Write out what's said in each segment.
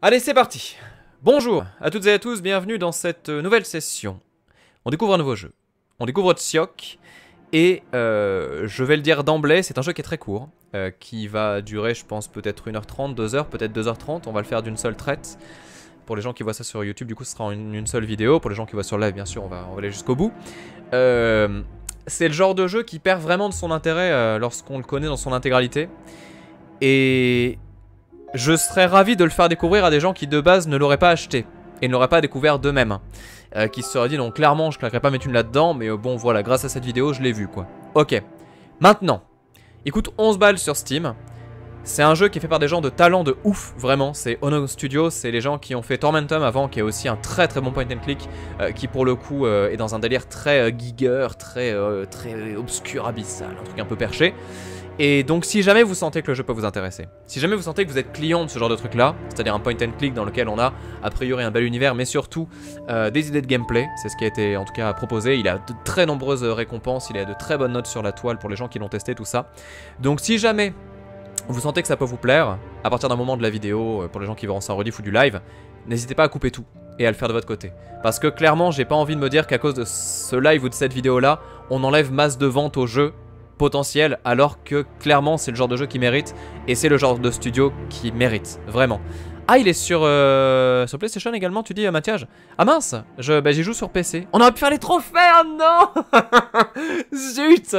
Allez, c'est parti Bonjour à toutes et à tous, bienvenue dans cette nouvelle session. On découvre un nouveau jeu. On découvre Tsiok, et euh, je vais le dire d'emblée, c'est un jeu qui est très court, euh, qui va durer, je pense, peut-être 1h30, 2h, peut-être 2h30. On va le faire d'une seule traite. Pour les gens qui voient ça sur YouTube, du coup, ce sera en une, seule vidéo. Pour les gens qui voient sur live, bien sûr, on va, aller jusqu'au bout. Euh, c'est le genre de jeu qui perd vraiment de son intérêt lorsqu'on le connaît dans son intégralité. Et je serais ravi de le faire découvrir à des gens qui de base ne l'auraient pas acheté et ne l'auraient pas découvert d'eux-mêmes. Euh, qui se seraient dit, donc clairement je claquerai pas mes thunes là-dedans, mais euh, bon voilà, grâce à cette vidéo je l'ai vu quoi. Ok, maintenant, il coûte 11 balles sur Steam. C'est un jeu qui est fait par des gens de talent de ouf, vraiment. C'est Ono Studio, c'est les gens qui ont fait Tormentum avant, qui est aussi un très très bon point and click, euh, qui pour le coup est dans un délire très giger, très, très obscur, abyssal, un truc un peu perché. Et donc si jamais vous sentez que le jeu peut vous intéresser, si jamais vous sentez que vous êtes client de ce genre de truc là, c'est-à-dire un point and click dans lequel on a a priori un bel univers, mais surtout euh, des idées de gameplay, c'est ce qui a été en tout cas proposé, il a de très nombreuses récompenses, il a de très bonnes notes sur la toile pour les gens qui l'ont testé, tout ça. Donc si jamais vous sentez que ça peut vous plaire, à partir d'un moment de la vidéo, euh, pour les gens qui verront ça en rediff ou du live, n'hésitez pas à couper tout et à le faire de votre côté. Parce que clairement, j'ai pas envie de me dire qu'à cause de ce live ou de cette vidéo là, on enlève masse de ventes au jeu potentiel alors que clairement c'est le genre de jeu qui mérite et c'est le genre de studio qui mérite, vraiment. Ah, il est sur, euh, sur PlayStation également, tu dis, euh, Mathias? Ah mince, bah, j'y joue sur PC. On aurait pu faire les trophées, oh non Zut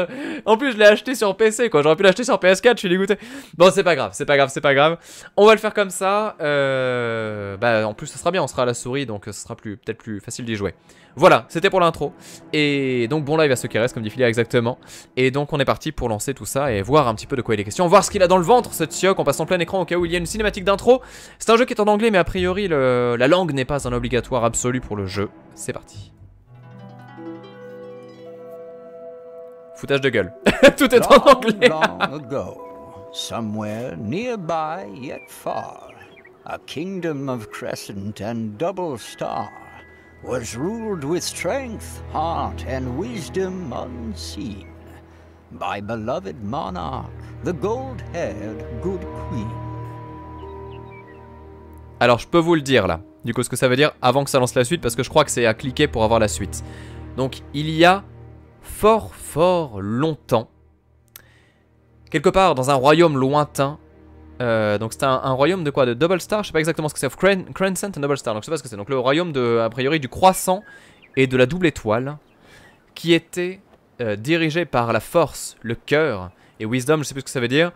En plus, je l'ai acheté sur PC, quoi. J'aurais pu l'acheter sur PS4, je suis dégoûté. Bon, c'est pas grave, c'est pas grave, c'est pas grave. On va le faire comme ça. Euh, bah, en plus, ça sera bien, on sera à la souris, donc ce sera peut-être plus facile d'y jouer. Voilà, c'était pour l'intro. Et donc bon live à ceux qui restent, comme dit Filia exactement. Et donc on est parti pour lancer tout ça et voir un petit peu de quoi il est question. Voir ce qu'il a dans le ventre, ce Tsiok, en passant plein écran au cas où il y a une cinématique d'intro. C'est un jeu qui est en anglais, mais a priori la langue n'est pas un obligatoire absolu pour le jeu. C'est parti. Foutage de gueule. tout est en anglais. somewhere nearby yet far, a kingdom of crescent and double star. Was ruled with strength, heart, and wisdom unseen by beloved monarch, the gold-haired good queen. Alors je peux vous le dire là, du coup ce que ça veut dire avant que ça lance la suite parce que je crois que c'est à cliquer pour avoir la suite. Donc il y a fort fort longtemps, quelque part dans un royaume lointain, euh, donc c'est un, royaume de quoi De Double Star Je sais pas exactement ce que c'est. Crescent et Double Star. Donc je sais pas ce que c'est. Donc le royaume de, a priori, du croissant et de la double étoile, qui était euh, dirigé par la force, le cœur et wisdom. Je sais plus ce que ça veut dire.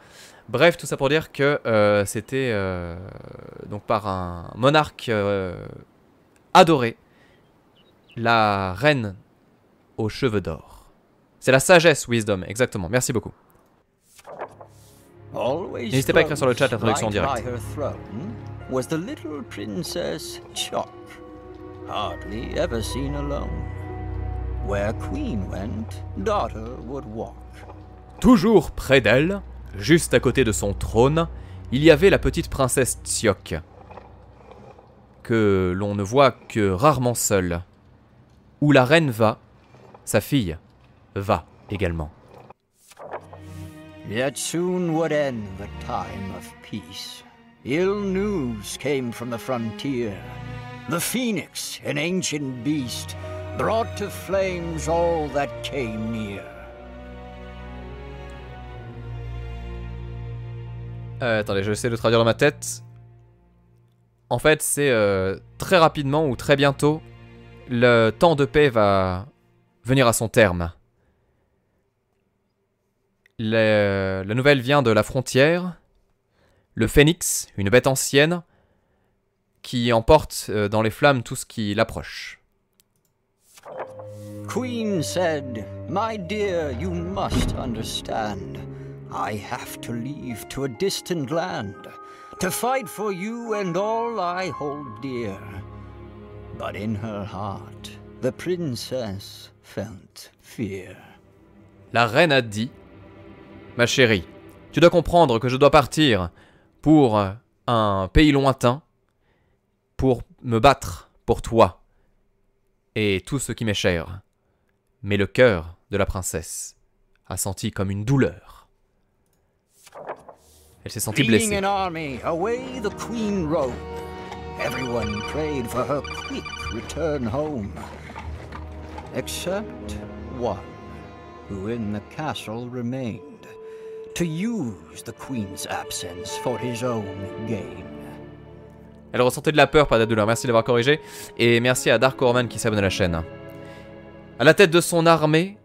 Bref, tout ça pour dire que euh, c'était donc par un monarque adoré, la reine aux cheveux d'or. C'est la sagesse, wisdom, exactement. Merci beaucoup. N'hésitez pas à écrire sur le chat la traduction directe. was the little princess Chok, hardly ever seen alone. Where queen went, daughter would walk. Toujours près d'elle, juste à côté de son trône, il y avait la petite princesse Tsiok, que l'on ne voit que rarement seule. Où la reine va, sa fille va également. Yet soon would end the time of peace. Ill news came from the frontier. The phoenix, an ancient beast, brought to flames all that came near. Euh, attendez, je vais essayer de traduire dans ma tête. En fait, c'est euh, très rapidement ou très bientôt, le temps de paix va venir à son terme. La nouvelle vient de la frontière. Le phénix, une bête ancienne, qui emporte euh, dans les flammes tout ce qui l'approche. Queen said, My dear, you must understand. I have to leave to a distant land to fight for you and all I hold dear. But in her heart, the princess felt fear. La reine a dit Ma chérie, tu dois comprendre que je dois partir pour un pays lointain, pour me battre pour toi et tout ce qui m'est cher. Mais le cœur de la princesse a senti comme une douleur. Elle s'est sentie blessée. everyone prayed for her quick return home. Except one, who in the castle remained, to use the queen's absence for his own gain. Elle ressentait de la peur, pas de la douleur. Merci d'avoir corrigé. Et merci à Dark Orman qui s'abonne à la chaîne. À la tête de son armée.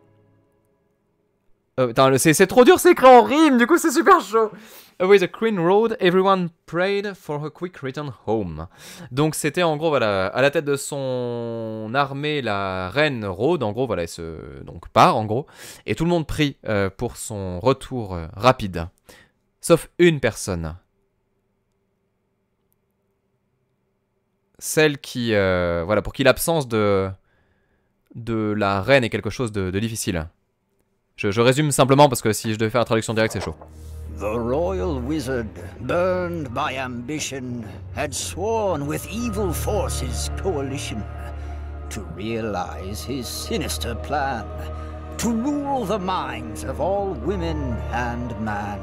Euh, c'est trop dur, c'est écrit en rime, du coup c'est super chaud. Away the Queen Road, everyone prayed for her quick return home. Donc c'était en gros, voilà, à la tête de son armée, la reine rôde, en gros, voilà, elle se donc part, en gros, et tout le monde prie euh, pour son retour euh, rapide. Sauf une personne. Celle qui, euh, voilà, pour qui l'absence de, de la reine est quelque chose de difficile. Je, je résume simplement parce que si je devais faire la traduction directe, c'est chaud. The royal wizard, burned by ambition, had sworn with evil forces coalition to realize his sinister plan, to rule the minds of all women and man.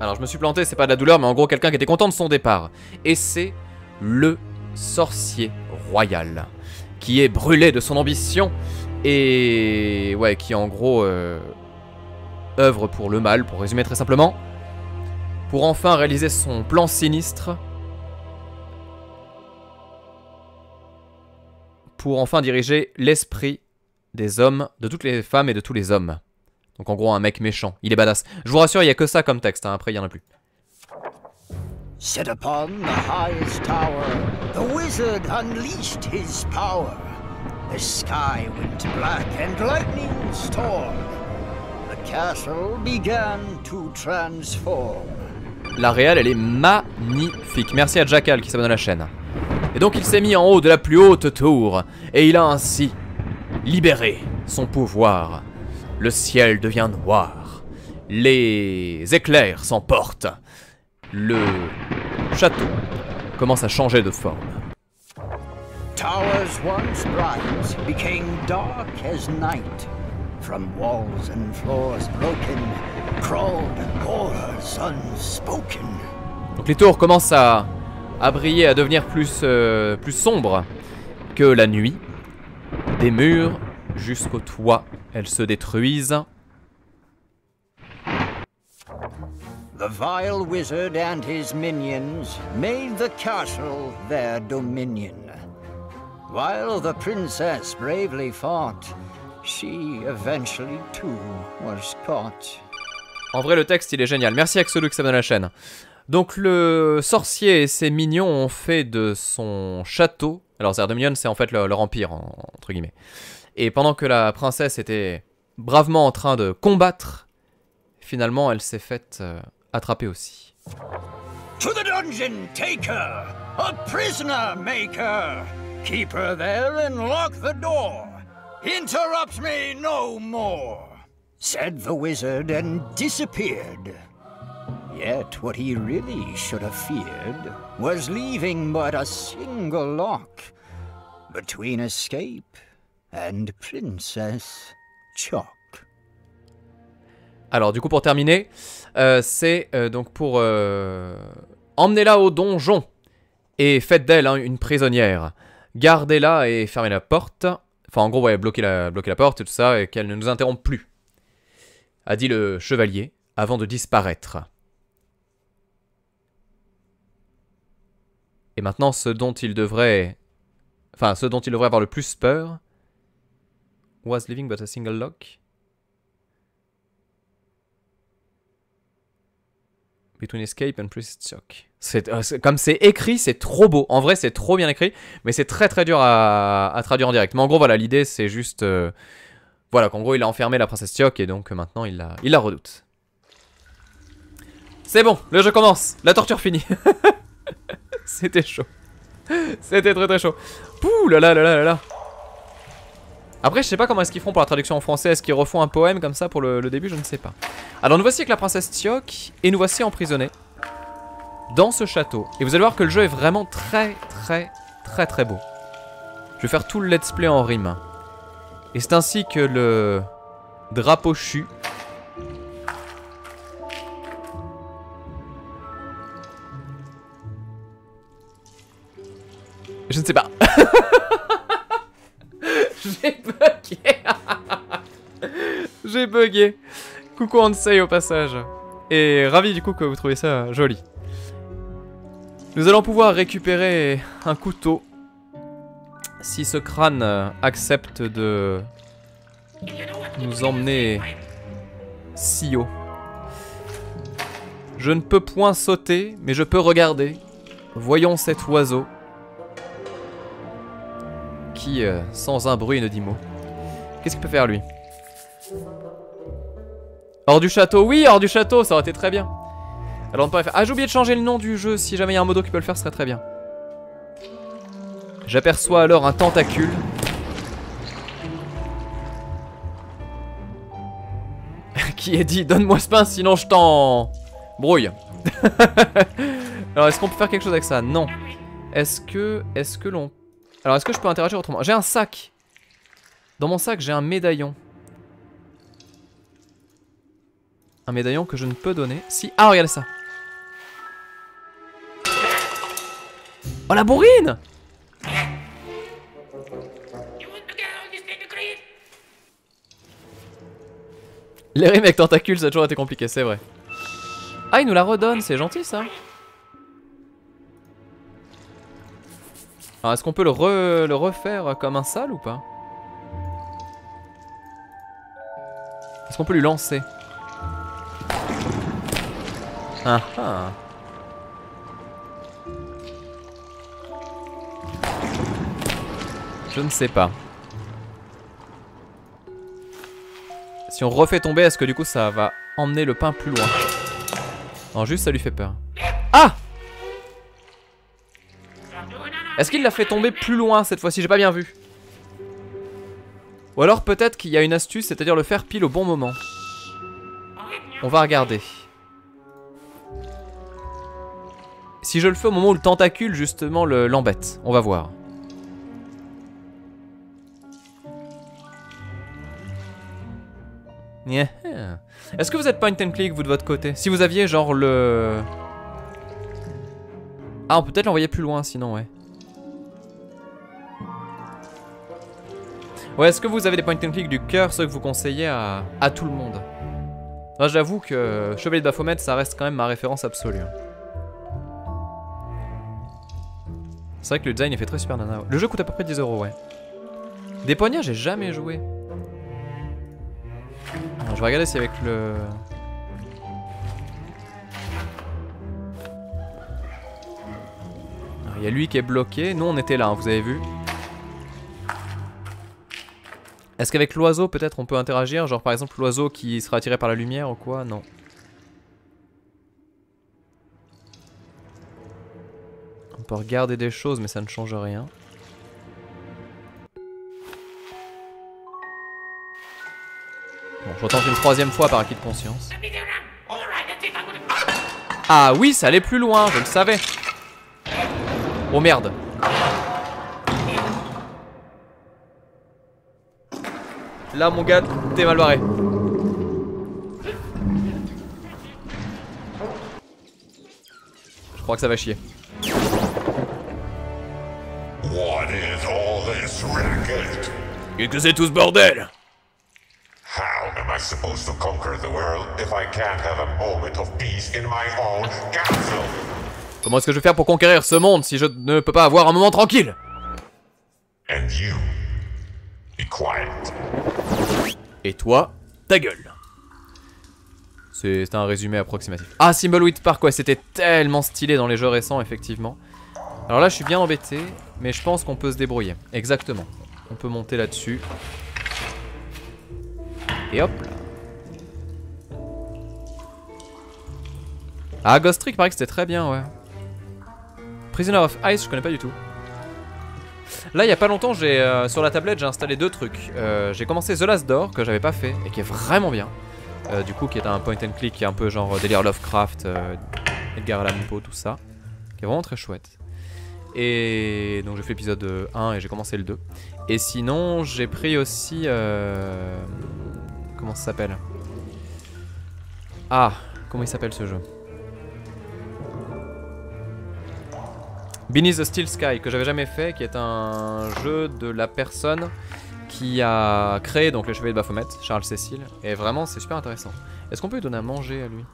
Alors je me suis planté, c'est pas de la douleur, mais en gros quelqu'un qui était content de son départ. Et c'est le sorcier royal, qui est brûlé de son ambition et ouais, qui en gros euh, œuvre pour le mal, pour résumer très simplement, pour enfin réaliser son plan sinistre, pour enfin diriger l'esprit des hommes, de toutes les femmes et de tous les hommes. Donc en gros un mec méchant, il est badass. Je vous rassure, il y a que ça comme texte, hein, après il y en a plus. Upon the highest tower, the wizard unleashed his power. The sky went black and lightning. The castle began to transform. La réelle, elle est magnifique. Merci à Jackal qui s'abonne à la chaîne. Et donc il s'est mis en haut de la plus haute tour, et il a ainsi libéré son pouvoir. Le ciel devient noir, les éclairs s'emportent, le château commence à changer de forme. Towers once bright became dark as night. From walls and floors broken, crawled horrors unspoken. Donc les tours commencent à, à briller, à devenir plus, euh, plus sombres que la nuit. Des murs jusqu'au toit, elles se détruisent. The vile wizard and his minions made the castle their dominion. While the princess bravely fought, she eventually too was caught. En vrai, le texte, il est génial. Merci Axolou qui s'abonne à la chaîne. Donc, le sorcier et ses mignons ont fait de son château. Alors, mignonnes, c'est en fait leur, leur empire, en- entre guillemets. Et pendant que la princesse était bravement en train de combattre, finalement, elle s'est faite euh, attraper aussi. To the dungeon take her, a prisoner make her. Keep her there and lock the door. Interrupt me no more, said the wizard and disappeared. Yet what he really should have feared was leaving but a single lock between escape and Princess Chalk. Alors, du coup, pour terminer, euh, c'est euh, donc pour euh, emmenez-la au donjon et faites d'elle hein, une prisonnière. Gardez-la et fermez la porte. Enfin, en gros, ouais, bloquez la, bloquez la porte et tout ça, et qu'elle ne nous interrompe plus. A dit le chevalier avant de disparaître. Et maintenant, ce dont il devrait. Enfin, ce dont il devrait avoir le plus peur. Was living but a single lock? Between Escape and Priest Shock. C'est, euh, c'est- comme c'est écrit, c'est trop beau. En vrai, c'est trop bien écrit, mais c'est très très dur à, traduire en direct. Mais en gros, voilà, l'idée c'est juste. euh, voilà, qu'en gros, il a enfermé la princesse Tioc et donc euh, maintenant il la, redoute. C'est bon, le jeu commence. La torture finie. C'était chaud. C'était très très chaud. Pouh là là là là là. Après, je sais pas comment est-ce qu'ils font pour la traduction en français. Est-ce qu'ils refont un poème comme ça pour le, le début? Je ne sais pas. Alors, nous voici avec la princesse Tioc et nous voici emprisonnés dans ce château. Et vous allez voir que le jeu est vraiment très très très très beau. Je vais faire tout le let's play en rime. Et c'est ainsi que le drapeau chu Je ne sais pas. J'ai bugué. J'ai bugué. Coucou Ansei au passage. Et ravi du coup que vous trouvez ça joli. Nous allons pouvoir récupérer un couteau. Si ce crâne euh, accepte de nous emmener si haut. Je ne peux point sauter, mais je peux regarder. Voyons cet oiseau. Qui, euh, sans un bruit, ne dit mot. Qu'est-ce qu'il peut faire lui? Hors du château, oui, hors du château, ça aurait été très bien. Alors on peut faire. Ah, j'ai oublié de changer le nom du jeu. Si jamais il y a un modo qui peut le faire, ce serait très bien. J'aperçois alors un tentacule. qui est dit Donne-moi ce pain, sinon je t'en. brouille. alors est-ce qu'on peut faire quelque chose avec ça? Non. Est-ce que. Est-ce que l'on. Alors est-ce que je peux interagir autrement? J'ai un sac. Dans mon sac, j'ai un médaillon. Un médaillon que je ne peux donner. Si. Ah, regardez ça. Oh la bourrine Les rimes avec tentacules ça a toujours été compliqué, c'est vrai. Ah il nous la redonne, c'est gentil ça. Alors est-ce qu'on peut le, le refaire comme un sale ou pas? Est-ce qu'on peut lui lancer? Ah ah Je ne sais pas. Si on refait tomber, est-ce que du coup ça va emmener le pain plus loin? Non, juste ça lui fait peur. Ah Est-ce qu'il l'a fait tomber plus loin cette fois-ci? J'ai pas bien vu. Ou alors peut-être qu'il y a une astuce, c'est-à-dire le faire pile au bon moment. On va regarder. Si je le fais au moment où le tentacule justement l'embête, on va voir. Est-ce que vous êtes point and click vous de votre côté? Si vous aviez genre le... Ah on peut peut-être l'envoyer plus loin sinon ouais. Ouais est-ce que vous avez des point and click du cœur ceux que vous conseillez à, à tout le monde? Moi j'avoue que Chevalier de Baphomet ça reste quand même ma référence absolue. Hein. C'est vrai que le design est fait très super nana. Le jeu coûte à peu près 10 euros ouais. Des poignards j'ai jamais joué je vais regarder si avec le... Il y a lui qui est bloqué. Nous, on était là, hein, vous avez vu. Est-ce qu'avec l'oiseau, peut-être, on peut interagir? Genre, par exemple, l'oiseau qui sera attiré par la lumière ou quoi? Non. On peut regarder des choses, mais ça ne change rien. Bon, je retente une troisième fois par acquis de conscience. Ah oui, ça allait plus loin, je le savais. Oh merde. Là, mon gars, t'es mal barré. Je crois que ça va chier. Qu'est-ce que c'est tout ce bordel? Supposed to conquer the world if I can't have a moment of peace in my own castle? Comment est-ce que je vais faire pour conquérir ce monde si je ne peux pas avoir un moment tranquille? And you, be quiet. Et toi, ta gueule. C'est un résumé approximatif. Ah, Thimbleweed Park, ouais, c'était tellement stylé dans les jeux récents, effectivement. Alors là, je suis bien embêté, mais je pense qu'on peut se débrouiller. Exactement. On peut monter là-dessus. Et hop là. Ah, Ghost Trick, paraît que c'était très bien, ouais. Prisoner of Ice, je connais pas du tout. Là, il y a pas longtemps, j'ai euh, sur la tablette, j'ai installé deux trucs. Euh, j'ai commencé The Last Door, que j'avais pas fait, et qui est vraiment bien. Euh, du coup, qui est un point and click, qui est un peu genre délire Lovecraft, Edgar Allan Poe, tout ça. Qui est vraiment très chouette. Et donc j'ai fait l'épisode 1 et j'ai commencé le 2. Et sinon, j'ai pris aussi... Comment ça s'appelle Ah, comment il s'appelle ce jeu Beneath the Steel Sky, que j'avais jamais fait, qui est un jeu de la personne qui a créé donc les Chevaliers de Baphomet, Charles Cécile. Et vraiment, c'est super intéressant. Est-ce qu'on peut lui donner à manger à lui?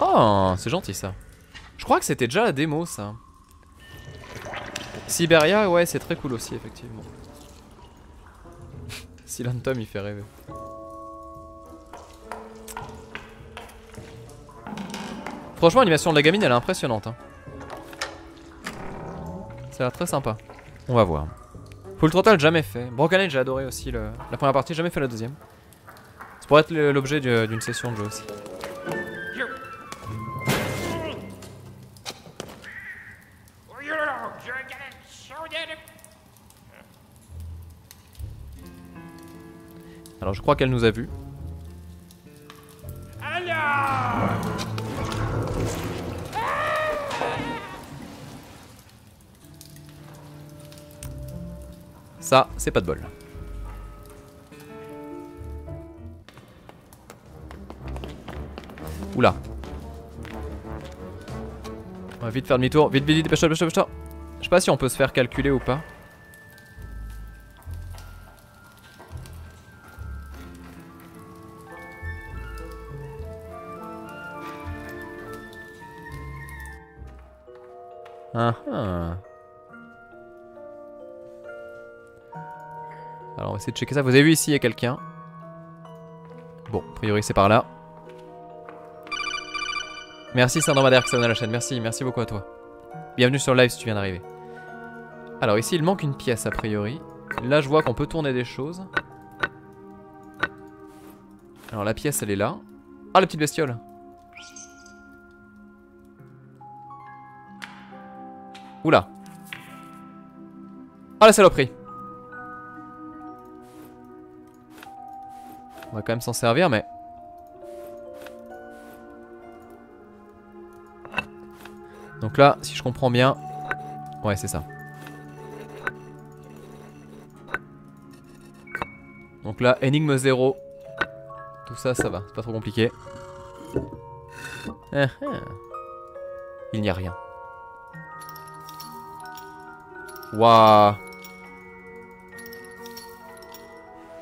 Oh, c'est gentil ça. Je crois que c'était déjà la démo ça. Siberia, ouais, c'est très cool aussi, effectivement. Silent il fait rêver. Franchement, l'animation de la gamine, elle est impressionnante. Hein. Ça a l'air très sympa. On va voir. Full Throttle, jamais fait. Broken j'ai adoré aussi la première partie, jamais fait la deuxième. Ça pourrait être l'objet d'une session de jeu aussi. Alors je crois qu'elle nous a vus. Ça, c'est pas de bol. Oula. On va vite faire demi-tour. Vite, vite, vite, dépêche-toi, dépêche-toi. Je sais pas si on peut se faire calculer ou pas. De checker ça. Vous avez vu ici, il y a quelqu'un. Bon, a priori c'est par là. Merci Sandromader qui s'abonne à la chaîne. Merci, merci beaucoup à toi. Bienvenue sur le live si tu viens d'arriver. Alors ici il manque une pièce a priori. Là je vois qu'on peut tourner des choses. Alors la pièce elle est là. Ah la petite bestiole. Oula. Ah la saloperie. On va quand même s'en servir mais... Donc là, si je comprends bien... Ouais, c'est ça. Donc là, énigme 0. Tout ça, ça va. C'est pas trop compliqué. Ah, ah. Il n'y a rien. Waouh.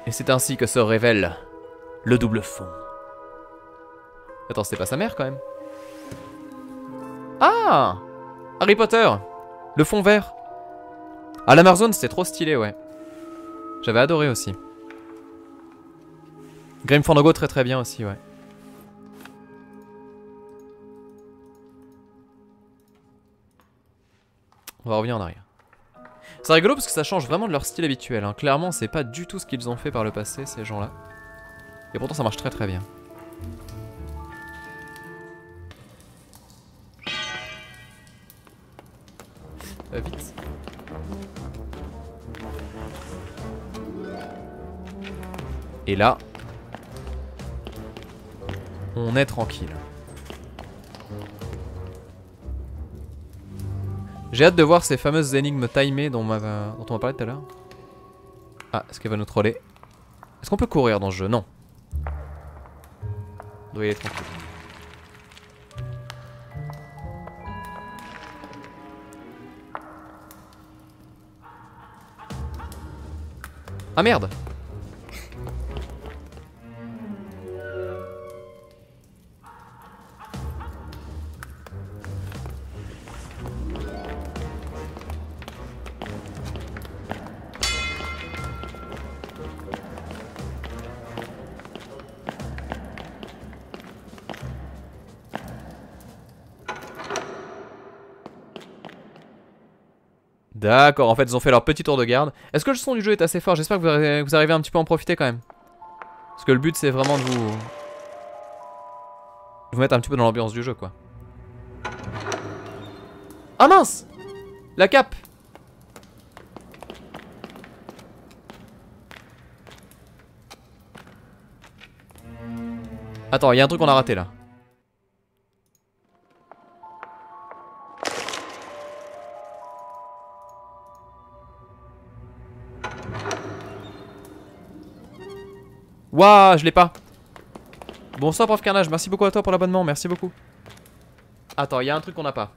Et c'est ainsi que se révèle le double fond. Attends, c'est pas sa mère quand même Ah Harry Potter Le fond vert Ah, la Marzone, c'était trop stylé, ouais. J'avais adoré aussi. Grim Fandango, très très bien aussi, ouais. On va revenir en arrière. C'est rigolo parce que ça change vraiment de leur style habituel. Hein. Clairement, c'est pas du tout ce qu'ils ont fait par le passé, ces gens-là. Et pourtant, ça marche très très bien. Euh, vite. Et là, on est tranquille. J'ai hâte de voir ces fameuses énigmes timées dont, on m'a parlé tout à l'heure. Ah, est-ce qu'elle va nous troller? Est-ce qu'on peut courir dans ce jeu? Non. On doit y aller tranquille. Ah merde D'accord, en fait ils ont fait leur petit tour de garde. Est-ce que le son du jeu est assez fort? J'espère que vous arrivez, un petit peu à en profiter quand même. Parce que le but c'est vraiment de vous... vous mettre un petit peu dans l'ambiance du jeu quoi. Ah mince La cape Attends, il y a un truc qu'on a raté là. Waouh, je l'ai pas. Bonsoir, prof Carnage. Merci beaucoup à toi pour l'abonnement. Merci beaucoup. Attends, il y a un truc qu'on n'a pas.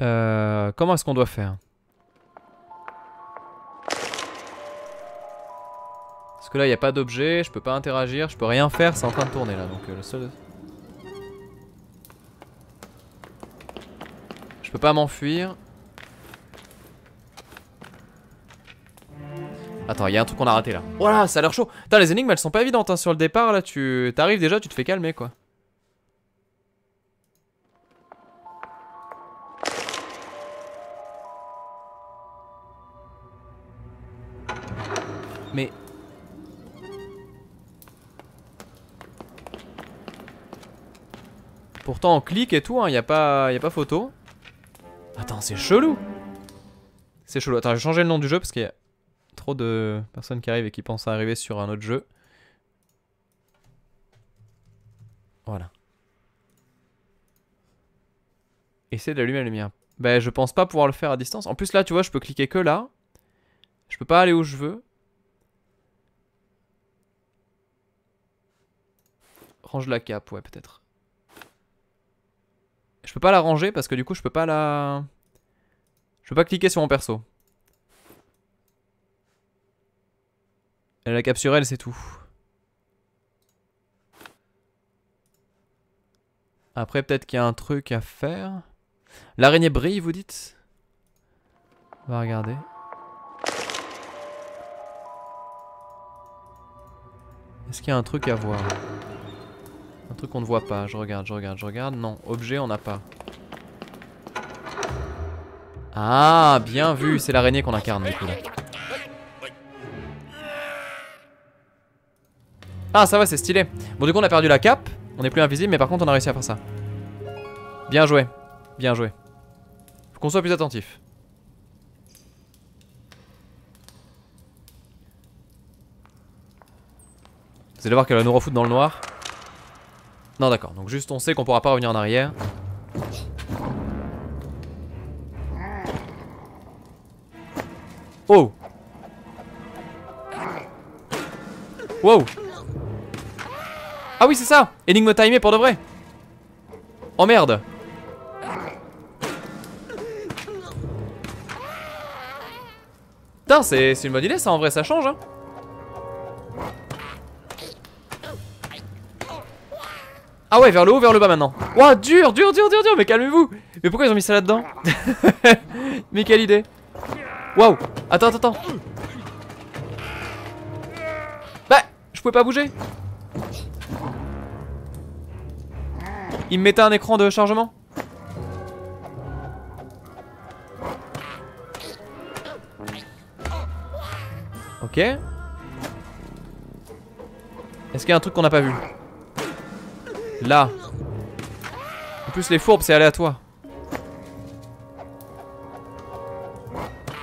Euh, comment est-ce qu'on doit faire? Parce que là, il n'y a pas d'objet, je peux pas interagir, je peux rien faire, c'est en train de tourner là. Donc euh, le seul... Je peux pas m'enfuir. Attends, il y a un truc qu'on a raté là. Voilà, ça a l'air chaud. Putain, les énigmes elles sont pas évidentes hein, sur le départ là. Tu t'arrives déjà, tu te fais calmer quoi. Mais. Pourtant on clique et tout, il hein, y, a pas, pas photo. Attends, c'est chelou. C'est chelou. Attends, je vais changer le nom du jeu parce qu'il y a trop de personnes qui arrivent et qui pensent arriver sur un autre jeu. Voilà. Essaye d'allumer la lumière. Ben, je pense pas pouvoir le faire à distance. En plus, là, tu vois, je peux cliquer que là. Je peux pas aller où je veux. Range la cape, ouais, peut-être. Je peux pas la ranger parce que du coup, je peux pas la... Je peux pas cliquer sur mon perso. Elle a elle, c'est tout. Après, peut-être qu'il y a un truc à faire. L'araignée brille, vous dites? On va regarder. Est-ce qu'il y a un truc à voir? Un truc qu'on ne voit pas. Je regarde, je regarde, je regarde. Non, objet, on n'a pas. Ah, bien vu. C'est l'araignée qu'on incarne, du coup. Ah ça va c'est stylé. Bon du coup on a perdu la cape. On est plus invisible mais par contre on a réussi à faire ça. Bien joué. Bien joué. Faut qu'on soit plus attentif. Vous allez voir qu'elle va nous refoutre dans le noir. Non d'accord. Donc juste on sait qu'on pourra pas revenir en arrière. Oh! Wow ah oui, c'est ça. Énigme timé pour de vrai. Oh merde Putain, c'est une bonne idée ça, en vrai, ça change, hein. Ah ouais, vers le haut, vers le bas maintenant. Ouah, dur, dur, dur, dur, dur, mais calmez-vous. Mais pourquoi ils ont mis ça là-dedans? Mais quelle idée. Waouh. Attends, attends, attends. Bah, je pouvais pas bouger Il me mettait un écran de chargement Ok. Est-ce qu'il y a un truc qu'on n'a pas vu Là. En plus les fourbes c'est aléatoire.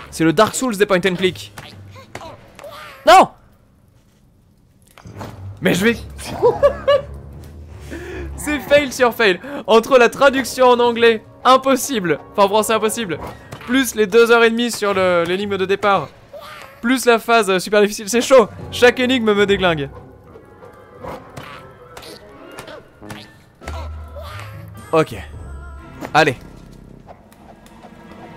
C'est le Dark Souls des point and click. Non Mais je vais... C'est fail sur fail. Entre la traduction en anglais, impossible. Enfin en français impossible. Plus les 2h30 sur l'énigme de départ. Plus la phase super difficile. C'est chaud. Chaque énigme me déglingue. Ok. Allez.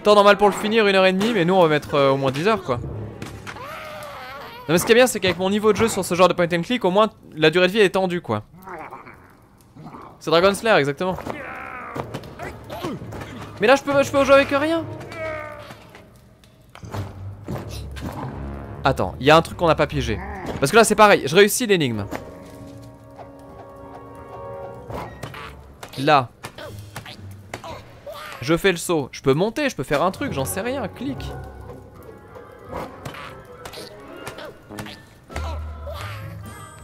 Temps normal pour le finir, 1h30, mais nous on va mettre euh, au moins 10 heures quoi. Non mais ce qui est bien c'est qu'avec mon niveau de jeu sur ce genre de point and click, au moins la durée de vie est tendue quoi. C'est Dragon Slayer, exactement. Mais là, je peux, je peux jouer avec rien. Attends, il y a un truc qu'on n'a pas piégé. Parce que là, c'est pareil. Je réussis l'énigme. Là. Je fais le saut. Je peux monter, je peux faire un truc, j'en sais rien. Clique.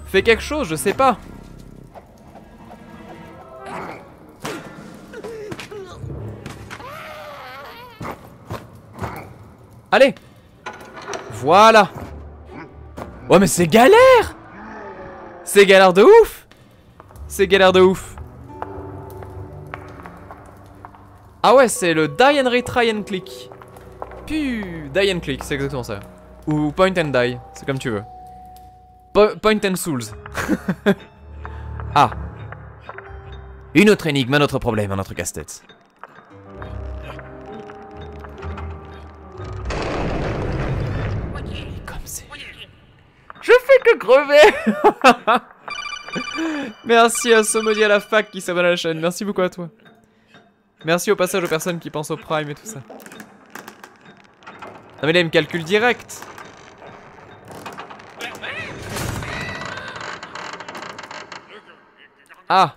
Fais quelque chose, je sais pas. Allez Voilà Ouais mais c'est galère C'est galère de ouf C'est galère de ouf Ah ouais c'est le die and retry and click Puh Die and click c'est exactement ça Ou point and die, c'est comme tu veux. Po- point and souls. ah. Une autre énigme, un autre problème, un autre casse-tête. Je fais que crever Merci à Somodi à la fac qui s'abonne à la chaîne. Merci beaucoup à toi. Merci au passage aux personnes qui pensent au prime et tout ça. Non mais là il me calcule direct. Ah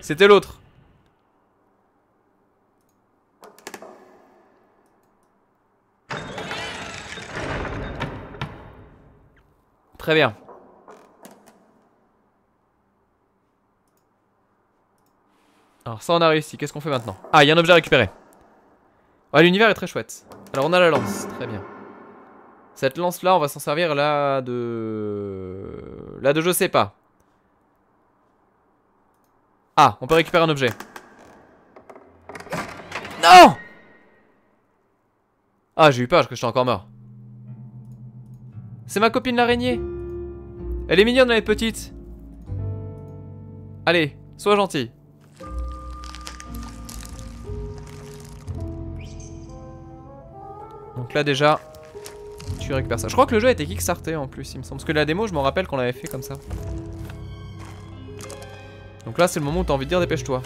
C'était l'autre. Très bien. Alors ça on a réussi, qu'est-ce qu'on fait maintenant? Ah, il y a un objet à récupérer. Ouais, l'univers est très chouette. Alors on a la lance, très bien. Cette lance là, on va s'en servir là de... Là de je sais pas. Ah, on peut récupérer un objet. Non Ah, j'ai eu peur, je crois que j'étais encore mort. C'est ma copine l'araignée. Elle est mignonne, est petite. Allez, sois gentil. Donc là déjà, tu récupères ça. Je crois que le jeu a été kickstarté en plus, il me semble. Parce que la démo, je me rappelle qu'on l'avait fait comme ça. Donc là, c'est le moment où t'as envie de dire dépêche-toi.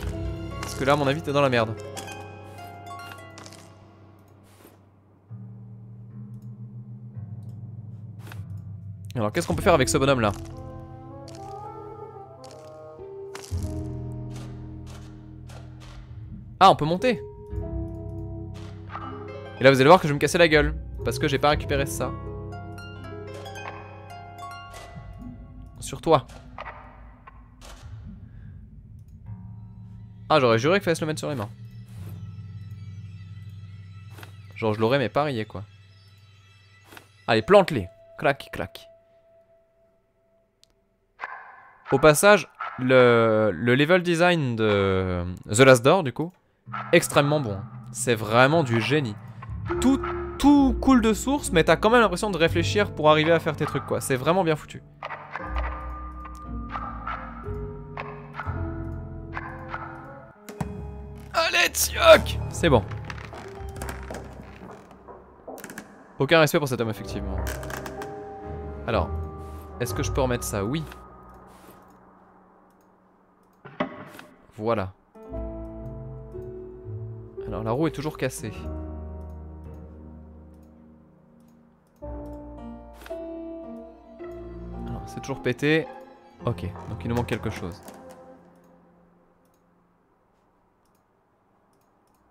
Parce que là, à mon avis, t'es dans la merde. Alors, qu'est-ce qu'on peut faire avec ce bonhomme là Ah, on peut monter Et là, vous allez voir que je vais me casser la gueule. Parce que j'ai pas récupéré ça. Sur toi. Ah, j'aurais juré qu'il fallait se le mettre sur les mains. Genre, je l'aurais mais parié quoi. Allez, plante-les. Clac, clac. Au passage, le, le level design de The Last Door, du coup, extrêmement bon. C'est vraiment du génie. Tout, tout coule de source, mais t'as quand même l'impression de réfléchir pour arriver à faire tes trucs, quoi. C'est vraiment bien foutu. Allez, Tsioc C'est bon. Aucun respect pour cet homme, effectivement. Alors, est-ce que je peux remettre ça? Oui. Voilà. Alors, la roue est toujours cassée. Alors, c'est toujours pété. Ok, donc il nous manque quelque chose.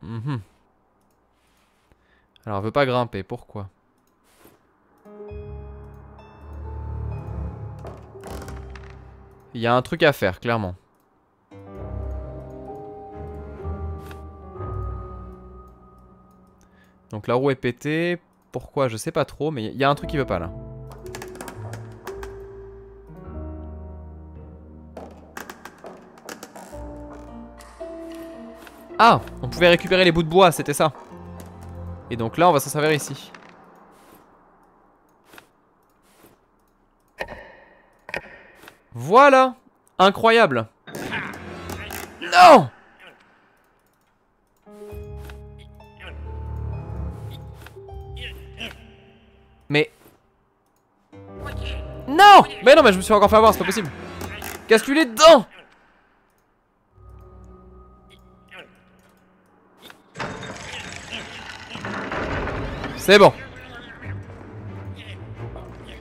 Mhm. Alors, elle veut pas grimper, pourquoi? Il y a un truc à faire, clairement. Donc la roue est pétée. Pourquoi Je sais pas trop, mais il y a un truc qui veut pas là. Ah On pouvait récupérer les bouts de bois, c'était ça. Et donc là, on va s'en servir ici. Voilà Incroyable Non Non Mais non, mais je me suis encore fait avoir, c'est pas possible. Casse-lui les dents C'est bon.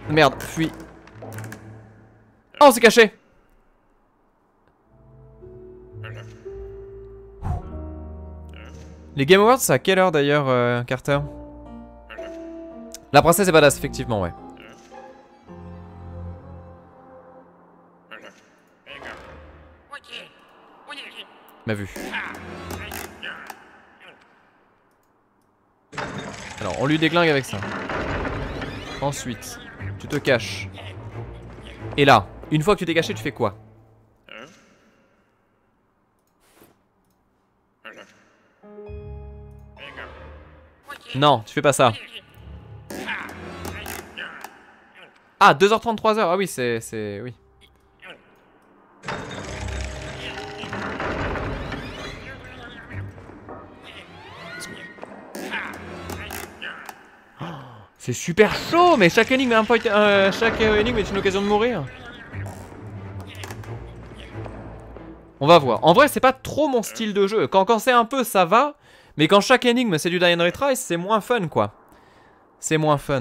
Merde, fuis. Oh, c'est caché. Les Game Awards, c'est à quelle heure d'ailleurs, euh, Carter? La princesse est badass, effectivement, ouais. m'a vu. Alors, on lui déglingue avec ça. Ensuite, tu te caches. Et là, une fois que tu t'es caché, tu fais quoi? Non, tu fais pas ça. Ah, 2h33, heures. ah oui, c'est... Oui. C'est super chaud, mais chaque énigme, est un point- euh, chaque euh, énigme est une occasion de mourir. On va voir. En vrai, c'est pas trop mon style de jeu. Quand, quand c'est un peu, ça va. Mais quand chaque énigme, c'est du die and retry, c'est moins fun, quoi. C'est moins fun.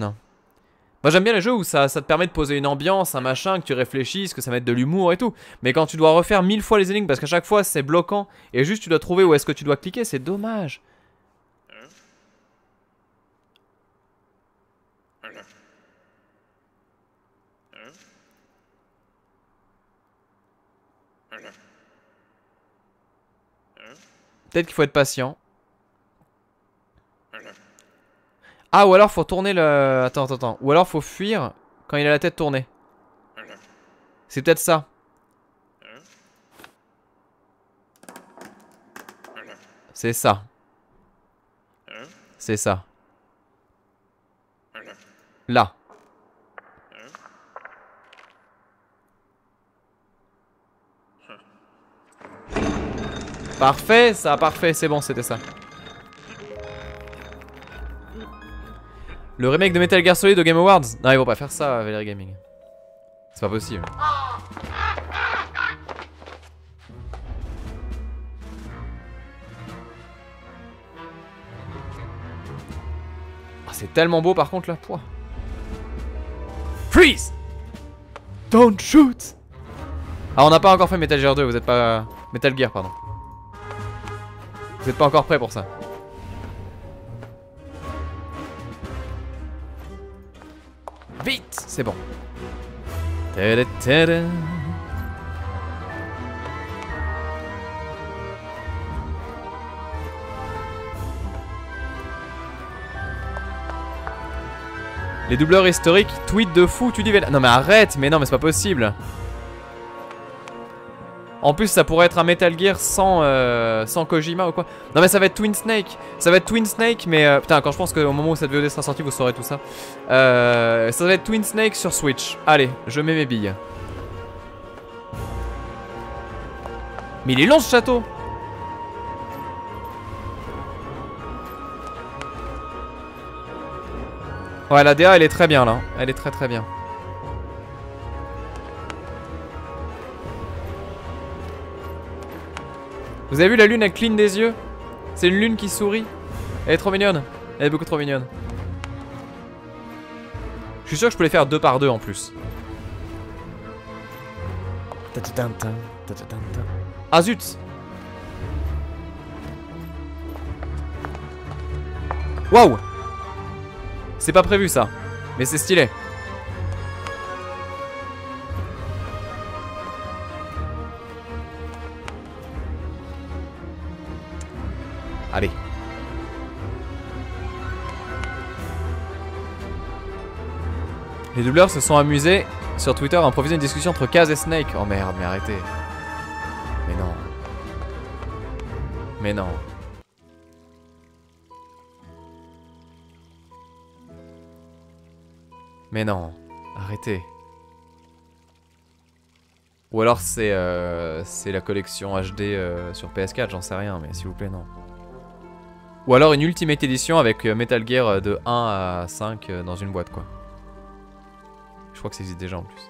Moi, j'aime bien les jeux où ça, ça te permet de poser une ambiance, un machin, que tu réfléchisses, que ça mette de l'humour et tout. Mais quand tu dois refaire mille fois les énigmes, parce qu'à chaque fois, c'est bloquant, et juste tu dois trouver où est-ce que tu dois cliquer, c'est dommage. Peut-être qu'il faut être patient. Ah, ou alors faut tourner le... Attends, attends, attends. Ou alors faut fuir quand il a la tête tournée. C'est peut-être ça. C'est ça. C'est ça. Là. Parfait, ça, parfait, c'est bon, c'était ça. Le remake de Metal Gear Solid au Game Awards Non, ils vont pas faire ça, Valérie Gaming. C'est pas possible. Ah, c'est tellement beau par contre là. Pouah. Freeze Don't shoot Ah, on n'a pas encore fait Metal Gear 2, vous êtes pas. Metal Gear, pardon. Vous êtes pas encore prêt pour ça. Vite C'est bon. Les doubleurs historiques tweet de fou, tu dis Non mais arrête, mais non mais c'est pas possible. En plus ça pourrait être un Metal Gear sans, euh, sans Kojima ou quoi. Non mais ça va être Twin Snake. Ça va être Twin Snake mais... euh, putain quand je pense qu'au moment où cette VOD sera sortie vous saurez tout ça. Euh, ça va être Twin Snake sur Switch. Allez, je mets mes billes. Mais il est long ce château Ouais la DA elle est très bien là. Elle est très très bien. Vous avez vu la lune, elle cligne des yeux? C'est une lune qui sourit. Elle est trop mignonne. Elle est beaucoup trop mignonne. Je suis sûr que je peux les faire deux par deux en plus. Ah zut Waouh C'est pas prévu ça. Mais c'est stylé. Allez. Les doubleurs se sont amusés sur Twitter à improviser une discussion entre Kaz et Snake. Oh merde, mais arrêtez. Mais non. Mais non. Mais non. Arrêtez. Ou alors c'est euh, la collection HD euh, sur PS4, j'en sais rien, mais s'il vous plaît, non. Ou alors une Ultimate Edition avec euh, Metal Gear euh, de 1 à 5 euh, dans une boîte, quoi. Je crois que ça existe déjà en plus.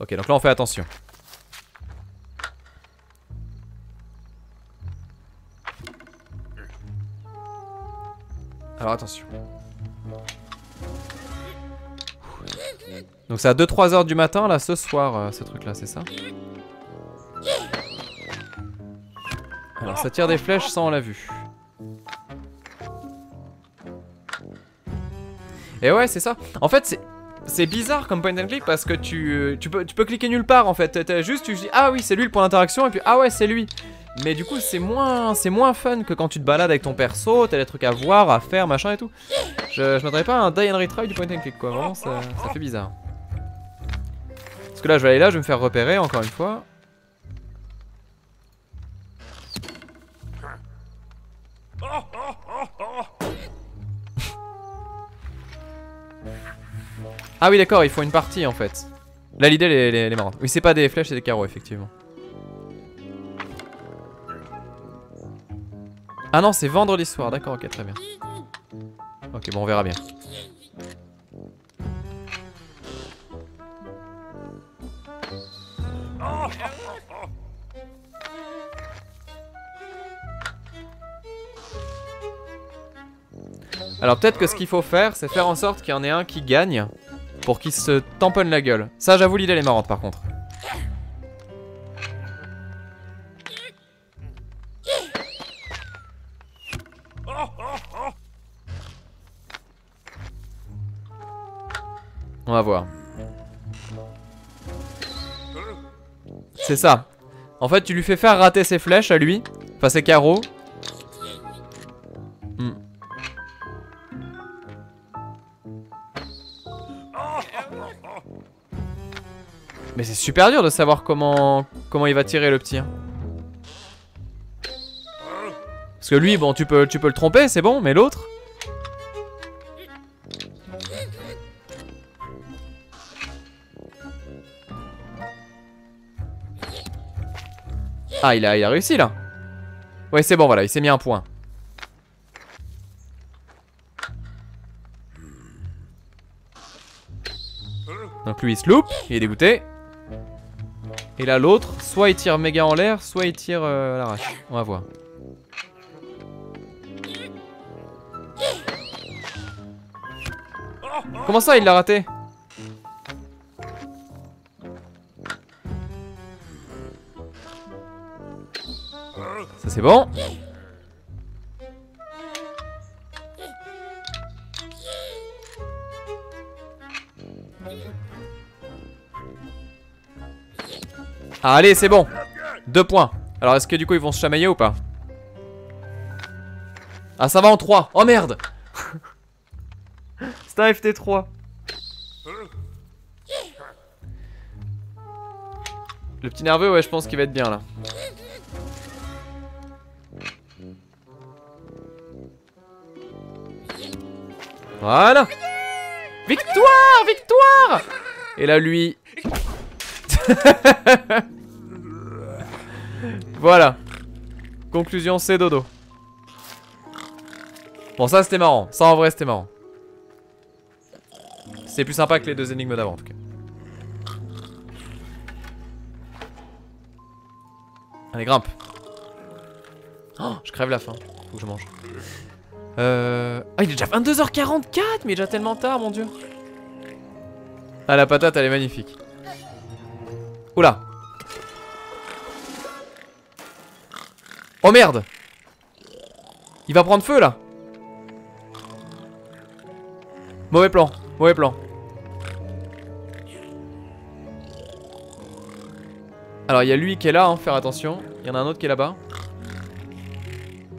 Ok, donc là on fait attention. Alors attention. Donc c'est à 2-3 heures du matin là ce soir euh, ce truc là c'est ça? Alors ça tire des flèches sans on l'a vu Et ouais c'est ça. En fait c'est bizarre comme point and click parce que tu, euh, tu, peux, tu peux cliquer nulle part en fait. Juste tu dis ah oui c'est lui le point d'interaction et puis ah ouais c'est lui. Mais du coup c'est moins c'est moins fun que quand tu te balades avec ton perso, t'as des trucs à voir, à faire, machin et tout. Je, m'attendais pas à un die and retry du point and click quoi, vraiment ça fait bizarre. Parce que là, je vais aller là, je vais me faire repérer encore une fois. Ah oui d'accord, ils font une partie en fait. Là l'idée elle, elle, est marrante. Oui c'est pas des flèches, c'est des carreaux effectivement. Ah non c'est vendredi soir, d'accord ok très bien. Ok bon on verra bien. Alors peut-être que ce qu'il faut faire, c'est faire en sorte qu'il y en ait un qui gagne pour qu'il se tamponne la gueule. Ça, j'avoue, l'idée, elle est marrante, par contre. On va voir. C'est ça. En fait, tu lui fais faire rater ses flèches à lui. Enfin, ses carreaux. Mais c'est super dur de savoir comment comment il va tirer le petit. Hein. Parce que lui, bon, tu peux, tu peux le tromper, c'est bon, mais l'autre... Ah, il a, réussi, là. Ouais, c'est bon, voilà, il s'est mis un point. Donc lui, il se loupe, il est dégoûté. Et là l'autre, soit il tire méga en l'air, soit il tire euh, à l'arrache. On va voir. Comment ça il l'a raté? Ça c'est bon. Ah, allez, c'est bon. Deux points. Alors, est-ce que du coup, ils vont se chamailler ou pas? Ah, ça va en 3. Oh merde C'est un FT3. Le petit nerveux, ouais, je pense qu'il va être bien là. Voilà Victoire Victoire Et là, lui, voilà. Conclusion, c'est dodo. Bon, ça c'était marrant. Ça en vrai, c'était marrant. C'est plus sympa que les deux énigmes d'avant en tout cas. Allez, grimpe. Oh, je crève la faim. Faut que je mange. Euh... Ah, il est déjà 22h44, mais il est déjà tellement tard, mon dieu. Ah, la patate, elle est magnifique. Oula Oh merde Il va prendre feu là Mauvais plan, mauvais plan. Alors il y a lui qui est là, hein, faire attention. Il y en a un autre qui est là-bas.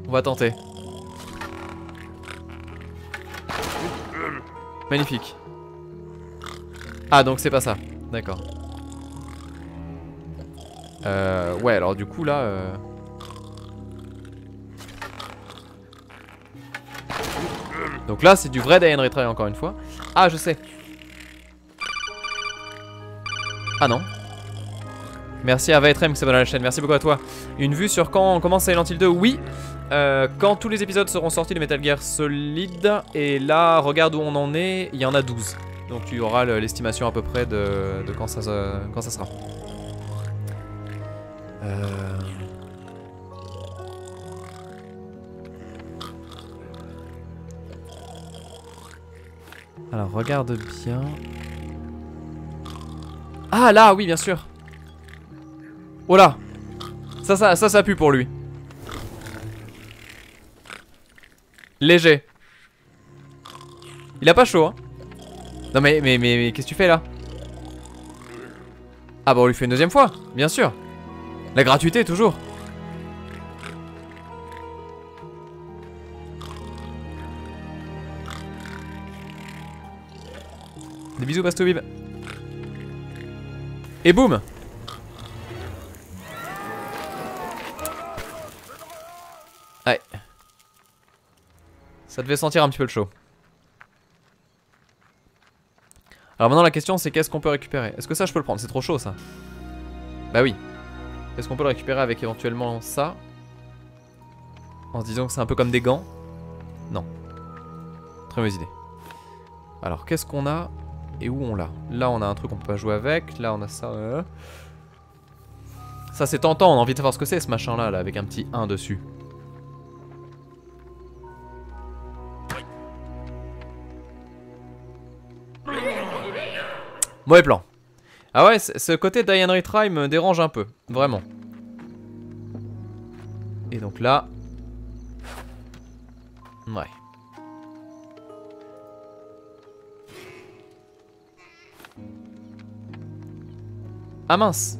On va tenter. Magnifique. Ah donc c'est pas ça. D'accord. Euh, ouais, alors du coup là... Euh... Donc là, c'est du vrai Diane Retry encore une fois. Ah, je sais. Ah non. Merci à Vaetrem qui s'abonne à la chaîne. Merci beaucoup à toi. Une vue sur quand on commence Silent Hill 2 Oui. Euh, quand tous les épisodes seront sortis de Metal Gear Solid. Et là, regarde où on en est. Il y en a 12. Donc tu auras l'estimation à peu près de, de quand, ça, quand ça sera. Euh... Alors regarde bien. Ah là, oui bien sûr. Oh là. Ça, ça, ça, ça pue pour lui. Léger. Il a pas chaud, hein. Non mais, mais, mais, qu'est-ce que tu fais là? Ah bah on lui fait une deuxième fois, bien sûr. La gratuité, toujours. Des bisous, Bastobib. Et boum Ça devait sentir un petit peu le chaud. Alors maintenant la question c'est qu'est-ce qu'on peut récupérer? Est-ce que ça je peux le prendre? C'est trop chaud ça. Bah oui. Est-ce qu'on peut le récupérer avec éventuellement ça? En se disant que c'est un peu comme des gants? Non. Très mauvaise idée. Alors qu'est-ce qu'on a et où on l'a? Là on a un truc qu'on peut pas jouer avec. Là on a ça. euh. Ça c'est tentant, on a envie de savoir ce que c'est ce machin là, là avec un petit 1 dessus. Mauvais plan. Ah ouais, ce côté Diane Retry me dérange un peu, vraiment. Et donc là... Ouais. Ah mince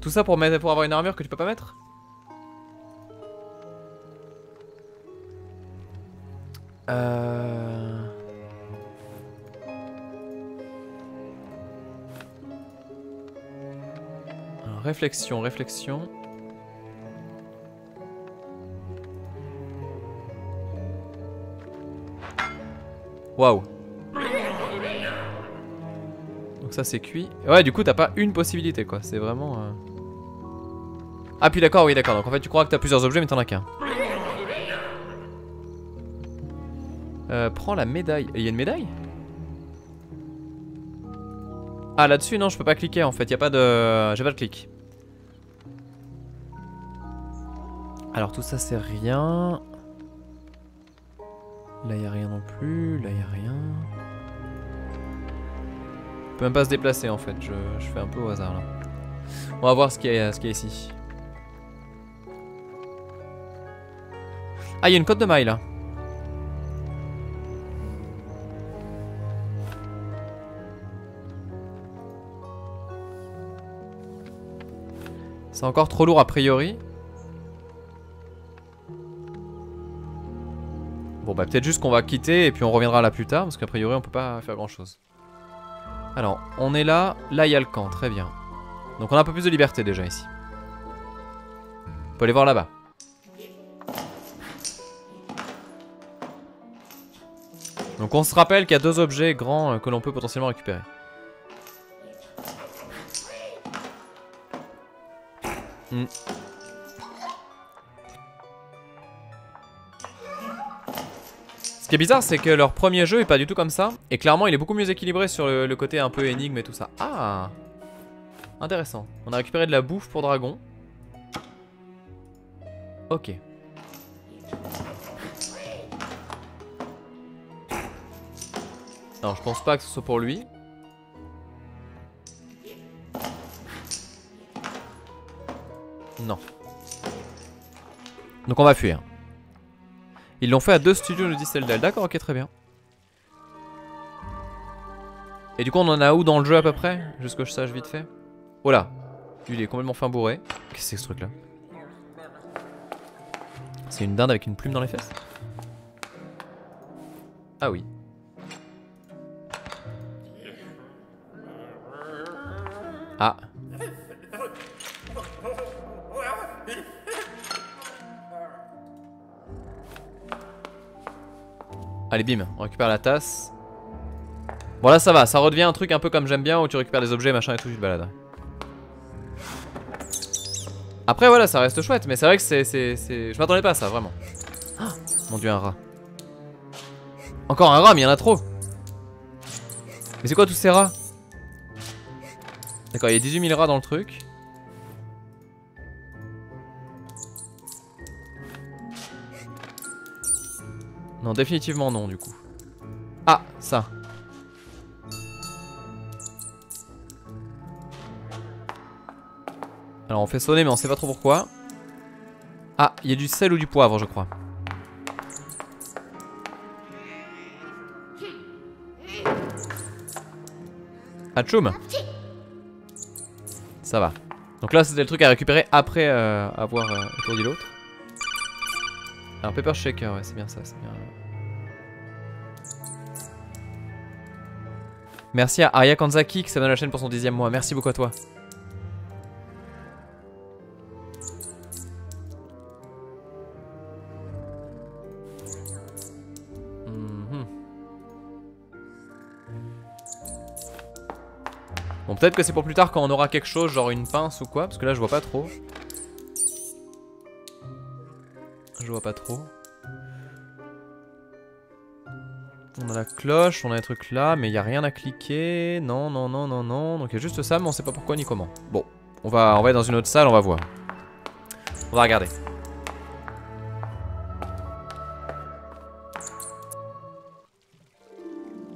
Tout ça pour, mettre, pour avoir une armure que tu peux pas mettre? Euh... réflexion, réflexion. Waouh. Donc ça c'est cuit. Ouais du coup t'as pas une possibilité quoi, c'est vraiment... euh, Ah puis d'accord, oui d'accord, donc en fait tu crois que t'as plusieurs objets mais t'en as qu'un. Euh, prends la médaille. Il y a une médaille? Ah là-dessus non je peux pas cliquer en fait, y a pas de... J'ai pas de clic. Alors tout ça c'est rien. Là y a rien non plus, là y a rien. On peut même pas se déplacer en fait, je, fais un peu au hasard là. On va voir ce qu'il y, y a ici. Ah il y a une cote de maille là. C'est encore trop lourd a priori. Bon bah peut-être juste qu'on va quitter et puis on reviendra là plus tard parce qu'a priori on peut pas faire grand chose. Alors on est là, là il y a le camp, très bien. Donc on a un peu plus de liberté déjà ici. On peut aller voir là-bas. Donc on se rappelle qu'il y a deux objets grands euh, que l'on peut potentiellement récupérer. Hmm. Ce qui est bizarre, c'est que leur premier jeu est pas du tout comme ça. Et clairement, il est beaucoup mieux équilibré sur le, côté un peu énigme et tout ça. Ah Intéressant. On a récupéré de la bouffe pour dragon. Ok. Alors, je pense pas que ce soit pour lui. Non. Donc on va fuir. Ils l'ont fait à deux studios, nous dit Celdel. D'accord, ok, très bien. Et du coup, on en a où dans le jeu à peu près Juste que je sache vite fait? Oh là Lui, il est complètement fin bourré. Qu'est-ce que c'est que ce truc là C'est une dinde avec une plume dans les fesses? Ah oui. Ah. Allez bim, on récupère la tasse. Bon là ça va, ça redevient un truc un peu comme j'aime bien où tu récupères des objets machin et tout, tu te balades. Après voilà, ça reste chouette, mais c'est vrai que c'est... Je m'attendais pas à ça, vraiment. Ah, mon dieu, un rat. Encore un rat, mais il y en a trop. Mais c'est quoi tous ces rats? D'accord, il y a 18 000 rats dans le truc. Non, définitivement non, du coup. Ah, ça. Alors on fait sonner, mais on sait pas trop pourquoi. Ah, il y a du sel ou du poivre, je crois. Atchoum Ça va. Donc là, c'était le truc à récupérer après euh, avoir euh, étourdi l'autre. Alors, Pepper Shaker, ouais, c'est bien ça, c'est bien. Merci à Aria Kanzaki qui s'abonne à la chaîne pour son dixième mois. Merci beaucoup à toi. Mhm. Bon, peut-être que c'est pour plus tard quand on aura quelque chose, genre une pince ou quoi, parce que là je vois pas trop. Je vois pas trop. On a la cloche, on a un truc là, mais il y a rien à cliquer. Non, non, non, non, non. Donc il y a juste ça, mais on sait pas pourquoi ni comment. Bon, on va, on va dans une autre salle, on va voir. On va regarder.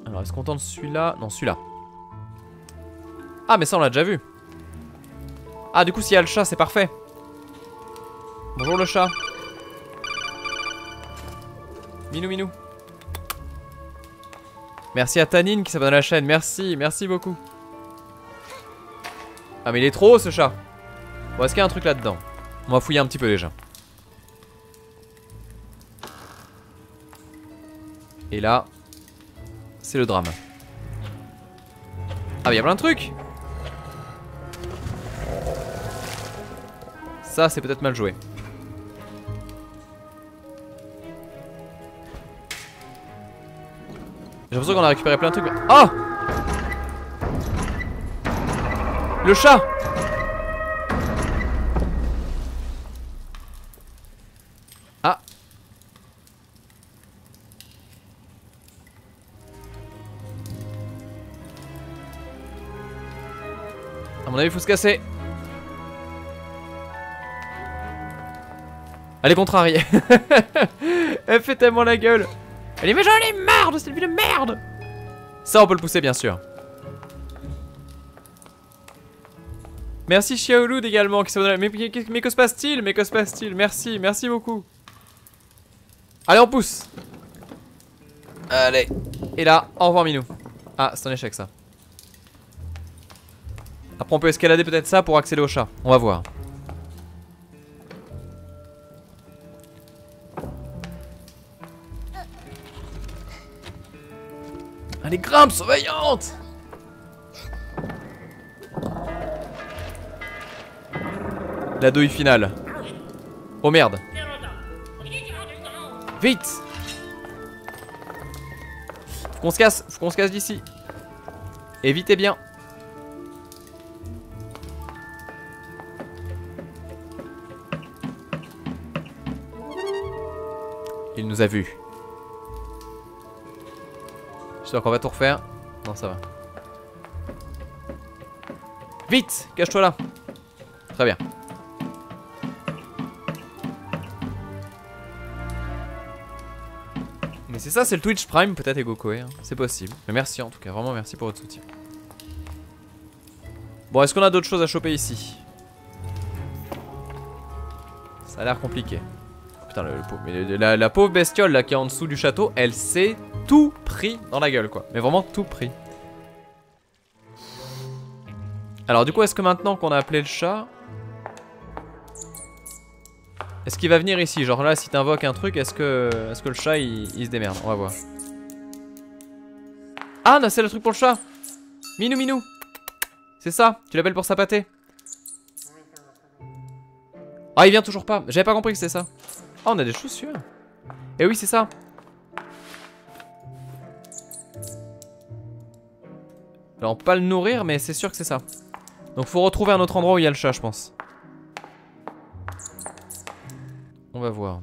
Alors, est-ce qu'on tente celui-là? Non, celui-là. Ah, mais ça, on l'a déjà vu. Ah, du coup, s'il y a le chat, c'est parfait. Bonjour le chat. Minou, minou. Merci à Tanine qui s'abonne à la chaîne. Merci, merci beaucoup. Ah, mais il est trop haut ce chat. Bon, est-ce qu'il y a un truc là-dedans? On va fouiller un petit peu déjà. Et là, c'est le drame. Ah, mais il y a plein de trucs Ça, c'est peut-être mal joué. J'ai l'impression qu'on a récupéré plein de trucs. Oh Le chat Ah À mon avis, faut se casser. Elle est contrariée. Elle fait tellement la gueule. Dit mais j'en ai marre de cette vie de merde Ça on peut le pousser bien sûr. Merci Xiaoloud également qui s'abonne. Mais, mais, mais que se passe-t-il? Mais que se passe-t-il? Merci, merci beaucoup. Allez on pousse Allez Et là, au revoir Minou. Ah c'est un échec ça. Après on peut escalader peut-être ça pour accéder au chat. On va voir. Allez, grimpe, surveillante La douille finale. Oh merde. Vite Faut qu'on se casse, faut qu'on se casse d'ici. Évitez bien. Il nous a vus. J'espère qu'on va tout refaire. Non, ça va. Vite Cache-toi là Très bien. Mais c'est ça, c'est le Twitch Prime peut-être Egokoe. Hein. C'est possible. Mais merci en tout cas, vraiment merci pour votre soutien. Bon, est-ce qu'on a d'autres choses à choper ici? Ça a l'air compliqué. Putain, la, pauvre bestiole là qui est en dessous du château, elle s'est tout pris dans la gueule quoi. Mais vraiment tout pris. Alors du coup, est-ce que maintenant qu'on a appelé le chat... Est-ce qu'il va venir ici? Genre là, si t'invoques un truc, est-ce que, est que le chat il, se démerde? On va voir. Ah, c'est le truc pour le chat Minou, minou C'est ça? Tu l'appelles pour sa pâté Ah, il vient toujours pas. J'avais pas compris que c'était ça. Oh, on a des chaussures. Eh oui, c'est ça. Alors, pas le nourrir, mais c'est sûr que c'est ça. Donc, faut retrouver un autre endroit où il y a le chat, je pense. On va voir.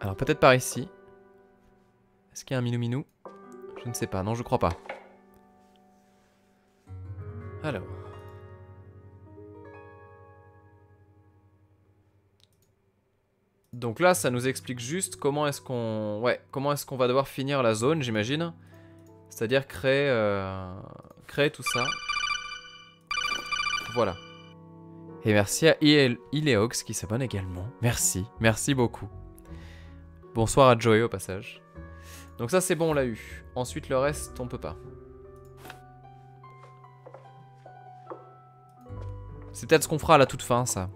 Alors, peut-être par ici. Est-ce qu'il y a un minou minou? Je ne sais pas. Non, je crois pas. Alors. Donc là, ça nous explique juste comment est-ce qu'on ouais, comment est-ce qu'on va devoir finir la zone, j'imagine. C'est-à-dire créer, euh, créer tout ça. Voilà. Et merci à Ileox qui s'abonne également. Merci, merci beaucoup. Bonsoir à Joey au passage. Donc ça c'est bon, on l'a eu. Ensuite le reste, on peut pas. C'est peut-être ce qu'on fera à la toute fin, ça.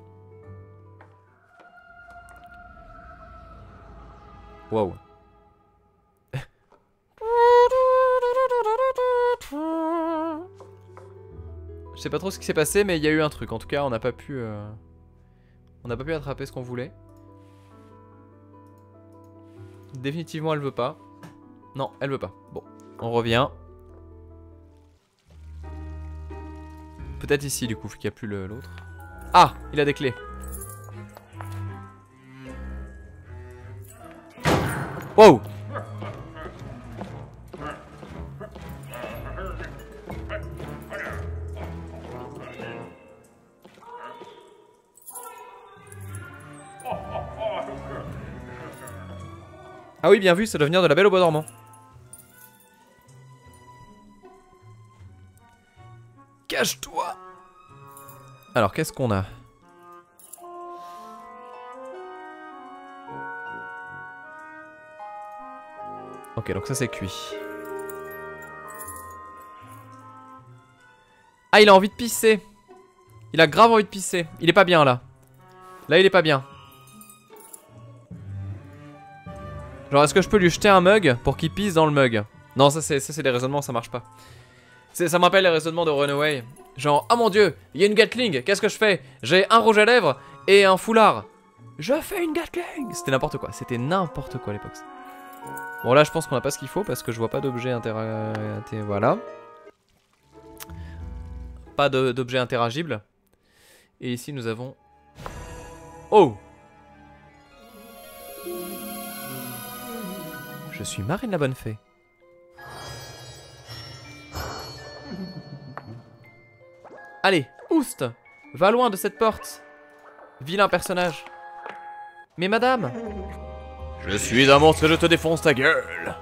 Wow. Je sais pas trop ce qui s'est passé, mais il y a eu un truc. En tout cas, on n'a pas pu... Euh, on n'a pas pu attraper ce qu'on voulait. Définitivement, elle veut pas. Non, elle veut pas. Bon, on revient. Peut-être ici du coup, vu qu'il n'y a plus l'autre. Ah Il a des clés. Wow Ah oui, bien vu, ça doit venir de la Belle au Bois dormant. Cache-toi Alors, qu'est-ce qu'on a? Ok, donc ça c'est cuit. Ah, il a envie de pisser. Il a grave envie de pisser. Il est pas bien là. Là, il est pas bien. Genre, est-ce que je peux lui jeter un mug pour qu'il pisse dans le mug? Non, ça c'est des raisonnements, ça marche pas. Ça me rappelle les raisonnements de Runaway. Genre, oh mon dieu, il y a une Gatling, qu'est-ce que je fais? J'ai un rouge à lèvres et un foulard. Je fais une Gatling C'était n'importe quoi, c'était n'importe quoi à l'époque. Bon là je pense qu'on a pas ce qu'il faut parce que je vois pas d'objet intera... inter- Voilà. Pas d'objet interagible. Et ici nous avons... Oh Je suis Marine la Bonne Fée. Allez, oust Va loin de cette porte Vilain personnage Mais madame Je suis un monstre et je te défonce ta gueule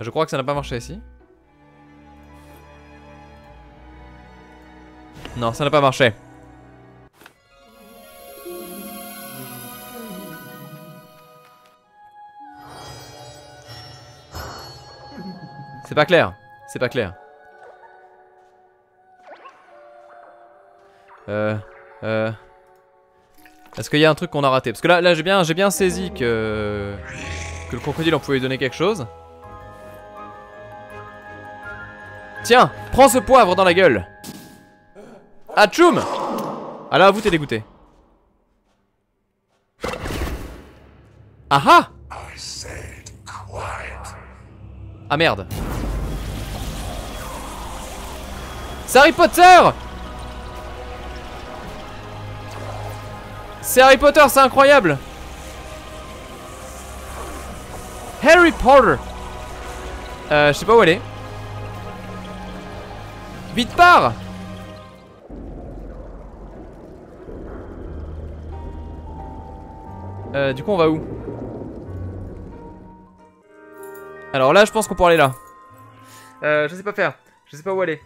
Je crois que ça n'a pas marché ici. Non, ça n'a pas marché. C'est pas clair. C'est pas clair. Euh... Euh... Est-ce qu'il y a un truc qu'on a raté? Parce que là, là j'ai bien, bien saisi que... Que le crocodile, on pouvait lui donner quelque chose. Tiens, prends ce poivre dans la gueule. Ah, tchoum Ah là, vous t'es dégoûté. Ah ah Ah merde. C'est Harry Potter C'est Harry Potter, c'est incroyable Harry Potter Euh, je sais pas où elle est. Vite pars Euh, du coup on va où Alors là je pense qu'on peut aller là. Euh, je sais pas faire, je sais pas où aller.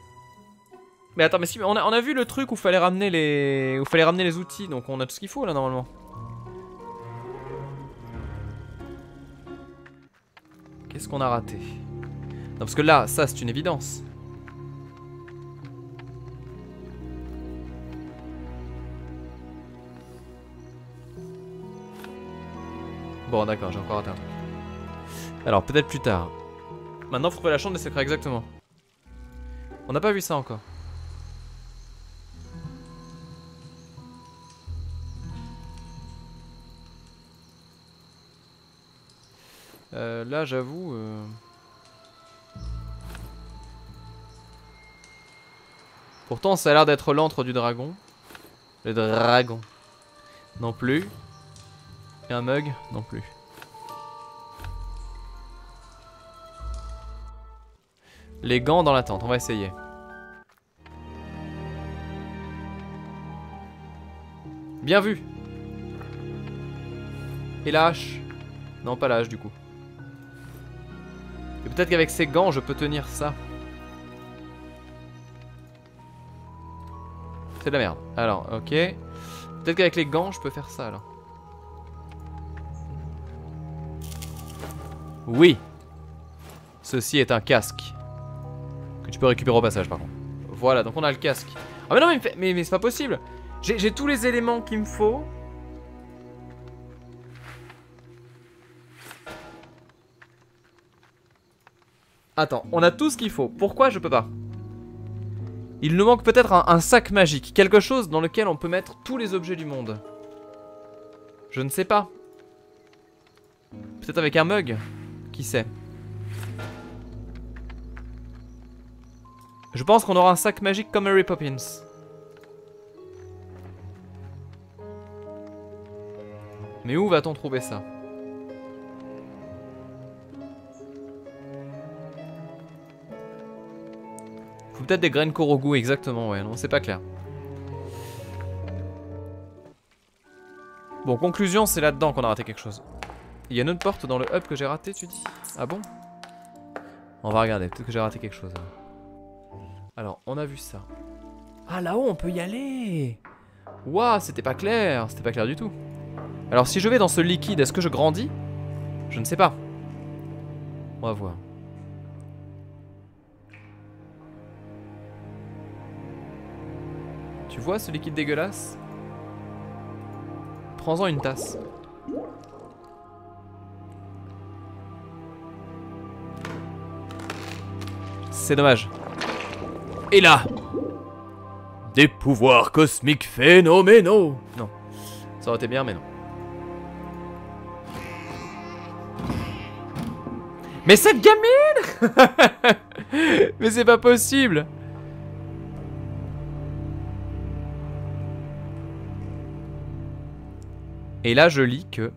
Mais attends mais si on a, on a vu le truc où fallait ramener les où fallait ramener les outils. Donc on a tout ce qu'il faut là normalement. Qu'est-ce qu'on a raté? Non parce que là ça c'est une évidence Bon d'accord, j'ai encore raté un truc. Alors peut-être plus tard. Maintenant faut trouver la chambre des secrets exactement. On n'a pas vu ça encore. Euh, là j'avoue... euh, Pourtant ça a l'air d'être l'antre du dragon. Le dragon. Non plus. Et un mug Non plus. Les gants dans la tente, on va essayer. Bien vu Et la Non, pas la du coup. Et peut-être qu'avec ces gants, je peux tenir ça. C'est de la merde. Alors, ok. Peut-être qu'avec les gants, je peux faire ça alors. Oui. Ceci est un casque. Que tu peux récupérer au passage par contre. Voilà, donc on a le casque. Ah mais non mais, c'est pas possible J'ai tous les éléments qu'il me faut. Attends, on a tout ce qu'il faut. Pourquoi je peux pas? Il nous manque peut-être un sac magique. Quelque chose dans lequel on peut mettre tous les objets du monde. Je ne sais pas. Peut-être avec un mug? Qui sait Je pense qu'on aura un sac magique comme Mary Poppins. Mais où va-t-on trouver ça? Faut peut-être des graines Korogu, exactement, ouais, non, c'est pas clair. Bon, conclusion, c'est là-dedans qu'on a raté quelque chose. Il y a une autre porte dans le hub que j'ai raté, tu dis Ah bon On va regarder, peut-être que j'ai raté quelque chose. Alors, on a vu ça. Ah, là-haut, on peut y aller Waouh, c'était pas clair, c'était pas clair du tout. Alors, si je vais dans ce liquide, est-ce que je grandis? Je ne sais pas. On va voir. Tu vois ce liquide dégueulasse? Prends-en une tasse. C'est dommage. Et là Des pouvoirs cosmiques phénoménaux Non. Ça aurait été bien, mais non. Mais cette gamine Mais c'est pas possible Et là, je lis que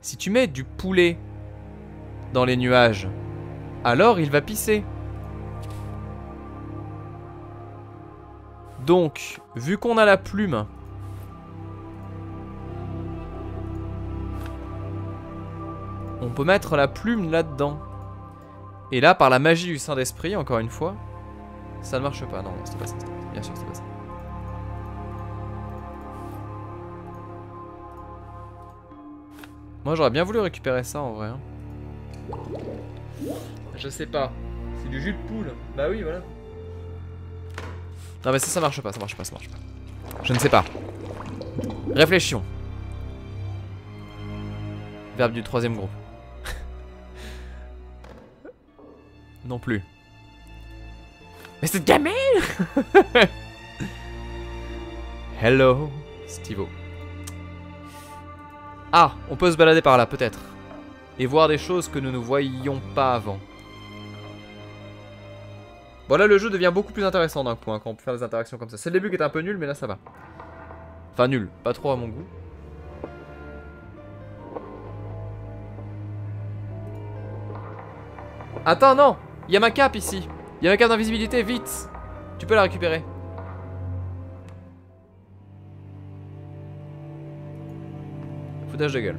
si tu mets du poulet dans les nuages, alors il va pisser. Donc, vu qu'on a la plume, on peut mettre la plume là-dedans. Et là, par la magie du Saint-Esprit, encore une fois, ça ne marche pas. Non, non, c'était pas ça. Bien sûr, c'était pas ça. Moi, j'aurais bien voulu récupérer ça en vrai. hein. Je sais pas. C'est du jus de poule. Bah oui, voilà. Non mais ça, ça marche pas, ça marche pas, ça marche pas. Je ne sais pas. Réfléchissons. Verbe du troisième groupe. non plus. Mais cette gamine Hello, Stivo. Ah, on peut se balader par là, peut-être. Et voir des choses que nous ne voyions pas avant. Bon là le jeu devient beaucoup plus intéressant d'un point quand on peut faire des interactions comme ça. C'est le début qui est un peu nul mais là ça va. Enfin nul, pas trop à mon goût. Attends non Il y a ma cape ici Il y a ma cape d'invisibilité, vite Tu peux la récupérer. Foutage de gueule.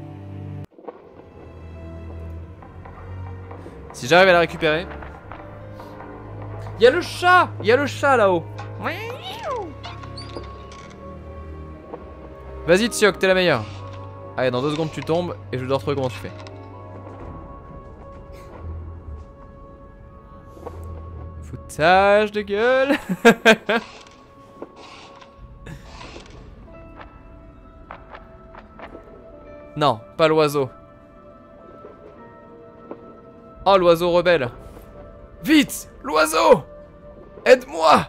Si j'arrive à la récupérer, Y'a le chat Y'a le chat là-haut Vas-y Tsiok, t'es la meilleure. Allez, dans deux secondes tu tombes et je dois retrouver comment tu fais. Foutage de gueule Non, pas l'oiseau. Oh, l'oiseau rebelle. Vite L'oiseau Aide-moi.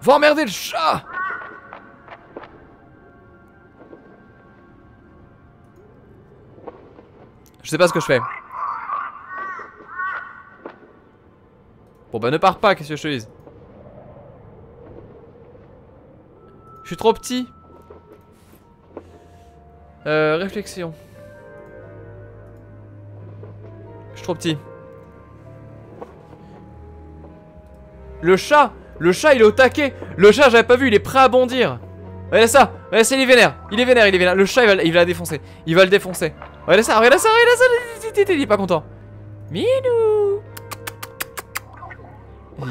Va emmerder le chat. Je sais pas ce que je fais. Bon bah ne pars pas, qu'est-ce que je te suis trop petit. Euh, réflexion. Je suis trop petit. Le chat Le chat, il est au taquet. Le chat, j'avais pas vu, il est prêt à bondir. Regardez ça Regardez ça, il est vénère. Il est vénère, il est vénère. Le chat, il va, il va la défoncer. Il va le défoncer. Regardez ça, regardez ça, ça. Il est pas content. Minou.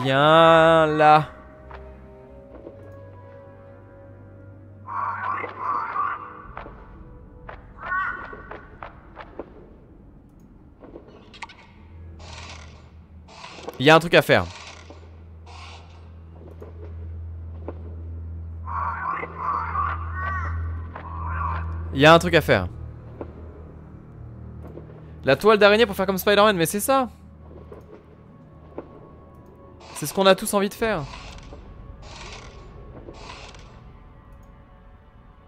Viens là Il y a un truc à faire. Il y a un truc à faire. La toile d'araignée pour faire comme Spider-Man, mais c'est ça C'est ce qu'on a tous envie de faire.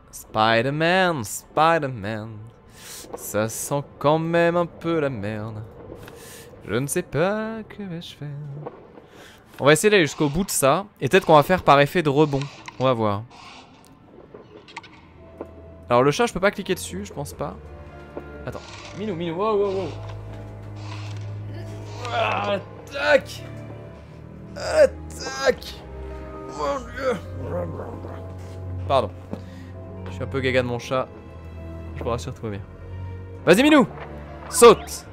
Spider-Man, Spider-Man. Ça sent quand même un peu la merde. Je ne sais pas que vais-je faire. On va essayer d'aller jusqu'au bout de ça. Et peut-être qu'on va faire par effet de rebond. On va voir. Alors le chat, je peux pas cliquer dessus, je pense pas. Attends. Minou, Minou, wow, wow, wow. Ah, tac Attaque Mon dieu Pardon. Je suis un peu gaga de mon chat. Je vous rassure, tout va bien. Vas-y, Minou Saute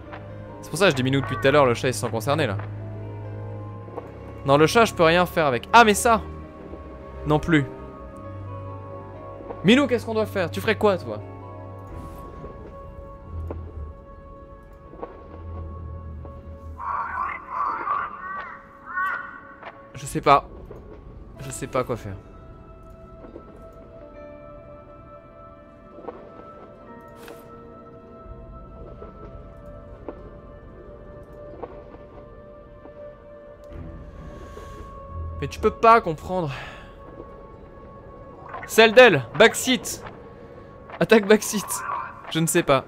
C'est pour ça que je dis Minou depuis tout à l'heure, le chat il se sent concerné là. Non, le chat, je peux rien faire avec. Ah, mais ça Non plus. Minou, qu'est-ce qu'on doit faire? Tu ferais quoi, toi? Je sais pas. Je sais pas quoi faire. Mais tu peux pas comprendre. Celle d'elle Backseat Attaque backseat Je ne sais pas.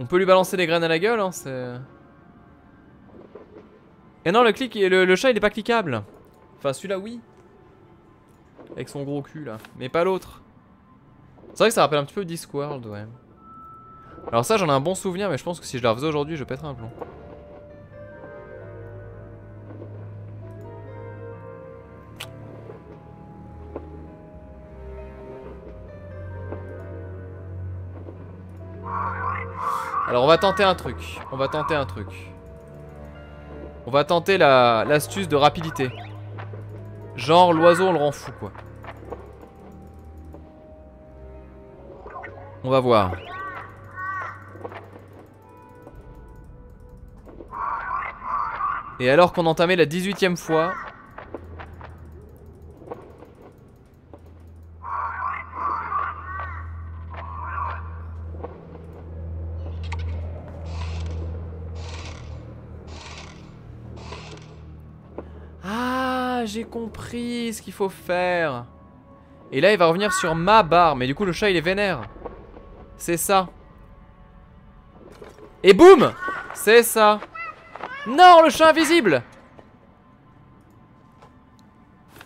On peut lui balancer des graines à la gueule, hein, c'est... Et non, le clic, le, le chat il est pas cliquable. Enfin, celui-là, oui. Avec son gros cul, là. Mais pas l'autre. C'est vrai que ça rappelle un petit peu Discworld, ouais. Alors ça, j'en ai un bon souvenir, mais je pense que si je la refaisais aujourd'hui, je pèterais un plomb. Alors on va tenter un truc. On va tenter un truc. On va tenter l'astuce de rapidité. Genre l'oiseau on le rend fou quoi. On va voir. Et alors qu'on entamait la 18ème fois, j'ai compris ce qu'il faut faire. Et là, il va revenir sur ma barre. Mais du coup, le chat, il est vénère. C'est ça. Et boum C'est ça. Non, le chat invisible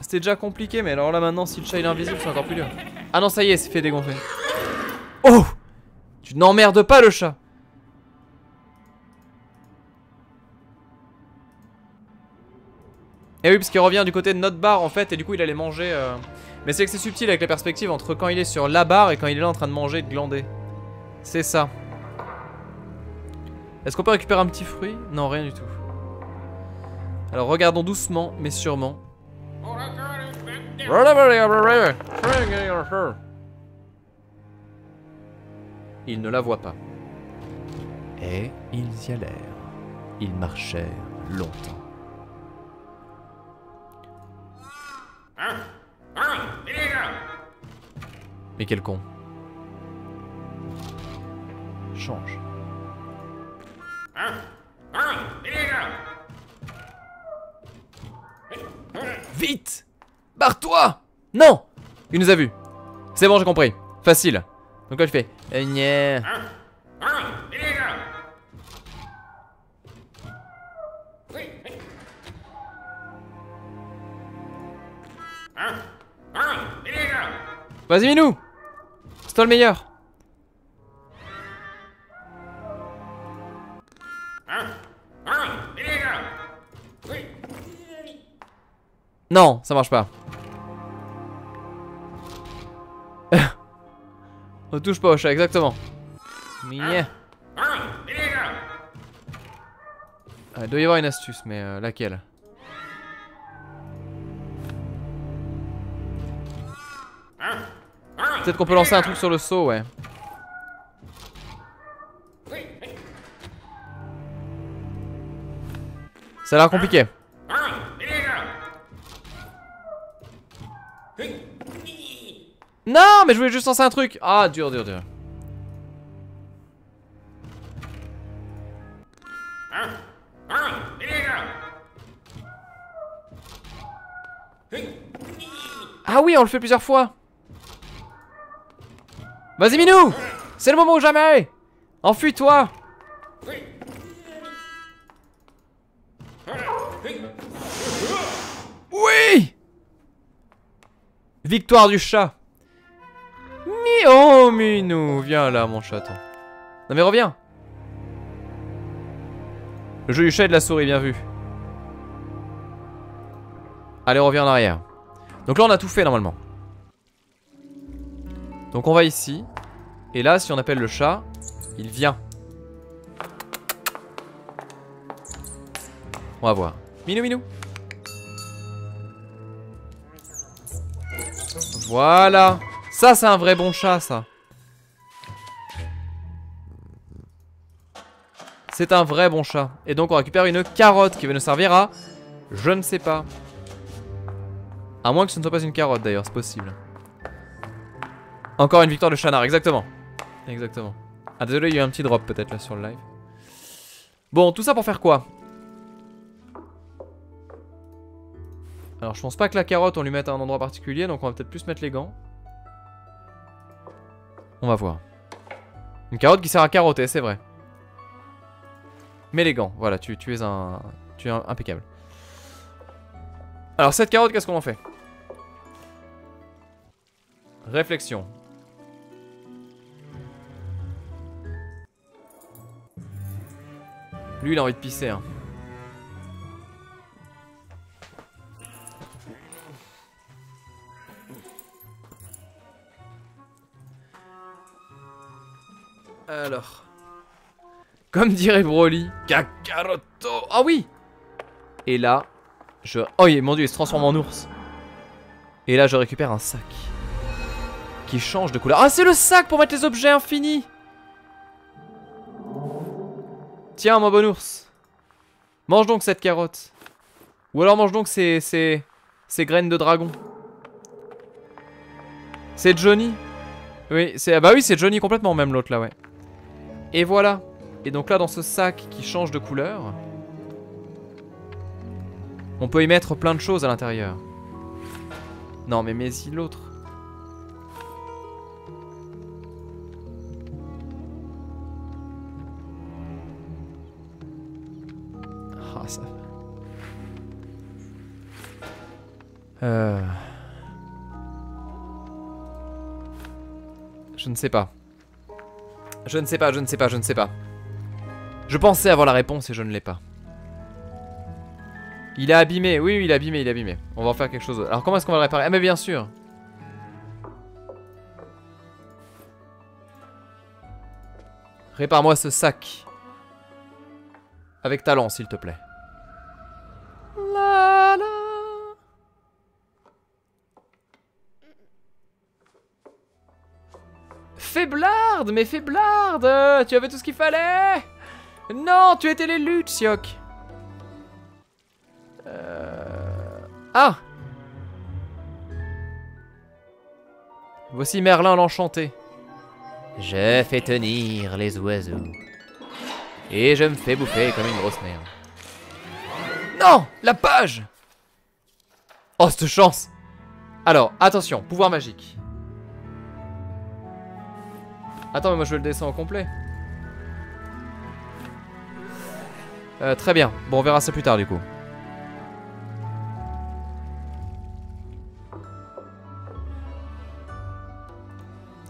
C'était déjà compliqué, mais alors là, maintenant, si le chat, il est invisible, c'est encore plus dur. Ah non, ça y est, c'est fait dégonfler. Oh Tu n'emmerdes pas le chat Et eh oui, parce qu'il revient du côté de notre barre en fait, et du coup il allait manger. Euh. Mais c'est que c'est subtil avec la perspective entre quand il est sur la barre et quand il est là en train de manger et de glander. C'est ça. Est-ce qu'on peut récupérer un petit fruit? Non, rien du tout. Alors regardons doucement, mais sûrement. Il ne la voit pas. Et ils y allèrent. Ils marchèrent longtemps. Mais quel con. Change. Vite Barre-toi Non Il nous a vus. C'est bon, j'ai compris. Facile. Donc là, je fais... Euh, Vas-y Minou C'est toi le meilleur Non, ça marche pas. On touche pas au chat, exactement. il doit y avoir une astuce, mais euh, laquelle? Peut-être qu'on peut lancer un truc sur le saut, ouais. Ça a l'air compliqué. Non, mais je voulais juste lancer un truc. Ah, dur, dur, dur. Ah oui, on le fait plusieurs fois. Vas-y, Minou C'est le moment ou jamais Enfuis-toi Oui Victoire du chat Oh, Minou Viens là, mon chaton. Non mais reviens Le jeu du chat et de la souris, bien vu. Allez, reviens en arrière. Donc là, on a tout fait, normalement. Donc on va ici. Et là, si on appelle le chat, il vient. On va voir. Minou, minou. Voilà. Ça, c'est un vrai bon chat, ça. C'est un vrai bon chat. Et donc, on récupère une carotte qui va nous servir à... Je ne sais pas. À moins que ce ne soit pas une carotte, d'ailleurs, c'est possible. Encore une victoire de Chanard, exactement. Exactement. Ah désolé, il y a eu un petit drop peut-être là sur le live. Bon, tout ça pour faire quoi? Alors je pense pas que la carotte on lui mette à un endroit particulier, donc on va peut-être plus mettre les gants. On va voir. Une carotte qui sert à carotter, c'est vrai. Mais les gants, voilà, tu, es un... Tu es impeccable. Alors cette carotte, qu'est-ce qu'on en fait? Réflexion. Lui, il a envie de pisser. Hein. Alors. Comme dirait Broly, Kakaroto. Ah oui Et là, je... Oh, mon dieu, il se transforme en ours. Et là, je récupère un sac. Qui change de couleur. Ah, c'est le sac pour mettre les objets infinis Tiens, mon bon ours. Mange donc cette carotte. Ou alors mange donc ces, ces, graines de dragon. C'est Johnny Oui, c'est ah bah oui, c'est Johnny complètement même l'autre là, ouais. Et voilà. Et donc là, dans ce sac qui change de couleur, on peut y mettre plein de choses à l'intérieur. Non, mais mais si l'autre. Euh... Je ne sais pas. Je ne sais pas, je ne sais pas, je ne sais pas. Je pensais avoir la réponse et je ne l'ai pas. Il est abîmé, oui, oui, il est abîmé, il est abîmé. On va en faire quelque chose. Alors comment est-ce qu'on va le réparer? Ah mais bien sûr. Répare-moi ce sac. Avec talent, s'il te plaît. Faiblarde, mais faiblarde Tu avais tout ce qu'il fallait Non, tu étais l'élu, Tsiok euh... Ah Voici Merlin l'Enchanté. Je fais tenir les oiseaux. Et je me fais bouffer comme une grosse merde. Non La page Oh, cette chance Alors, attention, pouvoir magique. Attends, mais moi je veux le dessin au complet. Euh, très bien. Bon, on verra ça plus tard du coup.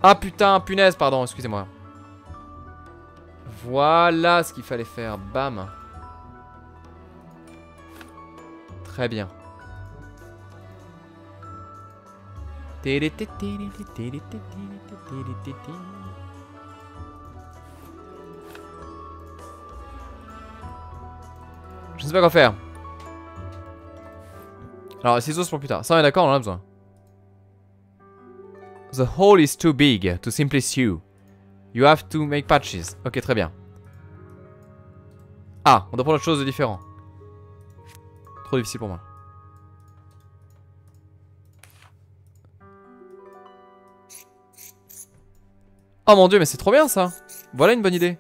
Ah putain, punaise, pardon, excusez-moi. Voilà ce qu'il fallait faire. Bam. Très bien. Je sais pas quoi faire. Alors, les ciseaux pour plus tard. Ça, on est d'accord, on en a besoin. The hole is too big to simply sew. You have to make patches. Ok, très bien. Ah, on doit prendre autre chose de différent. Trop difficile pour moi. Oh mon dieu, mais c'est trop bien ça Voilà une bonne idée.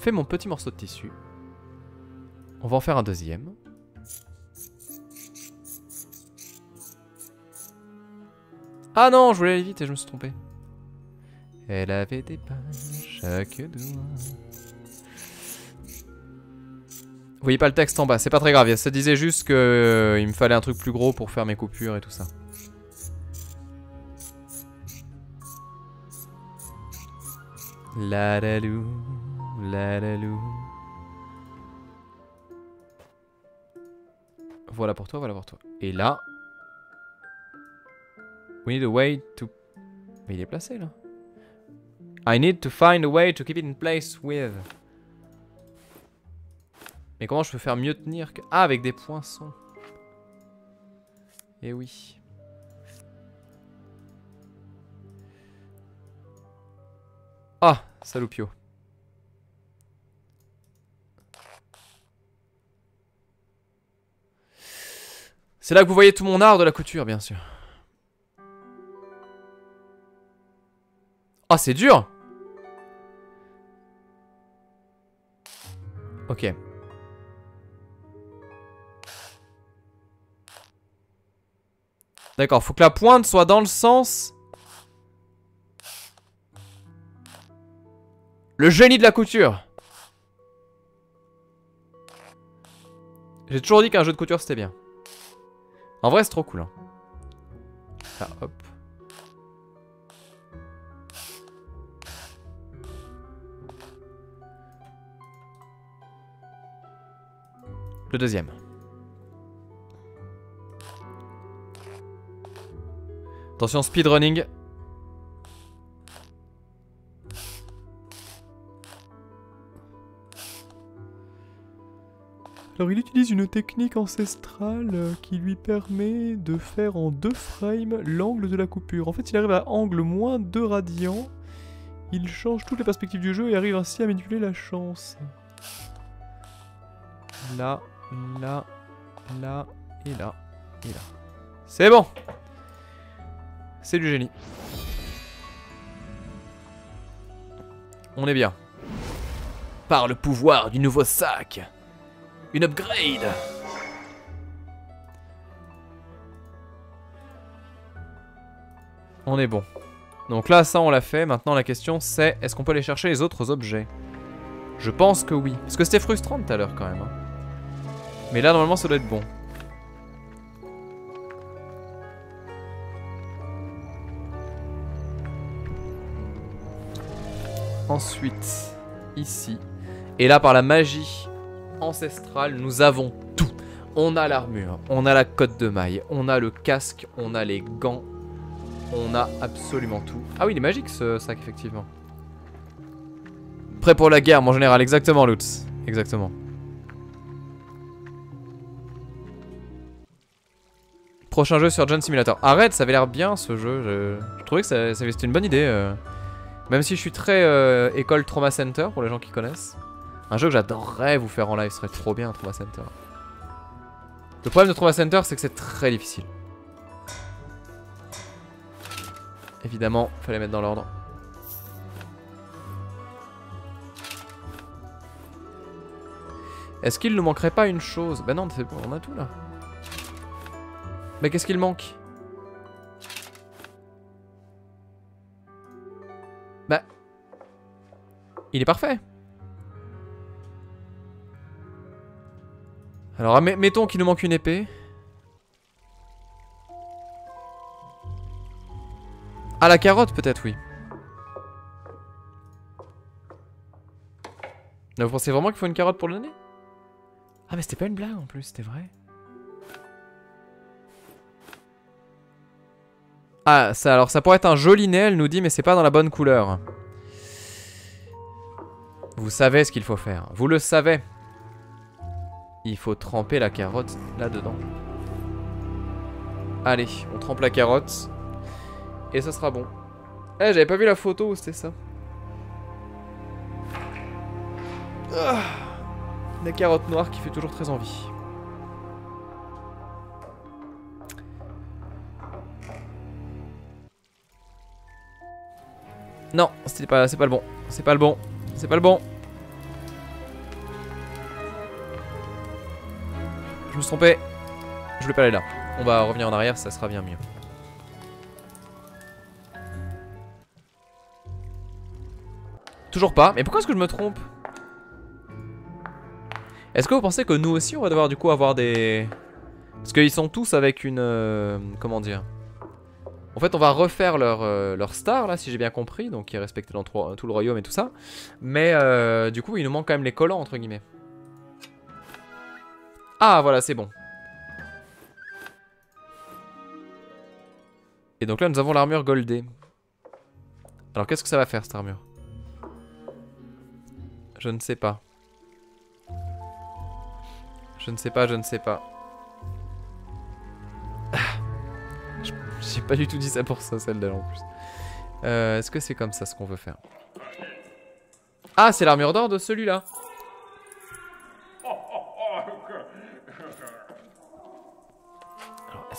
Fais mon petit morceau de tissu. On va en faire un deuxième. Ah non, je voulais aller vite et je me suis trompé. Elle avait des pages chaque. Vous voyez pas le texte en bas, c'est pas très grave. Ça disait juste qu'il euh, me fallait un truc plus gros pour faire mes coupures et tout ça. La la la. Voilà pour toi, voilà pour toi. Et là... We need a way to... Mais il est placé là. I need to find a way to keep it in place with... Mais comment je peux faire mieux tenir que... Ah, avec des poinçons. Eh oui. Ah, saloupio. C'est là que vous voyez tout mon art de la couture, bien sûr. Ah, c'est dur Ok. D'accord, faut que la pointe soit dans le sens... Le génie de la couture J'ai toujours dit qu'un jeu de couture c'était bien. En vrai c'est trop cool. Hein. Hop. Le deuxième. Attention, speedrunning. Alors il utilise une technique ancestrale euh, qui lui permet de faire en deux frames l'angle de la coupure. En fait il arrive à angle moins 2 radians. Il change toutes les perspectives du jeu et arrive ainsi à manipuler la chance. Là, là, là, et là, et là. C'est bon c'est du génie. On est bien. Par le pouvoir du nouveau sac. Une upgrade. On est bon. Donc là, ça, on l'a fait. Maintenant, la question, c'est est-ce qu'on peut aller chercher les autres objets? Je pense que oui. Parce que c'était frustrant tout à l'heure, quand même. Hein. Mais là, normalement, ça doit être bon. Ensuite, ici. Et là, par la magie ancestrale, nous avons tout. On a l'armure, on a la cotte de maille, on a le casque, on a les gants. On a absolument tout. Ah oui, il est magique ce sac, effectivement. Prêt pour la guerre, mon général. Exactement, Lutz. Exactement. Prochain jeu sur John Simulator. Arrête, ça avait l'air bien ce jeu. Je, trouvais que c'était une bonne idée. Euh. Même si je suis très euh, école Trauma Center pour les gens qui connaissent. Un jeu que j'adorerais vous faire en live, serait trop bien Trauma Center. Le problème de Trauma Center, c'est que c'est très difficile. Évidemment, fallait mettre dans l'ordre. Est-ce qu'il ne manquerait pas une chose? Bah non, on a tout là. Mais qu'est-ce qu'il manque? Bah... Il est parfait. Alors, mettons qu'il nous manque une épée. Ah, la carotte, peut-être, oui. vous pensez vraiment qu'il faut une carotte pour le donner? Ah, mais c'était pas une blague en plus, c'était vrai. Ah, ça, alors ça pourrait être un joli nez, elle nous dit, mais c'est pas dans la bonne couleur. Vous savez ce qu'il faut faire. Vous le savez. Il faut tremper la carotte là-dedans. Allez, on trempe la carotte. Et ça sera bon. Eh, j'avais pas vu la photo, où c'était ça. Ah, la carotte noire qui fait toujours très envie. Non, c'est pas, pas le bon. C'est pas le bon. C'est pas le bon. Me suis trompé. Je voulais pas aller là. On va revenir en arrière, ça sera bien mieux. Toujours pas. Mais pourquoi est-ce que je me trompe? Est-ce que vous pensez que nous aussi on va devoir du coup avoir des... Parce qu'ils sont tous avec une... euh, comment dire? En fait on va refaire leur, euh, leur star là si j'ai bien compris. Donc qui est respecté dans tout le royaume et tout ça. Mais euh, du coup il nous manque quand même les collants entre guillemets. Ah voilà c'est bon. Et donc là nous avons l'armure goldée. Alors qu'est-ce que ça va faire cette armure? Je ne sais pas. Je ne sais pas, je ne sais pas. Ah. J'ai pas du tout dit ça pour ça, celle d'elle en plus. Euh, Est-ce que c'est comme ça ce qu'on veut faire? Ah, c'est l'armure d'or de celui-là.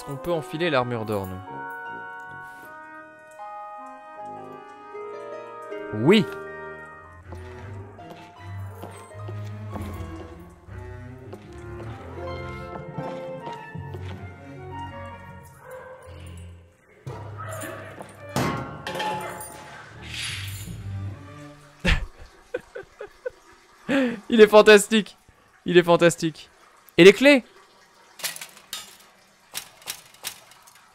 Est-ce qu'on peut enfiler l'armure d'or, nous Oui. Il est fantastique. Il est fantastique. Et les clés?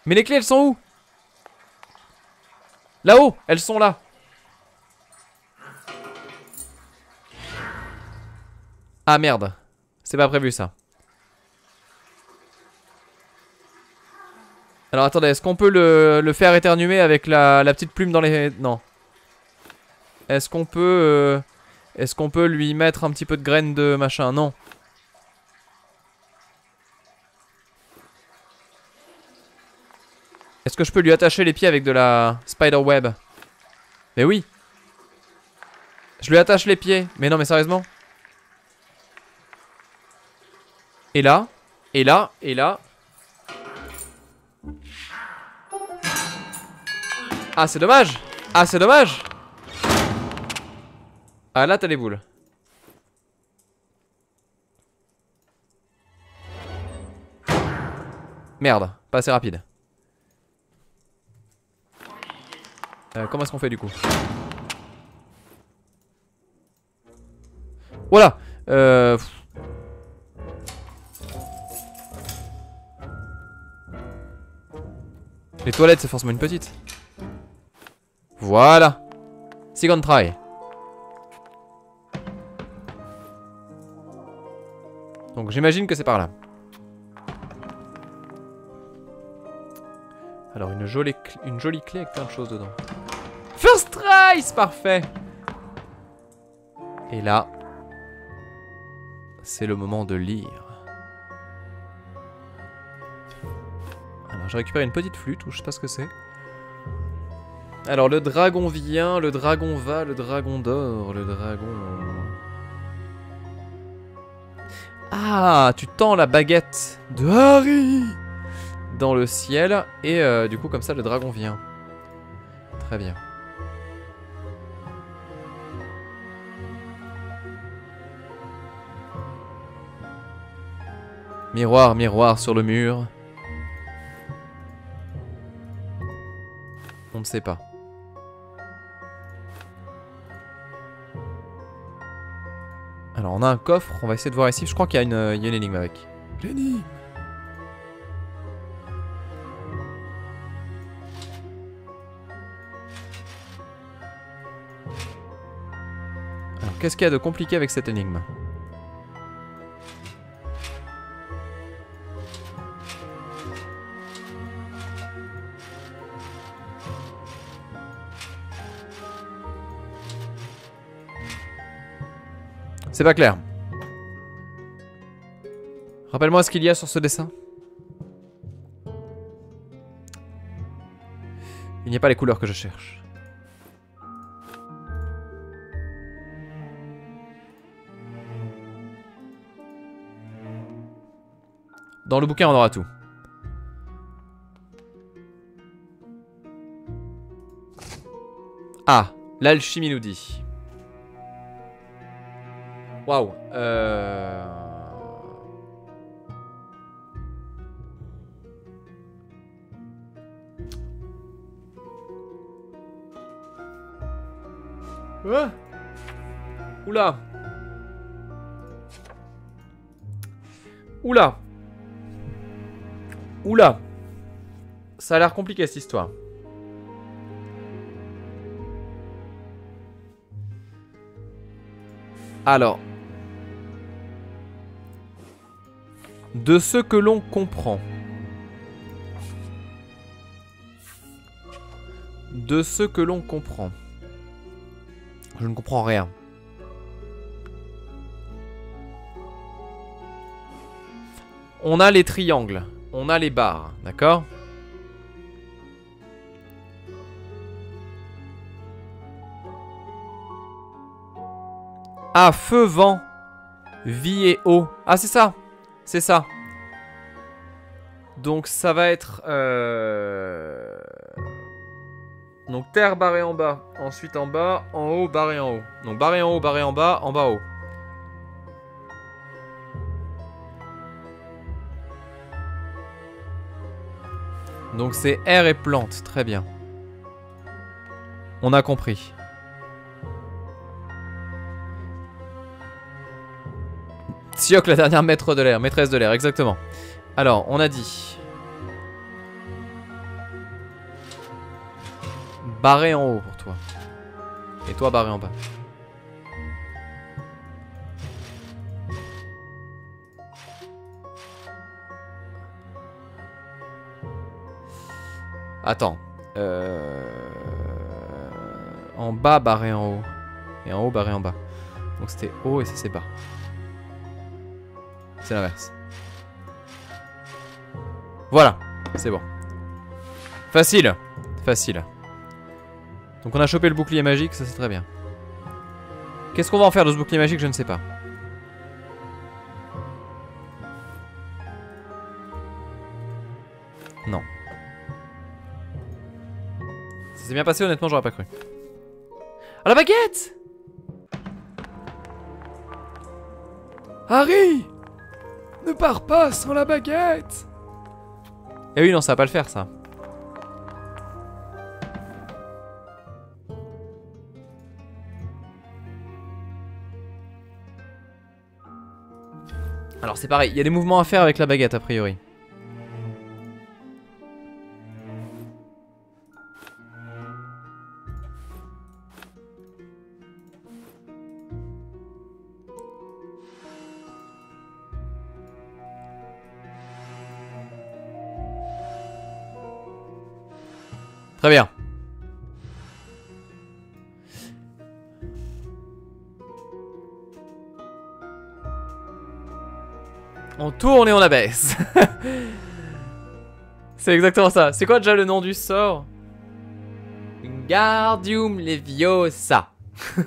Mais les clés, elles sont où? Là-haut Elles sont là. Ah merde. C'est pas prévu ça. Alors attendez, est-ce qu'on peut le, le faire éternuer avec la, la petite plume dans les... Non. Est-ce qu'on peut... euh, Est-ce qu'on peut lui mettre un petit peu de graines de machin? Non. Est-ce que je peux lui attacher les pieds avec de la spider web? Mais oui. Je lui attache les pieds. Mais non, mais sérieusement Et là Et là Et là Ah, c'est dommage Ah, c'est dommage Ah, là, t'as les boules. Merde, pas assez rapide. Euh, comment est-ce qu'on fait du coup? Voilà euh... Les toilettes c'est forcément une petite. Voilà Second try. Donc j'imagine que c'est par là. Alors une jolie, une jolie clé avec plein de choses dedans. First try, parfait. Et là, c'est le moment de lire. Alors j'ai récupéré une petite flûte ou je sais pas ce que c'est. Alors le dragon vient, le dragon va, le dragon dort, le dragon... Ah, tu tends la baguette de Harry dans le ciel et euh, du coup comme ça le dragon vient. Très bien. Miroir, miroir sur le mur. On ne sait pas. Alors on a un coffre, on va essayer de voir ici. Je crois qu'il y, a une- il y a une énigme avec. L'énigme Alors qu'est-ce qu'il y a de compliqué avec cette énigme? C'est pas clair. Rappelle-moi ce qu'il y a sur ce dessin. Il n'y a pas les couleurs que je cherche. Dans le bouquin, on aura tout. Ah, L'alchimie nous dit. Waouh. Ah. Oula. Oula. Oula. Ça a l'air compliqué cette histoire. Alors. De ce que l'on comprend. De ce que l'on comprend. Je ne comprends rien. On a les triangles. On a les barres. D'accord? Ah, feu, vent, vie et eau. Ah, c'est ça. C'est ça. Donc ça va être... Euh... Donc terre barré en bas, ensuite en bas, en haut, barré en haut. Donc barré en haut, barré en bas, en bas, haut. Donc c'est air et plante, très bien. On a compris. Siok, la dernière maître de l'air, maîtresse de l'air, exactement. Alors, on a dit. Barré en haut pour toi. Et toi, barré en bas. Attends. Euh... En bas, barré en haut. Et en haut, barré en bas. Donc c'était haut et ça c'est bas. C'est l'inverse. Voilà, c'est bon. Facile, facile. Donc on a chopé le bouclier magique, ça c'est très bien. Qu'est-ce qu'on va en faire de ce bouclier magique Je ne sais pas. Non. Ça s'est bien passé, honnêtement, j'aurais pas cru. À la baguette Harry ne pars pas sans la baguette Eh oui, non, ça va pas le faire, ça. Alors c'est pareil, il y a des mouvements à faire avec la baguette a priori. Très bien. On tourne et on abaisse. C'est exactement ça. C'est quoi déjà le nom du sort? Gardium Leviosa. oh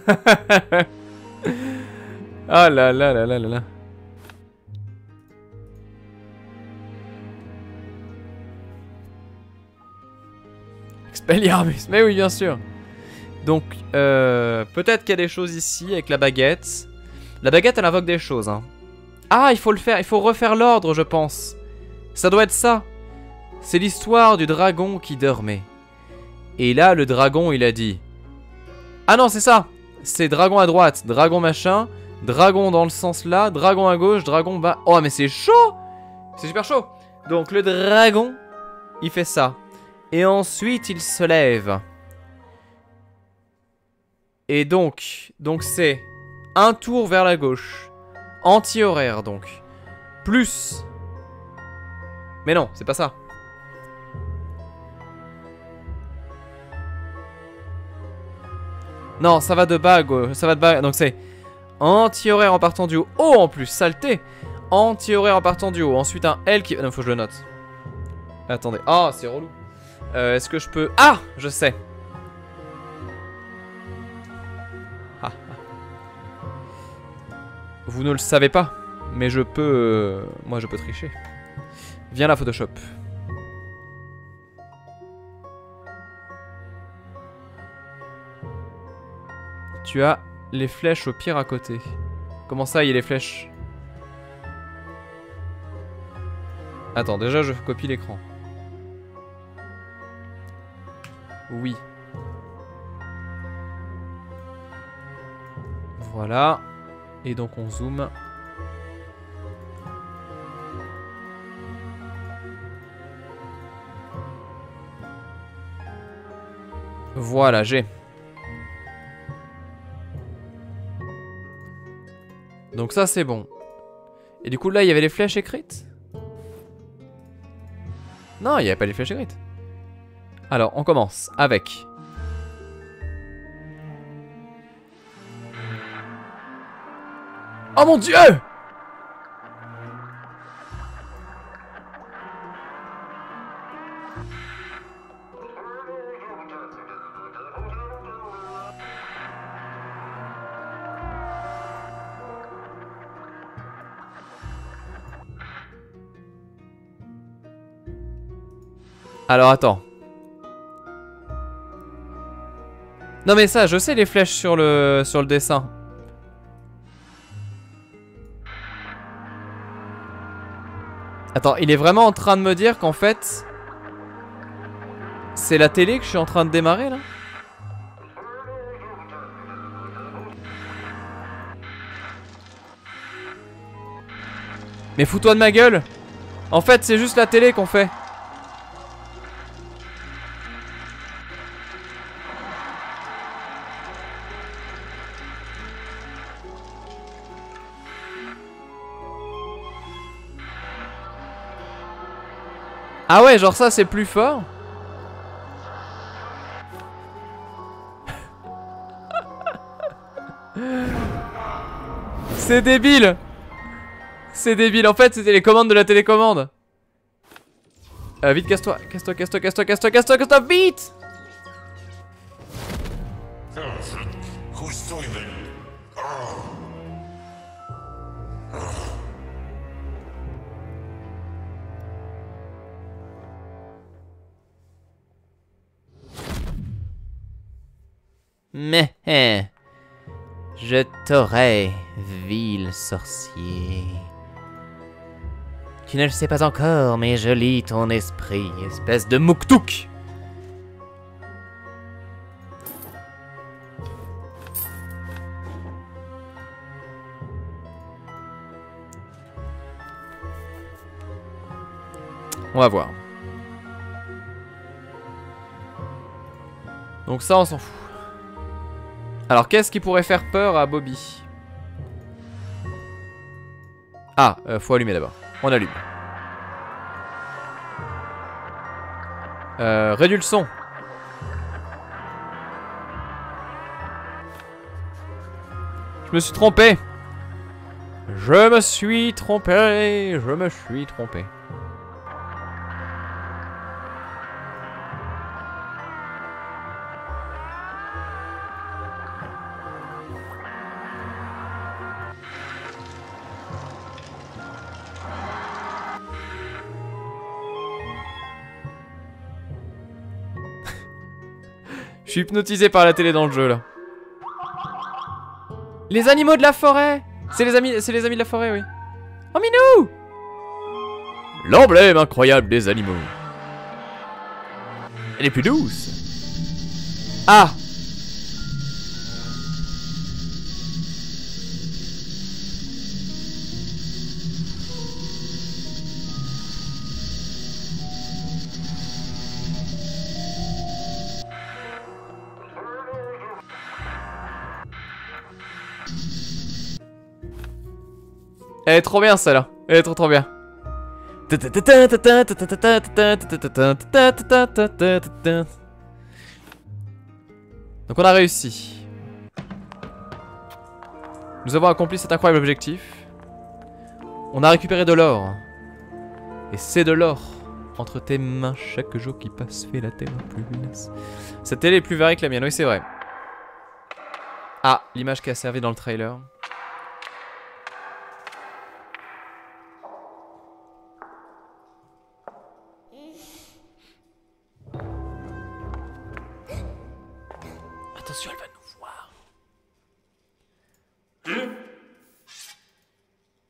là là là là là là. Mais oui bien sûr. Donc euh, peut-être qu'il y a des choses ici avec la baguette. La baguette elle invoque des choses. Hein. Ah il faut le faire, il faut refaire l'ordre je pense. Ça doit être ça. C'est l'histoire du dragon qui dormait. Et là le dragon il a dit. Ah non c'est ça. C'est dragon à droite, dragon machin, dragon dans le sens là, dragon à gauche, dragon bas. Oh mais c'est chaud C'est super chaud Donc le dragon, il fait ça. Et ensuite, il se lève. Et donc, donc c'est un tour vers la gauche. Anti-horaire, donc. Plus. Mais non, c'est pas ça. Non, ça va de bas, ça va de bas. Donc c'est anti-horaire en partant du haut. Oh, en plus, saleté. Anti-horaire en partant du haut. Ensuite un L qui... Non, faut que je le note. Attendez. Ah, c'est relou. Euh, Est-ce que je peux... Ah Je sais. Ah, ah. Vous ne le savez pas, mais je peux... Euh, moi, je peux tricher. Viens là, Photoshop. tu as les flèches au pire à côté. Comment ça, il y a les flèches? Attends, déjà je copie l'écran. Oui. Voilà. Et donc on zoome. Voilà, j'ai. Donc ça c'est bon. Et du coup là il y avait les flèches écrites? Non, il n'y avait pas les flèches écrites. Alors on commence avec... Oh mon dieu Alors attends. Non mais ça, je sais les flèches sur le sur le dessin. Attends, il est vraiment en train de me dire qu'en fait c'est la télé que je suis en train de démarrer là? Mais fous-toi de ma gueule En fait, c'est juste la télé qu'on fait. Ah ouais, genre ça c'est plus fort C'est débile C'est débile, en fait c'était les commandes de la télécommande. Euh, Vite casse-toi, casse-toi, casse-toi, casse-toi, casse-toi, casse-toi, casse-toi, vite Mais, hein, je t'aurai, vil sorcier. Tu ne le sais pas encore, mais je lis ton esprit, espèce de mouktouk. On va voir. Donc ça, on s'en fout. Alors, qu'est-ce qui pourrait faire peur à Bobby Ah, euh, faut allumer d'abord. On allume. Euh, réduis le son. Je me suis trompé. Je me suis trompé. Je me suis trompé. Je suis hypnotisé par la télé dans le jeu là. Les animaux de la forêt C'est les amis c'est les amis de la forêt, oui. Oh Minou L'emblème incroyable des animaux. Elle est plus douce. Ah Elle est trop bien celle-là. Elle est trop trop bien. Donc on a réussi. Nous avons accompli cet incroyable objectif. On a récupéré de l'or. Et c'est de l'or. Entre tes mains, chaque jour qui passe fait la terre plus lumineuse. Cette télé est plus variée que la mienne, oui c'est vrai. Ah, l'image qui a servi dans le trailer. Attention, elle va nous voir. Hein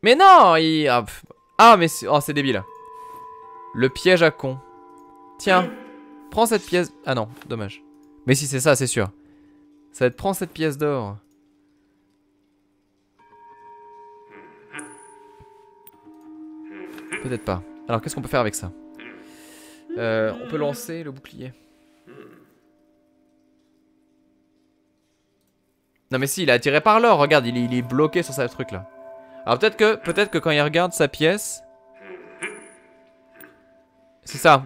mais non il... ah, ah mais oh, c'est débile. Le piège à con. Tiens, prends cette pièce... Ah non, dommage. Mais si c'est ça, c'est sûr. Ça va être prends cette pièce d'or. Peut-être pas. Alors qu'est-ce qu'on peut faire avec ça? Euh, on peut lancer le bouclier. Non mais si, il est attiré par l'or, regarde, il est, bloqué sur ce truc là. Alors peut-être que, peut-être que quand il regarde sa pièce... C'est ça.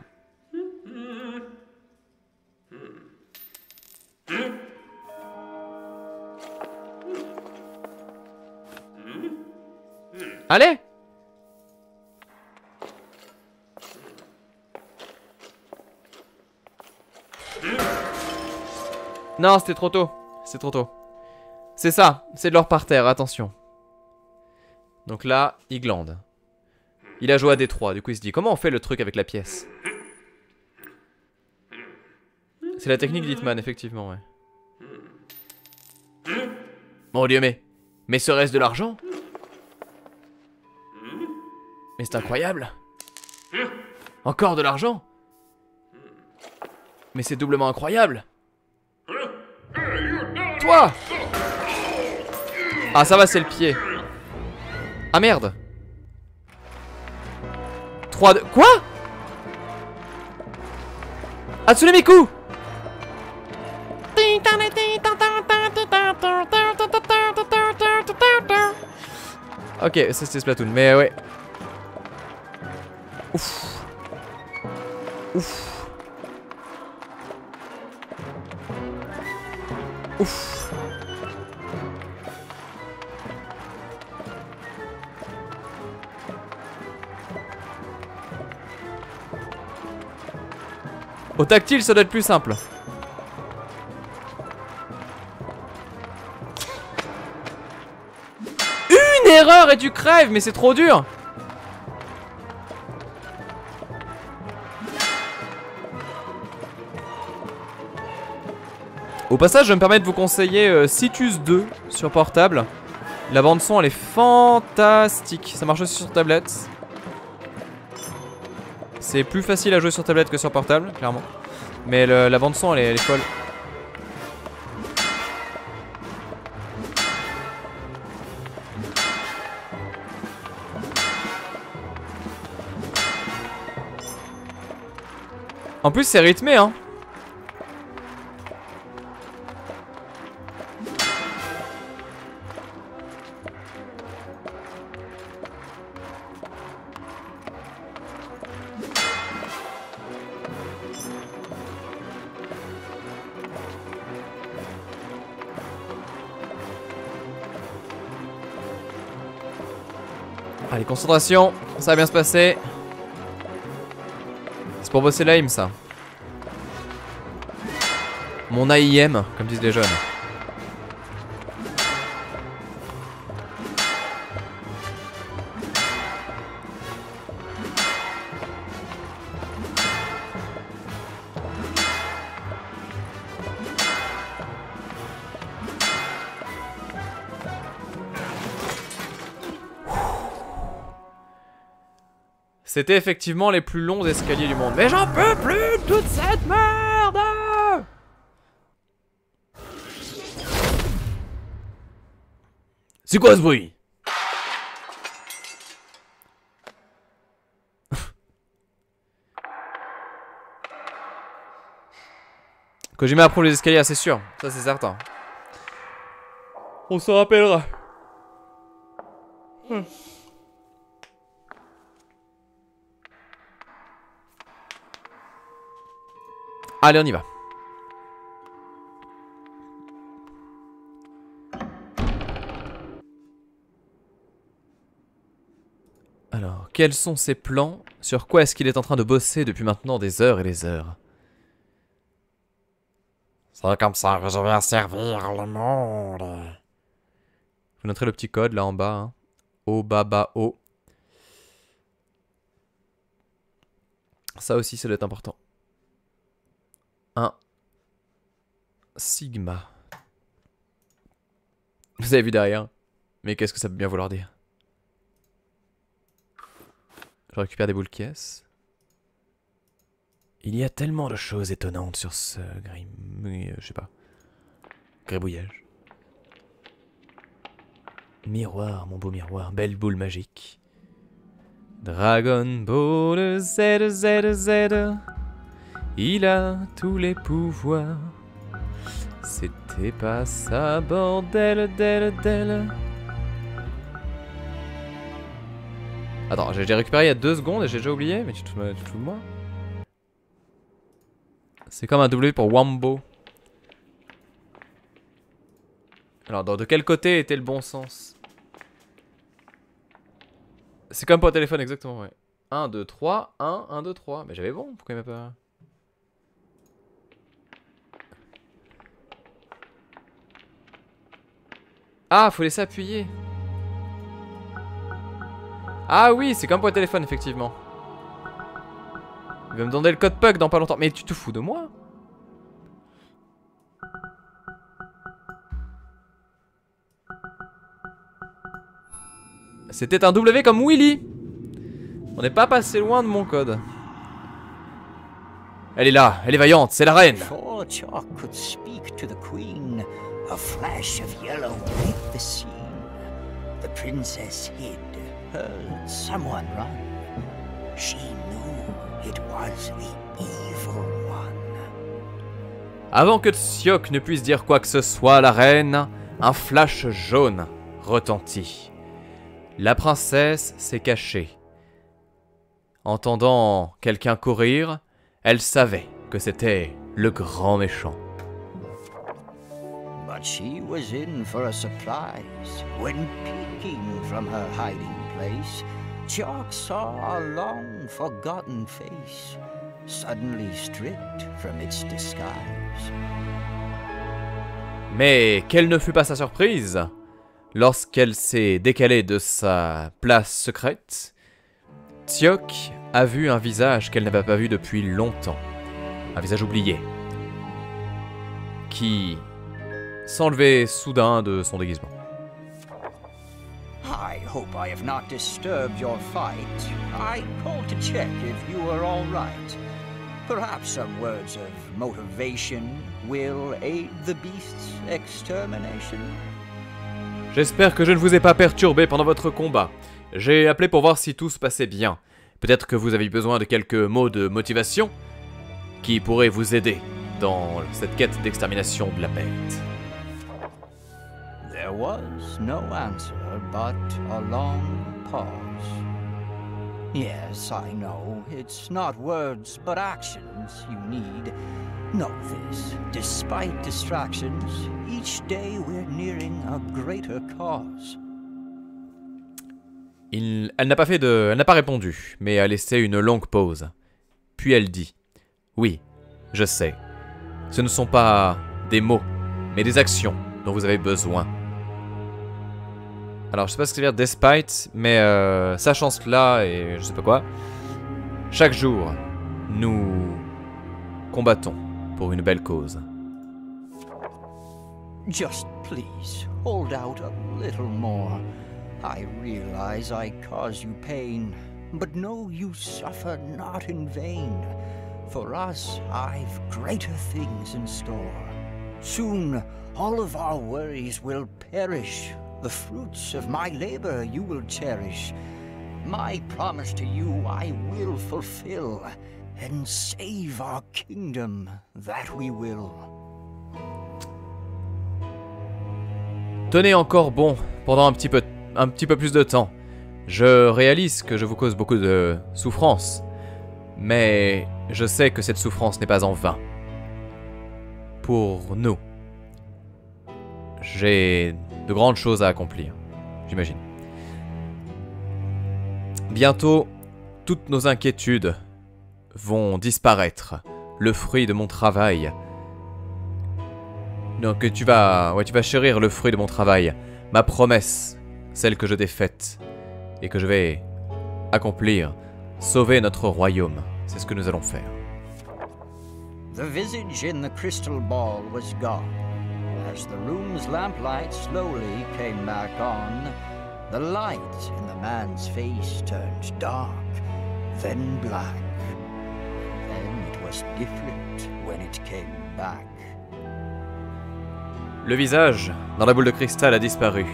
Allez Non, c'était trop tôt. C'est trop tôt. C'est ça, c'est de l'or par terre, attention. Donc là, il glande. Il a joué à D3, du coup il se dit comment on fait le truc avec la pièce? C'est la technique d'Hitman, effectivement, ouais. Mon dieu, mais... Mais serait-ce de l'argent? Mais c'est incroyable Encore de l'argent? Mais c'est doublement incroyable Toi Ah ça va c'est le pied Ah merde 3 de... Quoi? Hatsune Miku Ok, ça c'était Splatoon, mais ouais. Ouf. Ouf. Ouf. Au tactile, ça doit être plus simple. Une erreur et tu crèves, mais c'est trop dur. Au passage, je me permettre de vous conseiller euh, Citus 2 sur portable. La bande son, elle est fantastique. Ça marche aussi sur tablette. C'est plus facile à jouer sur tablette que sur portable, clairement. Mais la bande son, elle est folle. En plus, c'est rythmé, hein. Concentration. Ça va bien se passer. C'est pour bosser l'aim, ça. Mon AIM, comme disent les jeunes. C'était effectivement les plus longs escaliers du monde. Mais j'en peux plus de toute cette merde C'est quoi ce bruit? Kojima approuve les escaliers, c'est sûr. Ça, c'est certain. On se rappellera. Allez, on y va. Alors, quels sont ses plans? Sur quoi est-ce qu'il est en train de bosser depuis maintenant des heures et des heures? C'est comme ça que je vais servir le monde. Vous noterez le petit code là en bas. Hein. O, baba, O. Ça aussi, ça doit être important. Un sigma. Vous avez vu derrière Mais qu'est-ce que ça peut bien vouloir dire? Je récupère des boules caisses. Il y a tellement de choses étonnantes sur ce grim... euh, Je sais pas. Grébouillage. Miroir, mon beau miroir. Belle boule magique. Dragon Ball Z, Z, Z. Il a tous les pouvoirs. C'était pas ça, bordel, del, del. Attends, j'ai récupéré il y a deux secondes et j'ai déjà oublié, mais tu te, tu fous de moi C'est comme un W pour Wambo. Alors, de quel côté était le bon sens? C'est comme pour le téléphone, exactement, ouais. 1, 2, 3, 1, 1, 2, 3. Mais j'avais bon, pourquoi il m'a pas... Ah, faut laisser appuyer. Ah oui, c'est comme pour le téléphone, effectivement. Il va me demander le code PUG dans pas longtemps. Mais tu te fous de moi? C'était un W comme Willy. On n'est pas passé loin de mon code. Elle est là, elle est vaillante, c'est la reine. A flash of yellow lit the scene. The princess hid, heard someone run. She knew it was the evil one. Avant que Tsiok ne puisse dire quoi que ce soit la reine, un flash jaune retentit. La princesse s'est cachée. Entendant quelqu'un courir, elle savait que c'était le grand méchant. But she was in for a surprise when peeking from her hiding place, Chalk saw a long forgotten face, suddenly stripped from its disguise. Mais quelle ne fut pas sa surprise? Lorsqu'elle s'est décalée de sa place secrète Tsiok a vu un visage qu'elle n'avait pas vu depuis longtemps. Un visage oublié. Qui s'enlevait soudain de son déguisement. I hope I have not disturbed your fight. I called to check if you were all right. Perhaps some words of motivation will aid the beast's extermination? J'espère que je ne vous ai pas perturbé pendant votre combat. J'ai appelé pour voir si tout se passait bien. Peut-être que vous avez besoin de quelques mots de motivation qui pourraient vous aider dans cette quête d'extermination de la bête. There was no answer but a long pause. Yes, I know, it's not words but actions you need. Know this, despite distractions, each day we're nearing a greater cause. Il- Elle n'a pas fait de, elle n'a pas répondu, mais a laissé une longue pause. Puis elle dit "Oui, je sais. Ce ne sont pas des mots, mais des actions dont vous avez besoin." Alors, je sais pas ce que ça veut dire despite, mais euh, sachant cela et je sais pas quoi, chaque jour, nous combattons pour une belle cause. Just please, hold out a little more. I realize I cause you pain, but know you suffer not in vain. For us, I've greater things in store. Soon, all of our worries will perish. The fruits of my labor you will cherish. My promise to you I will fulfill, and save our kingdom, that we will. Tenez encore bon pendant un petit peu, un petit peu plus de temps. Je réalise que je vous cause beaucoup de souffrance, mais je sais que cette souffrance n'est pas en vain. Pour nous, j'ai de grandes choses à accomplir, j'imagine. Bientôt, toutes nos inquiétudes vont disparaître. Le fruit de mon travail donc tu vas, ouais, tu vas chérir le fruit de mon travail, ma promesse, celle que je t'ai faite et que je vais accomplir, sauver notre royaume. C'est ce que nous allons faire. The visage in the crystal ball was gone. As the room's lamplight slowly came back on, the light in the man's face turned dark, then black. Then it was different when it came back. Le visage dans la boule de cristal a disparu.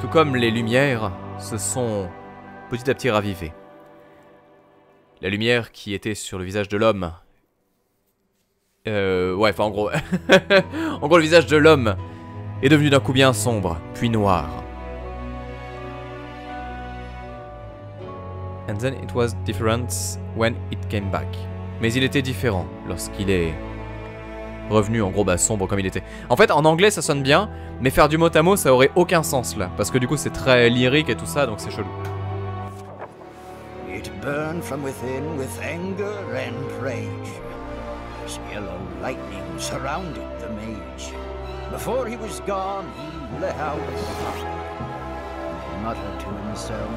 Tout comme les lumières se sont petit à petit ravivées. La lumière qui était sur le visage de l'homme. Euh, ouais, enfin en gros. en gros, le visage de l'homme est devenu d'un coup bien sombre, puis noir. And then. Mais il était différent lorsqu'il est revenu en gros bah, sombre comme il était. En fait, en anglais ça sonne bien, mais faire du mot à mot ça aurait aucun sens là, parce que du coup c'est très lyrique et tout ça, donc c'est chelou. It burned from within with anger and rage. Yellow lightning surrounded the mage. Before he was gone, he let out a muttered to himself.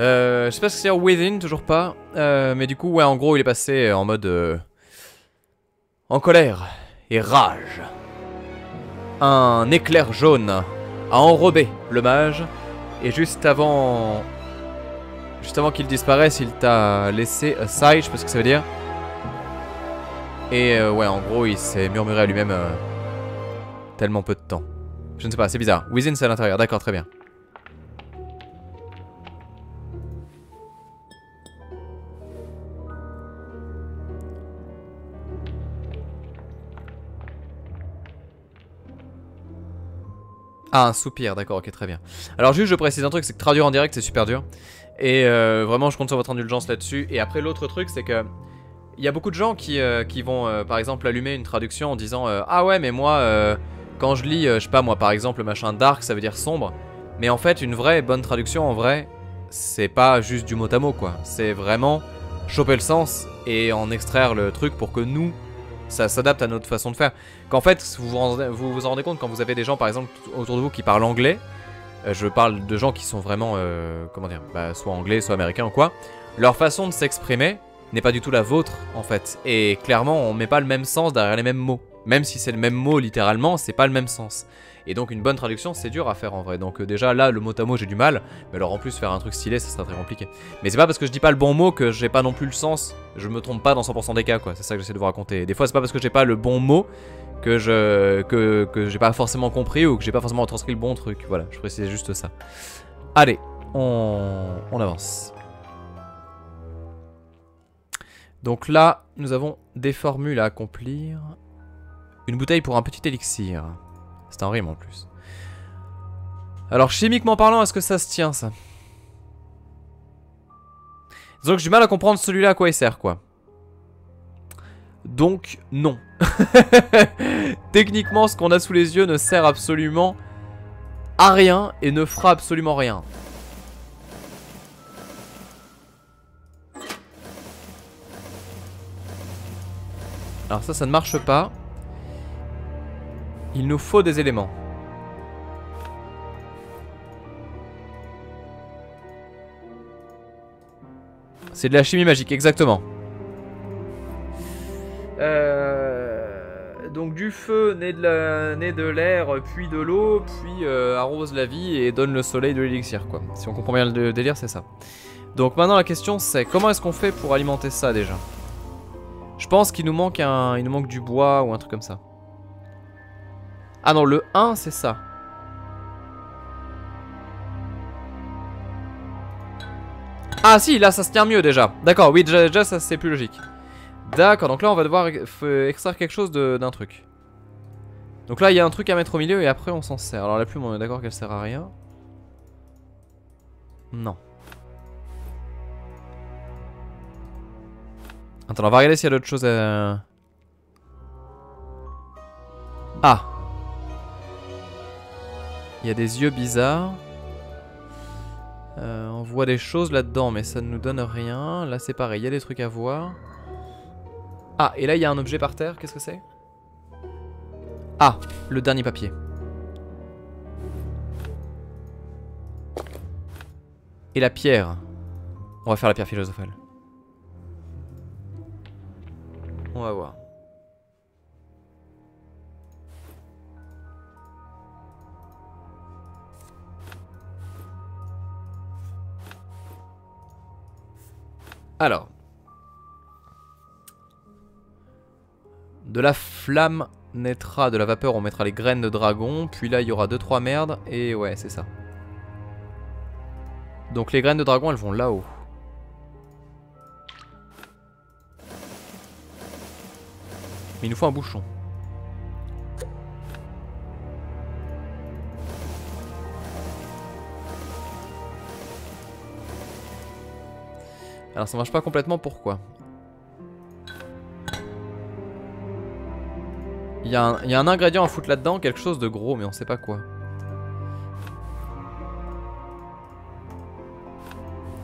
Euh, je sais pas que c'est Within, toujours pas. Euh, mais du coup, ouais, en gros, il est passé en mode. euh, en colère et rage. Un éclair jaune a enrobé le mage. Et juste avant. Juste avant qu'il disparaisse, il t'a laissé aside, je sais pas ce que ça veut dire. Et euh, ouais, en gros, il s'est murmuré à lui-même euh, tellement peu de temps. Je ne sais pas, c'est bizarre. Within, c'est à l'intérieur, d'accord, très bien. Ah, un soupir, d'accord, ok, très bien. Alors juste, je précise un truc, c'est que traduire en direct, c'est super dur. Et euh, vraiment, je compte sur votre indulgence là-dessus. Et après, l'autre truc, c'est que... Il y a beaucoup de gens qui, euh, qui vont, euh, par exemple, allumer une traduction en disant Ah ouais, mais moi, quand je lis, je sais pas, moi, par exemple, le machin dark, ça veut dire sombre. Mais en fait, une vraie bonne traduction, en vrai, c'est pas juste du mot à mot, quoi. C'est vraiment choper le sens et en extraire le truc pour que nous, ça s'adapte à notre façon de faire. Qu'en fait, vous vous, rendez, en rendez compte quand vous avez des gens, par exemple, autour de vous qui parlent anglais. euh, je parle de gens qui sont vraiment, euh, comment dire, bah, soit anglais, soit américains ou quoi. Leur façon de s'exprimer n'est pas du tout la vôtre, en fait. Et clairement, on met pas le même sens derrière les mêmes mots. Même si c'est le même mot littéralement, c'est pas le même sens. Et donc une bonne traduction, c'est dur à faire en vrai. Donc euh, déjà là, le mot à mot, j'ai du mal. Mais alors en plus, faire un truc stylé, ça serait très compliqué. Mais c'est pas parce que je dis pas le bon mot que j'ai pas non plus le sens. Je me trompe pas dans 100% des cas, quoi. C'est ça que j'essaie de vous raconter. Des fois, c'est pas parce que j'ai pas le bon mot que je que, que j'ai pas forcément compris ou que j'ai pas forcément transcrit le bon truc. Voilà, je précise juste ça. Allez, on, on avance. Donc là, nous avons des formules à accomplir. Une bouteille pour un petit élixir. C'est un rime en plus. Alors chimiquement parlant, est-ce que ça se tient ça? Que j'ai du mal à comprendre celui-là à quoi il sert quoi. Donc non. Techniquement, ce qu'on a sous les yeux ne sert absolument à rien et ne fera absolument rien. Alors ça, ça ne marche pas. Il nous faut des éléments. C'est de la chimie magique, exactement. Euh, donc du feu naît de l'air, puis de l'eau, puis euh, arrose la vie et donne le soleil de l'élixir, quoi. Si on comprend bien le délire, c'est ça. Donc maintenant la question c'est comment est-ce qu'on fait pour alimenter ça déjà? Je pense qu'il nous manque il nous manque du bois ou un truc comme ça. Ah non, le 1 c'est ça. Ah si, là ça se tient mieux déjà. D'accord, oui, déjà, ça c'est plus logique. D'accord, donc là on va devoir ex- extraire quelque chose d'un truc. Donc là il y a un truc à mettre au milieu et après on s'en sert. Alors la plume on est d'accord qu'elle sert à rien. Non. Attends, on va regarder s'il y a d'autres choses à... Ah Il y a des yeux bizarres. Euh, on voit des choses là-dedans, mais ça ne nous donne rien. Là, c'est pareil, il y a des trucs à voir. Ah, et là, il y a un objet par terre. Qu'est-ce que c'est? Ah, le dernier papier. Et la pierre. On va faire la pierre philosophale. On va voir. Alors. De la flamme naîtra de la vapeur, on mettra les graines de dragon. Puis là, il y aura 2-3 merdes. Et ouais, c'est ça. Donc les graines de dragon, elles vont là-haut. Mais il nous faut un bouchon. Alors ça marche pas complètement, pourquoi? Il y, a un- ingrédient à foutre là-dedans, quelque chose de gros, mais on sait pas quoi.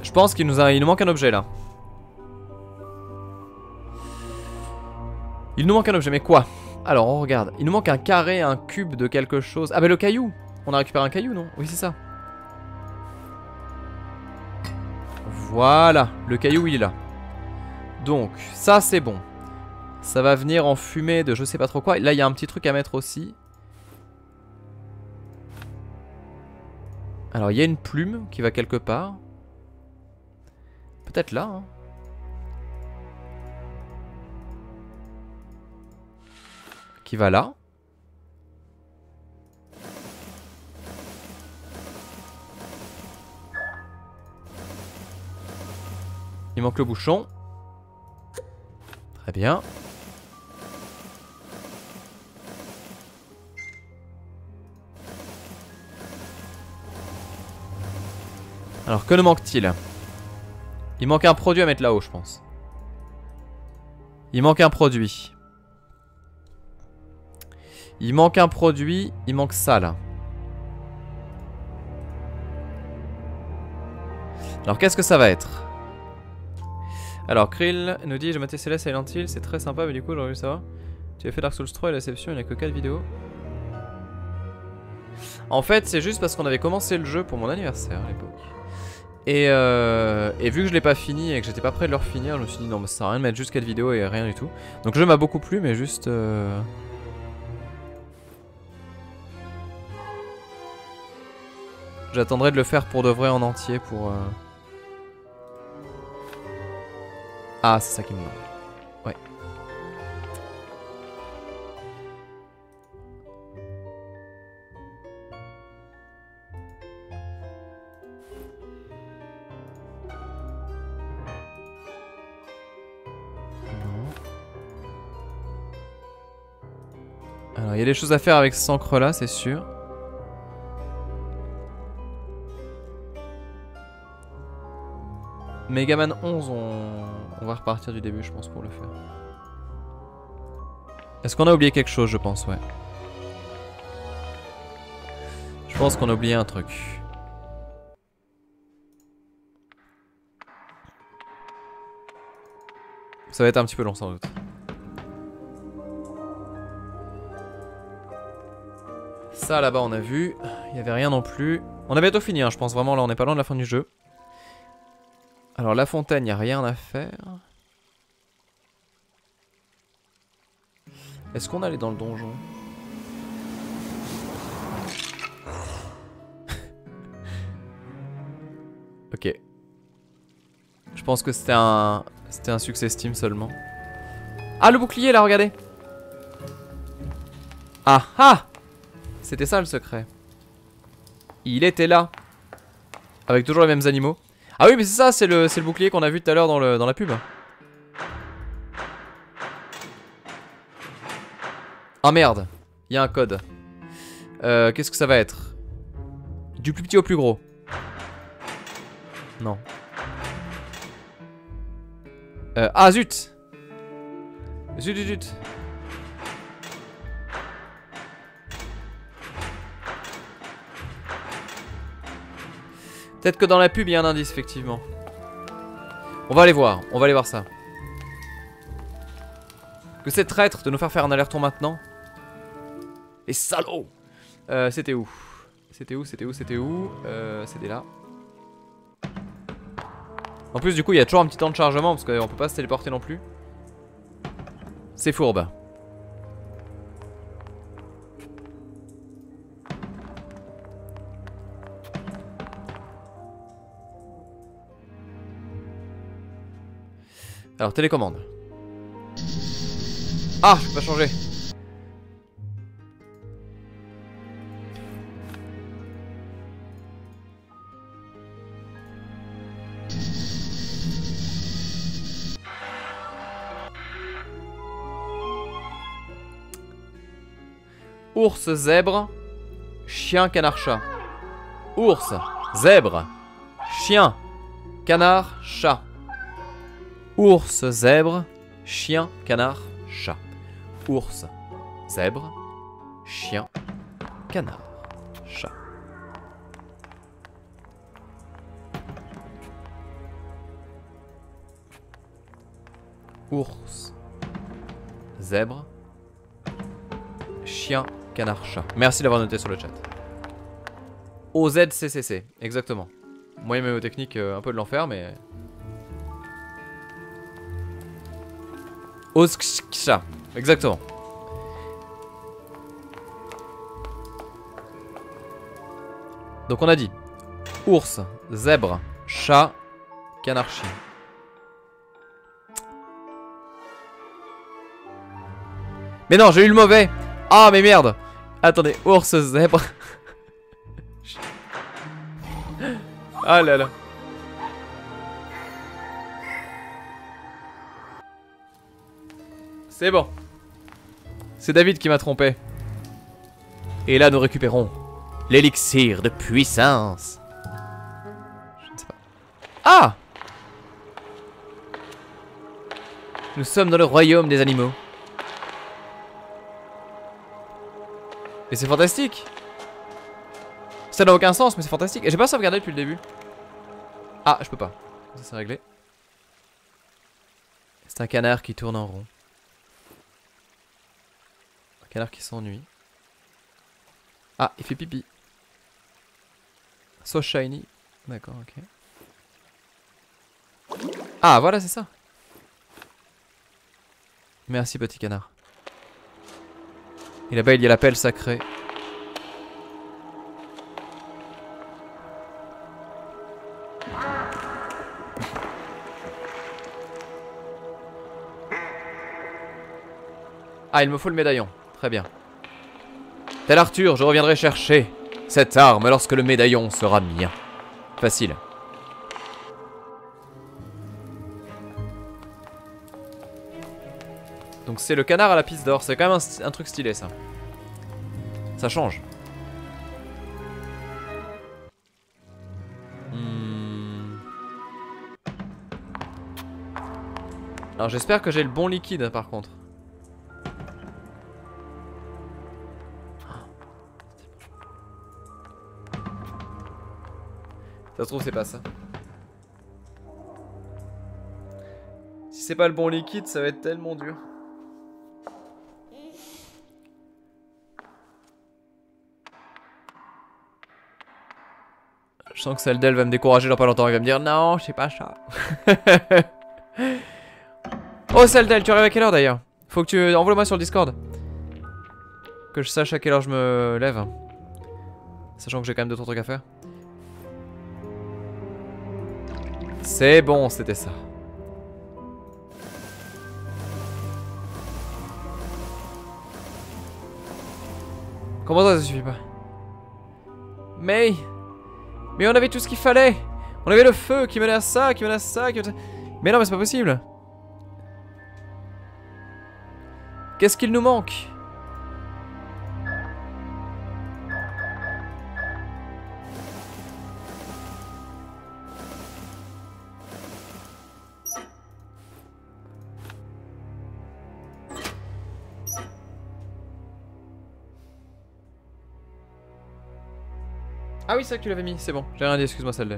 Je pense qu'il nous, manque un objet là. Il nous manque un objet, mais quoi? Alors on regarde. Il nous manque un carré, un cube de quelque chose. Ah bah le caillou On a récupéré un caillou, non? Oui, c'est ça. Voilà, le caillou il est là. Donc, ça c'est bon. Ça va venir en fumée de je sais pas trop quoi. Là, il y a un petit truc à mettre aussi. Alors, il y a une plume qui va quelque part. Peut-être là. hein. Qui va là. Il manque le bouchon. Très bien. Alors, que ne manque-t-il? Il manque un produit à mettre là-haut, je pense. Il manque un produit. Il manque un produit. Il manque ça, là. Alors, qu'est-ce que ça va être? Alors, Krill nous dit Je m'étais Céleste Silent Hill, c'est très sympa, mais du coup, j'aurais voulu savoir. Tu as fait Dark Souls 3 et L'Asception, il n'y a que 4 vidéos. En fait, c'est juste parce qu'on avait commencé le jeu pour mon anniversaire à l'époque. Et, euh, vu que je l'ai pas fini et que j'étais pas prêt de le refinir, je me suis dit non, mais ça sert à rien de mettre juste 4 vidéos et rien du tout. Donc le jeu m'a beaucoup plu, mais juste. euh, J'attendrai de le faire pour de vrai en entier pour. euh, Ah, c'est ça qui me manque. Ouais. Non. Alors, il y a des choses à faire avec ce encre là, c'est sûr. Megaman 11, on... on va repartir du début, je pense, pour le faire. Est-ce qu'on a oublié quelque chose, je pense, ouais. Je pense qu'on a oublié un truc. Ça va être un petit peu long, sans doute. Ça, là-bas, on a vu. Il n'y avait rien non plus. On a bientôt fini, hein, je pense vraiment. Là, on est pas loin de la fin du jeu. Alors la fontaine, il a rien à faire. Est-ce qu'on allait dans le donjon? Ok. Je pense que c'était un... C'était un succès Steam seulement. Ah, le bouclier là, regardez Ah ah C'était ça le secret. Il était là. Avec toujours les mêmes animaux. Ah oui mais c'est ça, c'est le, le bouclier qu'on a vu tout à l'heure dans la pub. Ah merde, il y a un code. Euh, Qu'est-ce que ça va être? Du plus petit au plus gros. Non. Euh, ah zut Zut zut zut Peut-être que dans la pub il y a un indice effectivement. On va aller voir, on va aller voir ça. Que c'est traître de nous faire faire un aller-retour maintenant. Les salauds euh, C'était où C'était où C'était où C'était où euh, C'était là. En plus du coup il y a toujours un petit temps de chargement parce qu'on peut pas se téléporter non plus. C'est fourbe. Alors, télécommande. Ah, je peux pas changer. Ours, zèbre, chien, canard, chat. Ours, zèbre, chien, canard, chat. Ours, zèbre, chien, canard, chat. Ours, zèbre, chien, canard, chat. Ours, zèbre, chien, canard, chat. Merci d'avoir noté sur le chat. OZCCC, exactement. Moyen mémotechnique, euh, un peu de l'enfer, mais... Oskcha, exactement. Donc on a dit ours, zèbre, chat, canard chien. Mais non, j'ai eu le mauvais. Ah mais merde. Attendez, ours, zèbre. ah là là. C'est bon. C'est David qui m'a trompé. Et là, nous récupérons l'élixir de puissance. Je ne sais pas. Ah Nous sommes dans le royaume des animaux. Et c'est fantastique Ça n'a aucun sens, mais c'est fantastique. Et j'ai pas sauvegardé depuis le début. Ah, je peux pas. Ça c'est réglé. C'est un canard qui tourne en rond. Canard qui s'ennuie. Ah, il fait pipi. So shiny. D'accord, ok. Ah, voilà, c'est ça. Merci, petit canard. Et là-bas, il y a l'appel sacré. Ah, il me faut le médaillon. Très bien. Tel Arthur, je reviendrai chercher cette arme lorsque le médaillon sera mien. Facile. Donc c'est le canard à la piste d'or. C'est quand même un, truc stylé ça. Ça change. Hmm. Alors j'espère que j'ai le bon liquide par contre. Ça se trouve c'est pas ça. Si c'est pas le bon liquide, ça va être tellement dur. Je sens que Saldel va me décourager dans pas longtemps. Il va me dire non, c'est pas ça. oh Saldel, tu arrives à quelle heure d'ailleurs? Faut que tu envoies-moi sur le Discord. Que je sache à quelle heure je me lève. Sachant que j'ai quand même d'autres trucs à faire. C'est bon, c'était ça. Comment ça, ça suffit pas? Mais... Mais on avait tout ce qu'il fallait. On avait le feu qui menait à ça, qui menait à ça, qui menait à... Mais non, mais c'est pas possible. Qu'est-ce qu'il nous manque? Oui, c'est ça que tu l'avais mis, c'est bon. J'ai rien dit, excuse-moi, celle-là.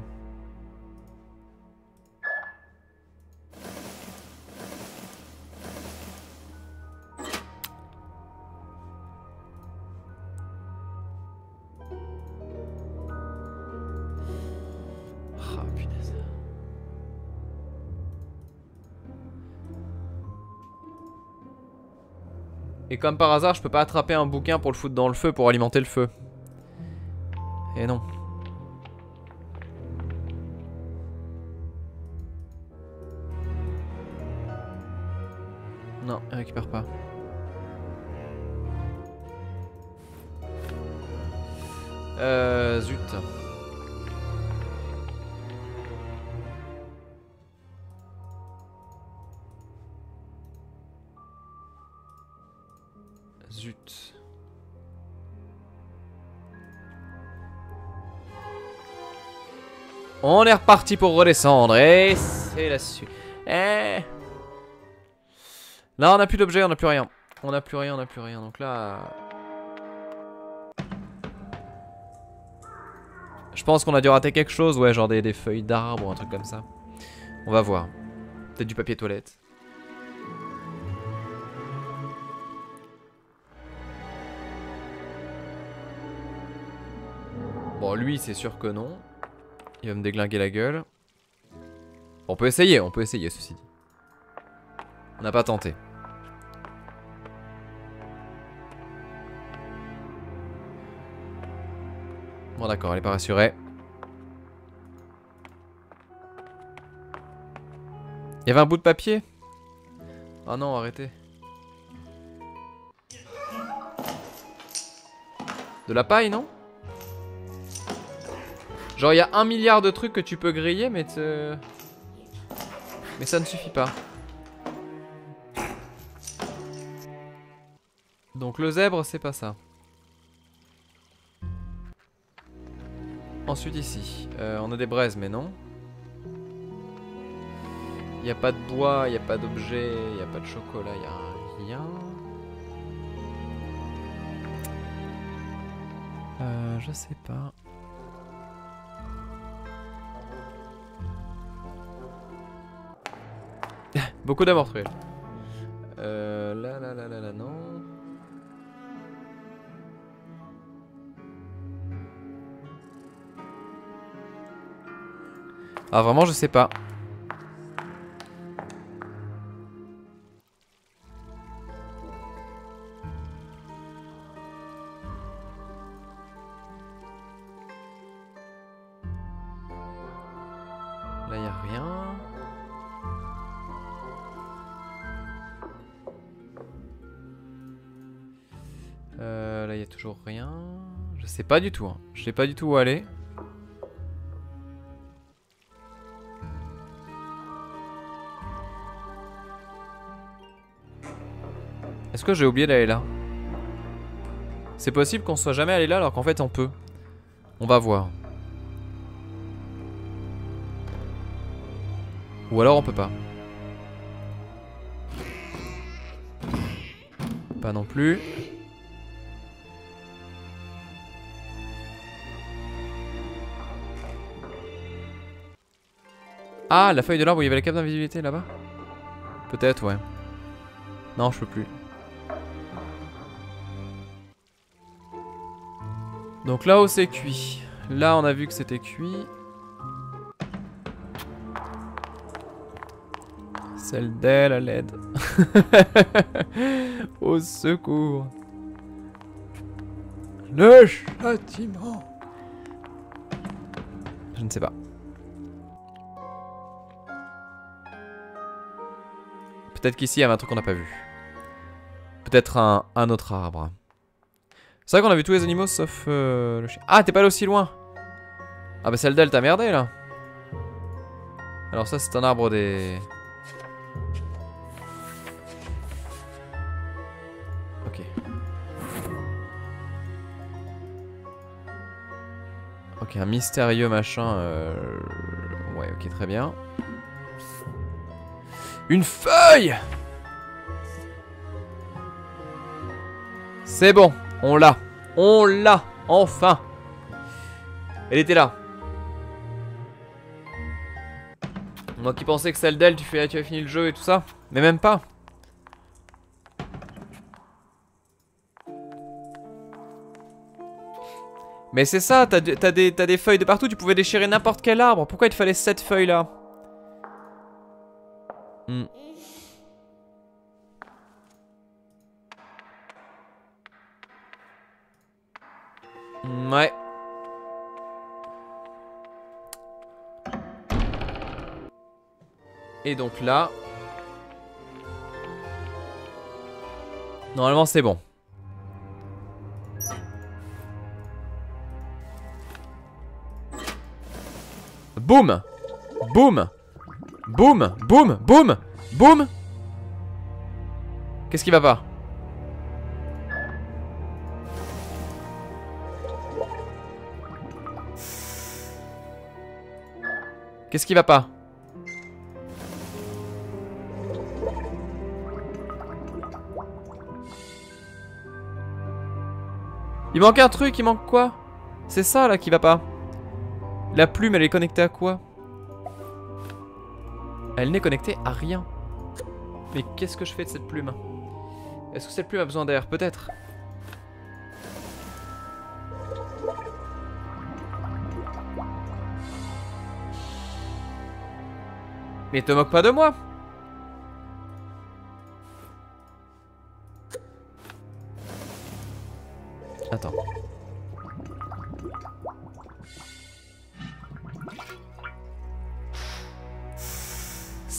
Ah. Et comme par hasard, je peux pas attraper un bouquin pour le foutre dans le feu pour alimenter le feu. Et non. Non, il récupère pas. Euh, zut. On est reparti pour redescendre. Et c'est là-dessus. Eh. Là, on n'a plus d'objet, on n'a plus rien. On n'a plus rien, on n'a plus rien. Donc là. Je pense qu'on a dû rater quelque chose. Ouais, genre des, des feuilles d'arbre ou un truc comme ça. On va voir. Peut-être du papier toilette. Bon, lui, c'est sûr que non. Il va me déglinguer la gueule. On peut essayer, on peut essayer, ceci dit. On n'a pas tenté. Bon d'accord, elle est pas rassurée. Il y avait un bout de papier? Oh non, arrêtez. De la paille, non? Genre, il y a un milliard de trucs que tu peux griller, mais te... Mais ça ne suffit pas. Donc le zèbre, c'est pas ça. Ensuite ici, euh, on a des braises, mais non. Il n'y a pas de bois, il n'y a pas d'objet, il n'y a pas de chocolat, il n'y a rien. Euh, je sais pas. Beaucoup cruel. Euh, là, là, là, là, là, non. Ah, vraiment, je sais pas. Pas du tout. Hein. Je sais pas du tout où aller. Est-ce que j'ai oublié d'aller là? C'est possible qu'on soit jamais allé là alors qu'en fait on peut. On va voir. Ou alors on peut pas. Pas non plus. Ah, la feuille de l'arbre où il y avait la cape d'invisibilité là-bas Peut-être, ouais. Non, je peux plus. Donc là-haut c'est cuit. Là on a vu que c'était cuit. Celle d'elle à l'aide. Au secours. Le châtiment. Je ne sais pas. Peut-être qu'ici il y avait un truc qu'on n'a pas vu. Peut-être un, autre arbre. C'est vrai qu'on a vu tous les animaux sauf euh, le chien. Ah, t'es pas allé aussi loin Ah bah celle d'elle t'a merdé là. Alors ça c'est un arbre des... Ok. Ok, un mystérieux machin. Euh... Ouais, ok, très bien. Une feuille C'est bon, on l'a. On l'a, enfin. Elle était là. Moi qui pensais que celle d'elle, tu, tu as fini le jeu et tout ça. Mais même pas. Mais c'est ça, t'as des, des feuilles de partout, tu pouvais déchirer n'importe quel arbre. Pourquoi il te fallait cette feuille là hmm. Ouais. Et donc là... Normalement, c'est bon. Boum Boum Boum Boum Boum Boum. Qu'est-ce qui va pas? Qu'est-ce qui va pas? Il manque un truc, il manque quoi? C'est ça là qui va pas. La plume, elle est connectée à quoi? Elle n'est connectée à rien. Mais qu'est-ce que je fais de cette plume? Est-ce que cette plume a besoin d'air? Peut-être. Mais te moque pas de moi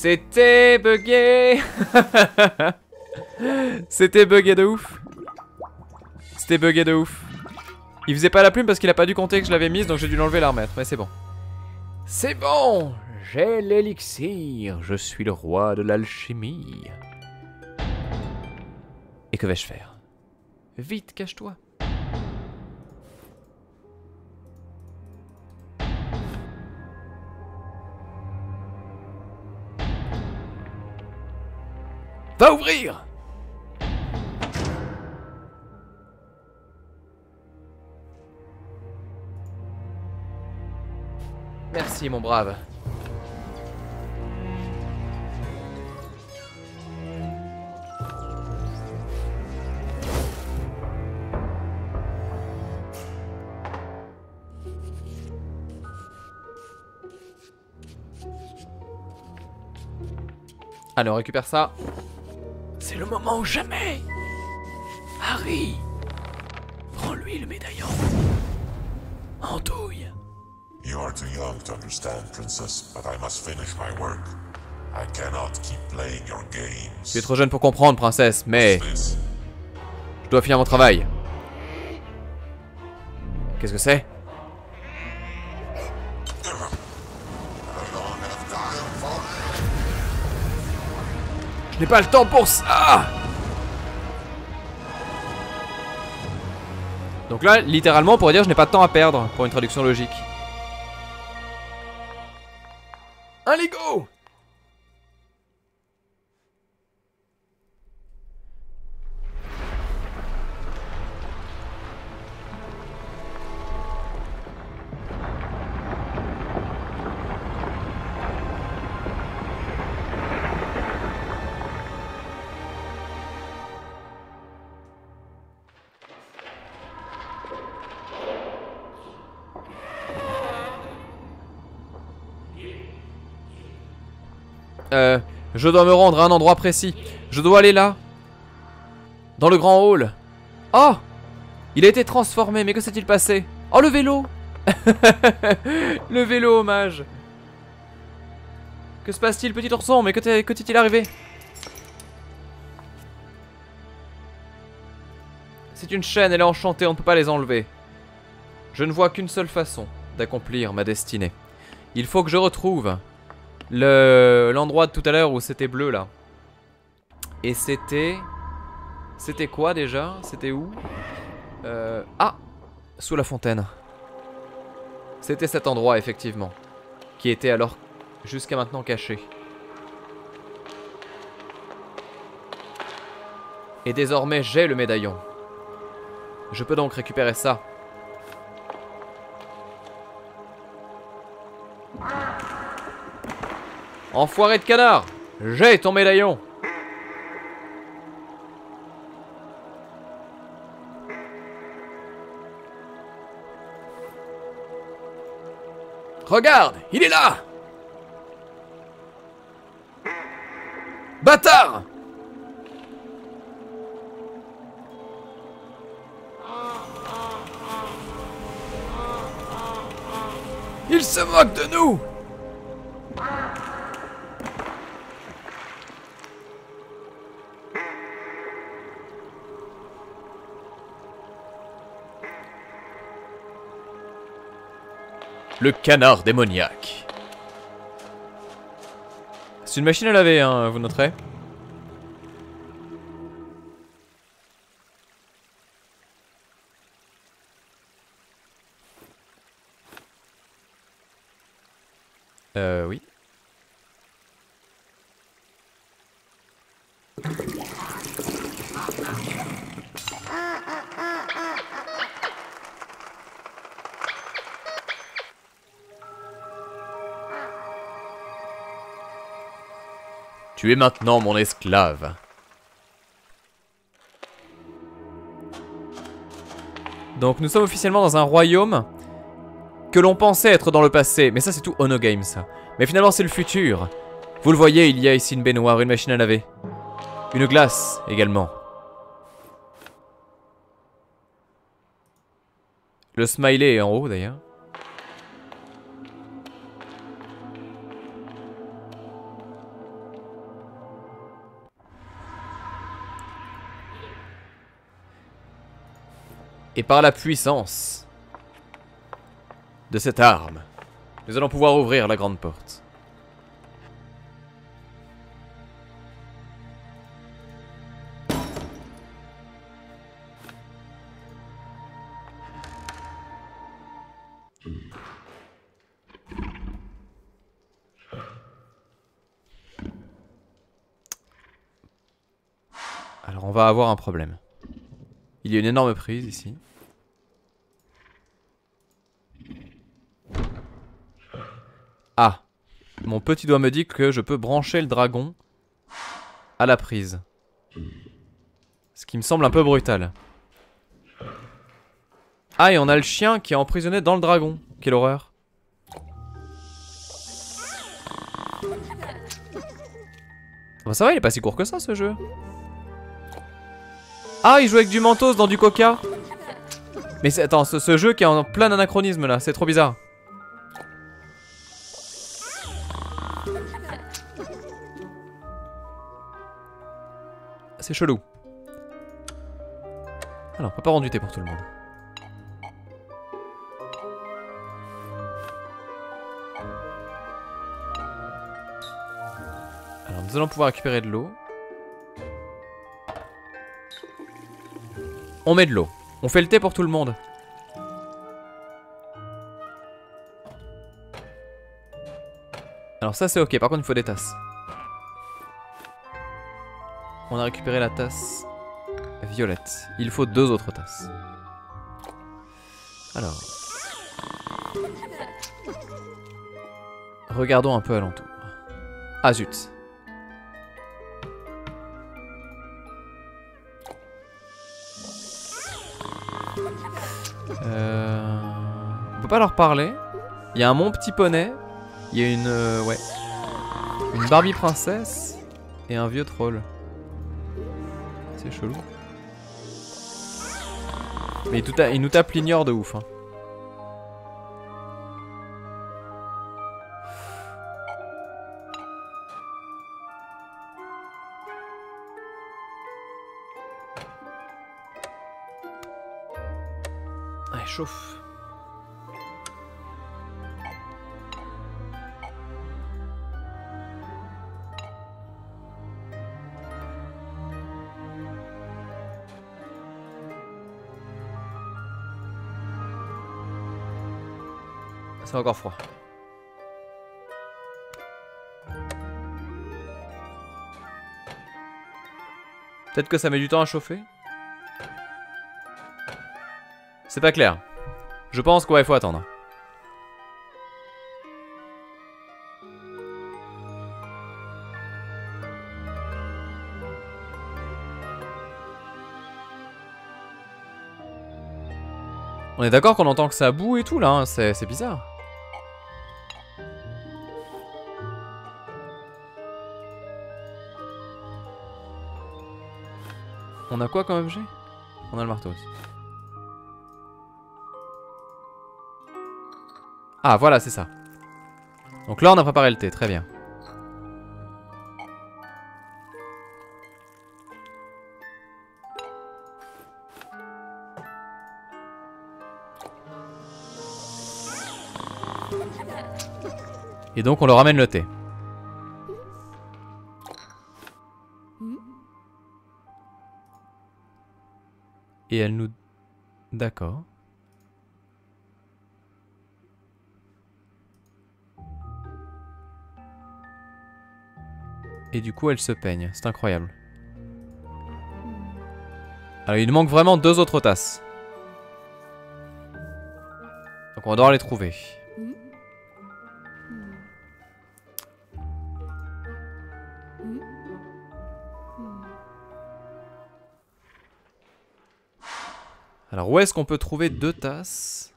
C'était bugué C'était bugué de ouf. C'était bugué de ouf. Il faisait pas la plume parce qu'il a pas dû compter que je l'avais mise donc j'ai dû l'enlever et la remettre. Mais c'est bon. C'est bon. J'ai l'élixir. Je suis le roi de l'alchimie. Et que vais-je faire? Vite, cache-toi Va ouvrir Merci mon brave. Allez, on récupère ça. C'est le moment ou jamais Harry Prends-lui le médaillon. Andouille. You are too young to understand, Princess, but I must finish my work. I cannot keep playing your games. Tu es trop jeune pour comprendre, princesse, mais je dois finir mon travail. Qu'est-ce que c'est? Je n'ai pas le temps pour ça Donc là, littéralement, on pourrait dire je n'ai pas de temps à perdre pour une traduction logique. Je dois me rendre à un endroit précis. Je dois aller là. Dans le grand hall. Oh Il a été transformé, mais que s'est-il passé? Oh, le vélo Le vélo, hommage. Que se passe-t-il, petit ourson? Mais que t'est- que t'est-il arrivé? C'est une chaîne, elle est enchantée, on ne peut pas les enlever. Je ne vois qu'une seule façon d'accomplir ma destinée. Il faut que je retrouve le l'endroit de tout à l'heure où c'était bleu là. Et c'était c'était quoi déjà? C'était où? Euh, Ah, sous la fontaine. C'était cet endroit effectivement qui était alors jusqu'à maintenant caché. Et désormais j'ai le médaillon. Je peux donc récupérer ça. Enfoiré de canard. J'ai ton médaillon. Regarde Il est là. Bâtard. Il se moque de nous Le canard démoniaque. C'est une machine à laver, hein, vous noterez. Tu es maintenant mon esclave. Donc nous sommes officiellement dans un royaume que l'on pensait être dans le passé. Mais ça c'est tout Ono Game ça. Mais finalement c'est le futur. Vous le voyez, il y a ici une baignoire, une machine à laver. Une glace également. Le smiley est en haut d'ailleurs. Et par la puissance de cette arme, nous allons pouvoir ouvrir la grande porte. Alors on va avoir un problème. Il y a une énorme prise ici. Ah Mon petit doigt me dit que je peux brancher le dragon à la prise. Ce qui me semble un peu brutal. Ah et on a le chien qui est emprisonné dans le dragon. Quelle horreur. Bon, ça va, il est pas si court que ça ce jeu. Ah, il joue avec du mentos dans du coca. Mais attends, ce, jeu qui est en plein anachronisme là, c'est trop bizarre. C'est chelou. Alors, préparons du thé pour tout le monde. Alors, nous allons pouvoir récupérer de l'eau. On met de l'eau. On fait le thé pour tout le monde. Alors ça c'est ok, par contre il faut des tasses. On a récupéré la tasse violette. Il faut deux autres tasses. Alors. Regardons un peu alentour. Ah zut. Euh... On peut pas leur parler. Il y a un mon petit poney. Il y a une... euh, ouais. Une Barbie princesse. Et un vieux troll. C'est chelou. Mais il, nous tape l'ignore de ouf. Hein. Chauffe. C'est encore froid. Peut-être que ça met du temps à chauffer? C'est pas clair. Je pense qu'il faut attendre. On est d'accord qu'on entend que ça boue et tout là, hein, c'est bizarre. On a quoi comme objet? On a le marteau aussi. Ah voilà c'est ça. Donc là on a préparé le thé, très bien. Et donc on leur ramène le thé. Et elle nous... D'accord. Et du coup elle se peigne, c'est incroyable. Alors il nous manque vraiment deux autres tasses. Donc on va devoir les trouver. Alors où est-ce qu'on peut trouver deux tasses?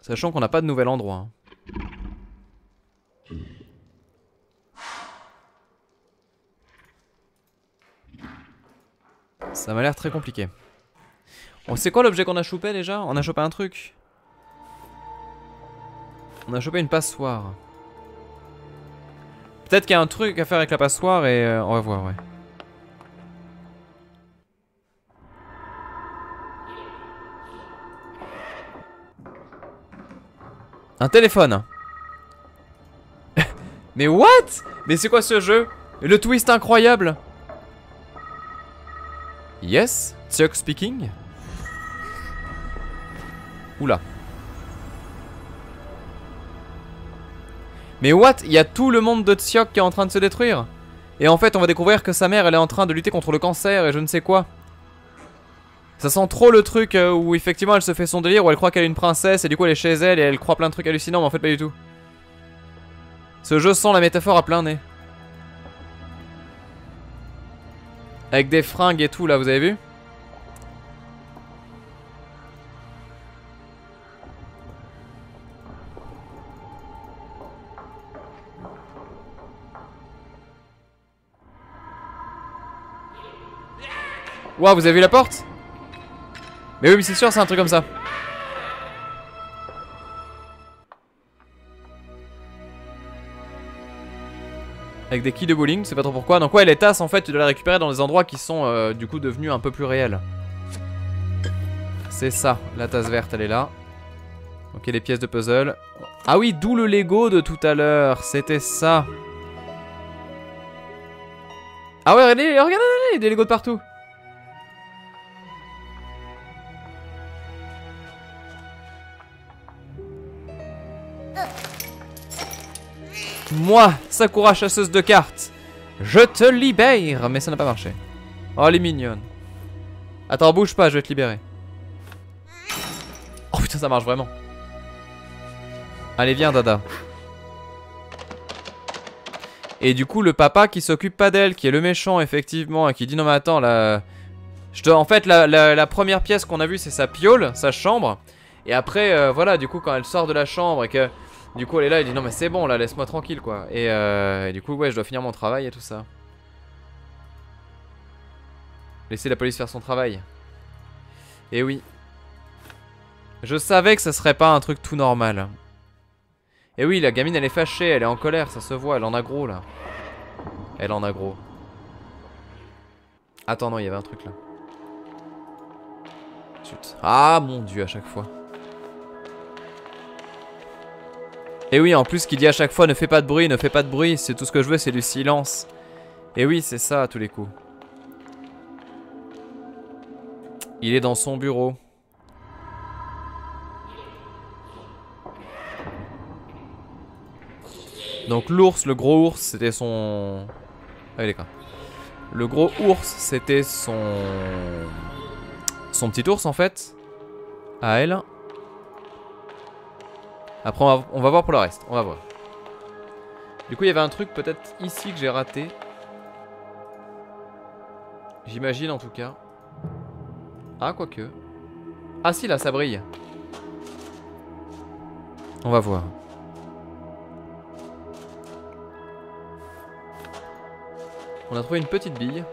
Sachant qu'on n'a pas de nouvel endroit. Ça m'a l'air très compliqué. On sait quoi l'objet qu'on a chopé déjà? On a chopé un truc. On a chopé une passoire. Peut-être qu'il y a un truc à faire avec la passoire et euh, on va voir, ouais. Un téléphone. Mais what? Mais c'est quoi ce jeu? Le twist incroyable Yes, Chuck speaking. Oula. Mais what? Il y a tout le monde de Tsiok qui est en train de se détruire? Et en fait, on va découvrir que sa mère, elle est en train de lutter contre le cancer et je ne sais quoi. Ça sent trop le truc euh, où effectivement elle se fait son délire, où elle croit qu'elle est une princesse et du coup elle est chez elle et elle croit plein de trucs hallucinants, mais en fait pas du tout. Ce jeu sent la métaphore à plein nez. Avec des fringues et tout là, vous avez vu Waouh, vous avez vu la porte? Mais oui, mais c'est sûr, c'est un truc comme ça. Avec des quilles de bowling, c'est pas trop pourquoi. Donc ouais, les tasses, en fait, tu dois les récupérer dans des endroits qui sont euh, du coup devenus un peu plus réels. C'est ça, la tasse verte, elle est là. Ok, les pièces de puzzle. Ah oui, d'où le Lego de tout à l'heure, c'était ça. Ah ouais, regardez, regardez, regardez, des Lego de partout. Moi, Sakura chasseuse de cartes, je te libère Mais ça n'a pas marché. Oh, elle est mignonne. Attends, bouge pas, je vais te libérer. Oh putain, ça marche vraiment. Allez, viens, Dada. Et du coup, le papa qui s'occupe pas d'elle, qui est le méchant, effectivement, et qui dit non, mais attends, là. En fait, la première pièce qu'on a vue, c'est sa piole, sa chambre. Et après, euh, voilà, du coup, quand elle sort de la chambre et que. Du coup, elle est là, elle dit non, mais c'est bon, là, laisse-moi tranquille, quoi. Et, euh, du coup, ouais, je dois finir mon travail et tout ça. Laisser la police faire son travail. Et oui. Je savais que ça serait pas un truc tout normal. Et oui, la gamine, elle est fâchée, elle est en colère, ça se voit, elle en a gros, là. Elle en a gros. Attends, non, il y avait un truc là. Ah mon dieu, à chaque fois. Et oui, en plus, qui dit à chaque fois ne fais pas de bruit, ne fais pas de bruit, c'est tout ce que je veux, c'est du silence. Et oui, c'est ça à tous les coups. Il est dans son bureau. Donc l'ours, le gros ours, c'était son... Ah oui, d'accord. Le gros ours, c'était son... Son petit ours, en fait. À elle. Après, on va, voir pour le reste. On va voir. Du coup, il y avait un truc peut-être ici que j'ai raté. J'imagine, en tout cas. Ah, quoique. Ah si, là, ça brille. On va voir. On a trouvé une petite bille.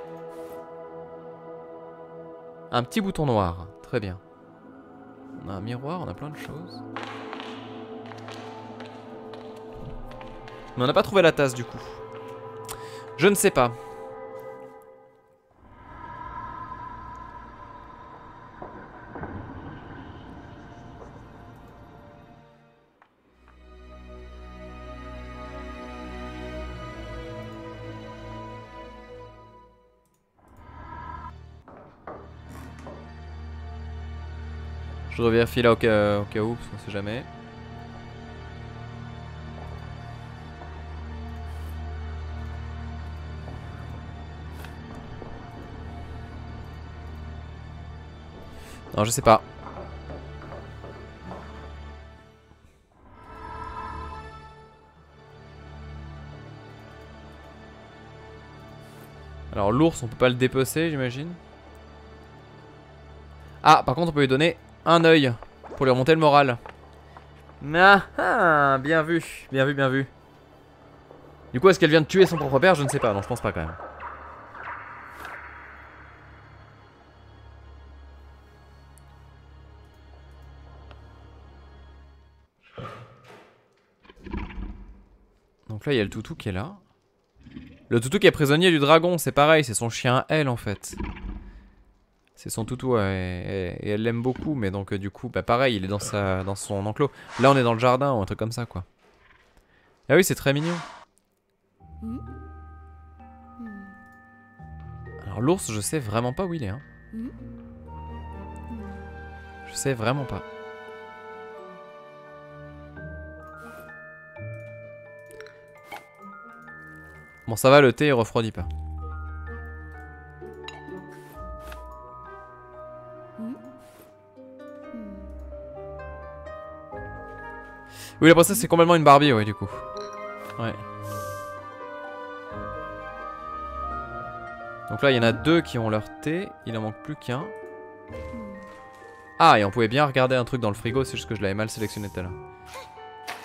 Un petit bouton noir. Très bien. On a un miroir, on a plein de choses. Mais on n'a pas trouvé la tasse du coup. Je ne sais pas. Je reviens là au cas, au cas où, parce qu'on sait jamais. Non, je sais pas. Alors l'ours, on peut pas le dépecer, j'imagine. Ah, par contre, on peut lui donner un œil pour lui remonter le moral. Ah, ah, bien vu, bien vu, bien vu. Du coup, est-ce qu'elle vient de tuer son propre père? Je ne sais pas, non, je pense pas quand même. Là, il y a le toutou qui est là. Le toutou qui est prisonnier du dragon, c'est pareil, c'est son chien elle en fait. C'est son toutou et, et elle l'aime beaucoup, mais donc euh, du coup, bah pareil, il est dans, sa, dans son enclos. Là, on est dans le jardin ou un truc comme ça, quoi. Ah oui, c'est très mignon. Alors l'ours, je sais vraiment pas où il est. Hein. Je sais vraiment pas. Bon, ça va, le thé il refroidit pas. Oui, la princesse c'est complètement une Barbie, ouais, du coup. Ouais. Donc là, il y en a deux qui ont leur thé. Il en manque plus qu'un. Ah, et on pouvait bien regarder un truc dans le frigo, c'est juste que je l'avais mal sélectionné tout à l'heure.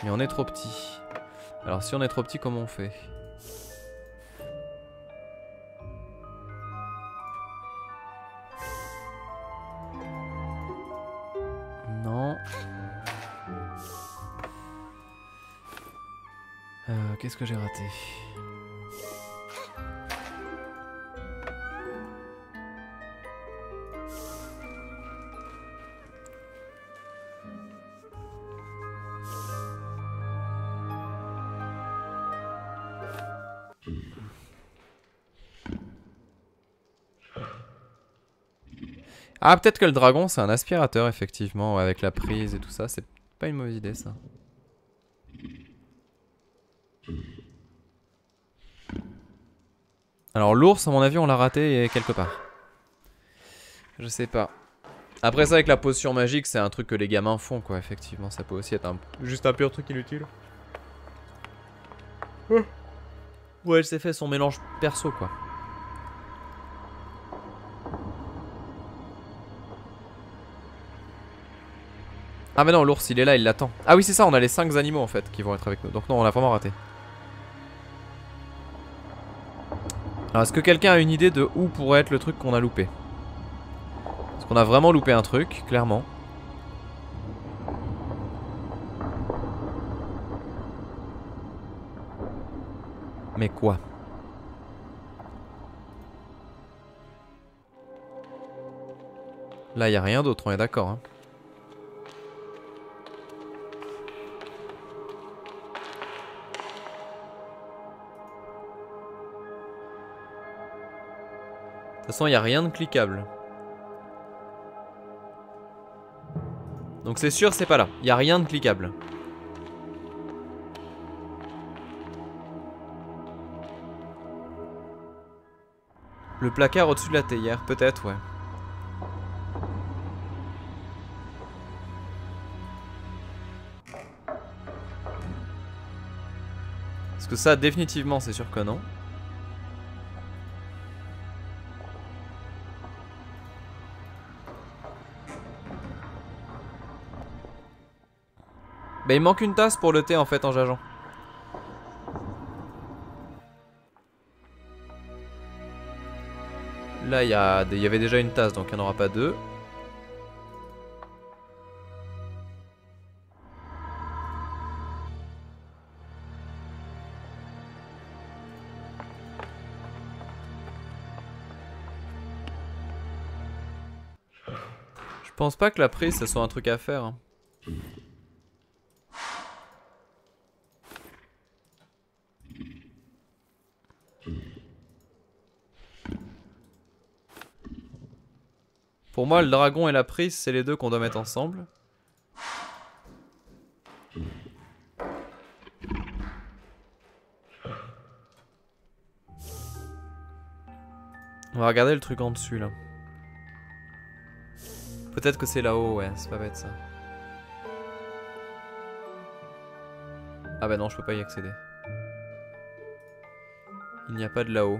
Mais on est trop petit. Alors si on est trop petit, comment on fait? Ah, peut-être que le dragon, c'est un aspirateur, effectivement, avec la prise et tout ça. C'est pas une mauvaise idée, ça. Alors, l'ours, à mon avis, on l'a raté quelque part. Je sais pas. Après ça, avec la potion magique, c'est un truc que les gamins font, quoi. Effectivement, ça peut aussi être un... juste un pur truc inutile. Ouais, elle s'est fait son mélange perso, quoi. Ah mais non, l'ours il est là, il l'attend. Ah oui c'est ça, on a les 5 animaux en fait qui vont être avec nous. Donc non, on a vraiment raté. Alors est-ce que quelqu'un a une idée de où pourrait être le truc qu'on a loupé Parce qu'on a vraiment loupé un truc, clairement. Mais quoi Là, il a rien d'autre, on est d'accord. Hein. Toute façon, il n'y a rien de cliquable. Donc c'est sûr, c'est pas là. Il n'y a rien de cliquable. Le placard au-dessus de la théière, peut-être, ouais. Parce que ça, définitivement, c'est sûr que non. Bah il manque une tasse pour le thé en fait en jageant. Là il y, y avait déjà une tasse donc il n'y en aura pas deux. Je pense pas que la prise ce soit un truc à faire. hein. Pour moi, le dragon et la prise, c'est les deux qu'on doit mettre ensemble. On va regarder le truc en dessus là. Peut-être que c'est là-haut, ouais, c'est pas bête ça. Ah bah non, je peux pas y accéder. Il n'y a pas de là-haut.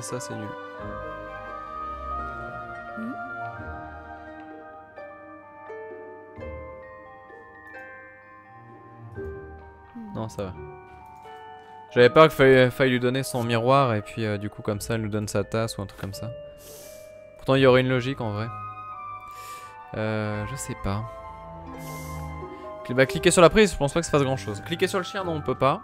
Ça, c'est nul. Non, ça va. J'avais peur qu'il fallait lui donner son miroir et puis euh, du coup comme ça elle nous donne sa tasse ou un truc comme ça. Pourtant il y aurait une logique en vrai. Euh, je sais pas. Bah cliquer sur la prise, je pense pas que ça fasse grand chose. Cliquer sur le chien, non on peut pas.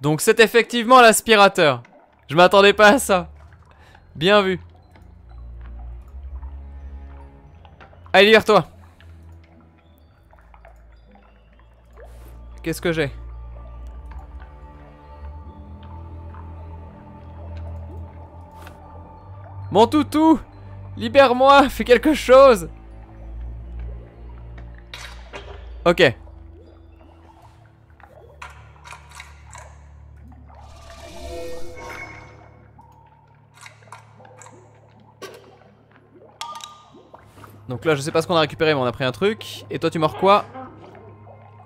Donc c'est effectivement l'aspirateur. Je m'attendais pas à ça. Bien vu. Allez, lire-toi. Qu'est-ce que j'ai? Mon toutou Libère-moi Fais quelque chose Ok. Donc là, je sais pas ce qu'on a récupéré, mais on a pris un truc. Et toi, tu mords quoi?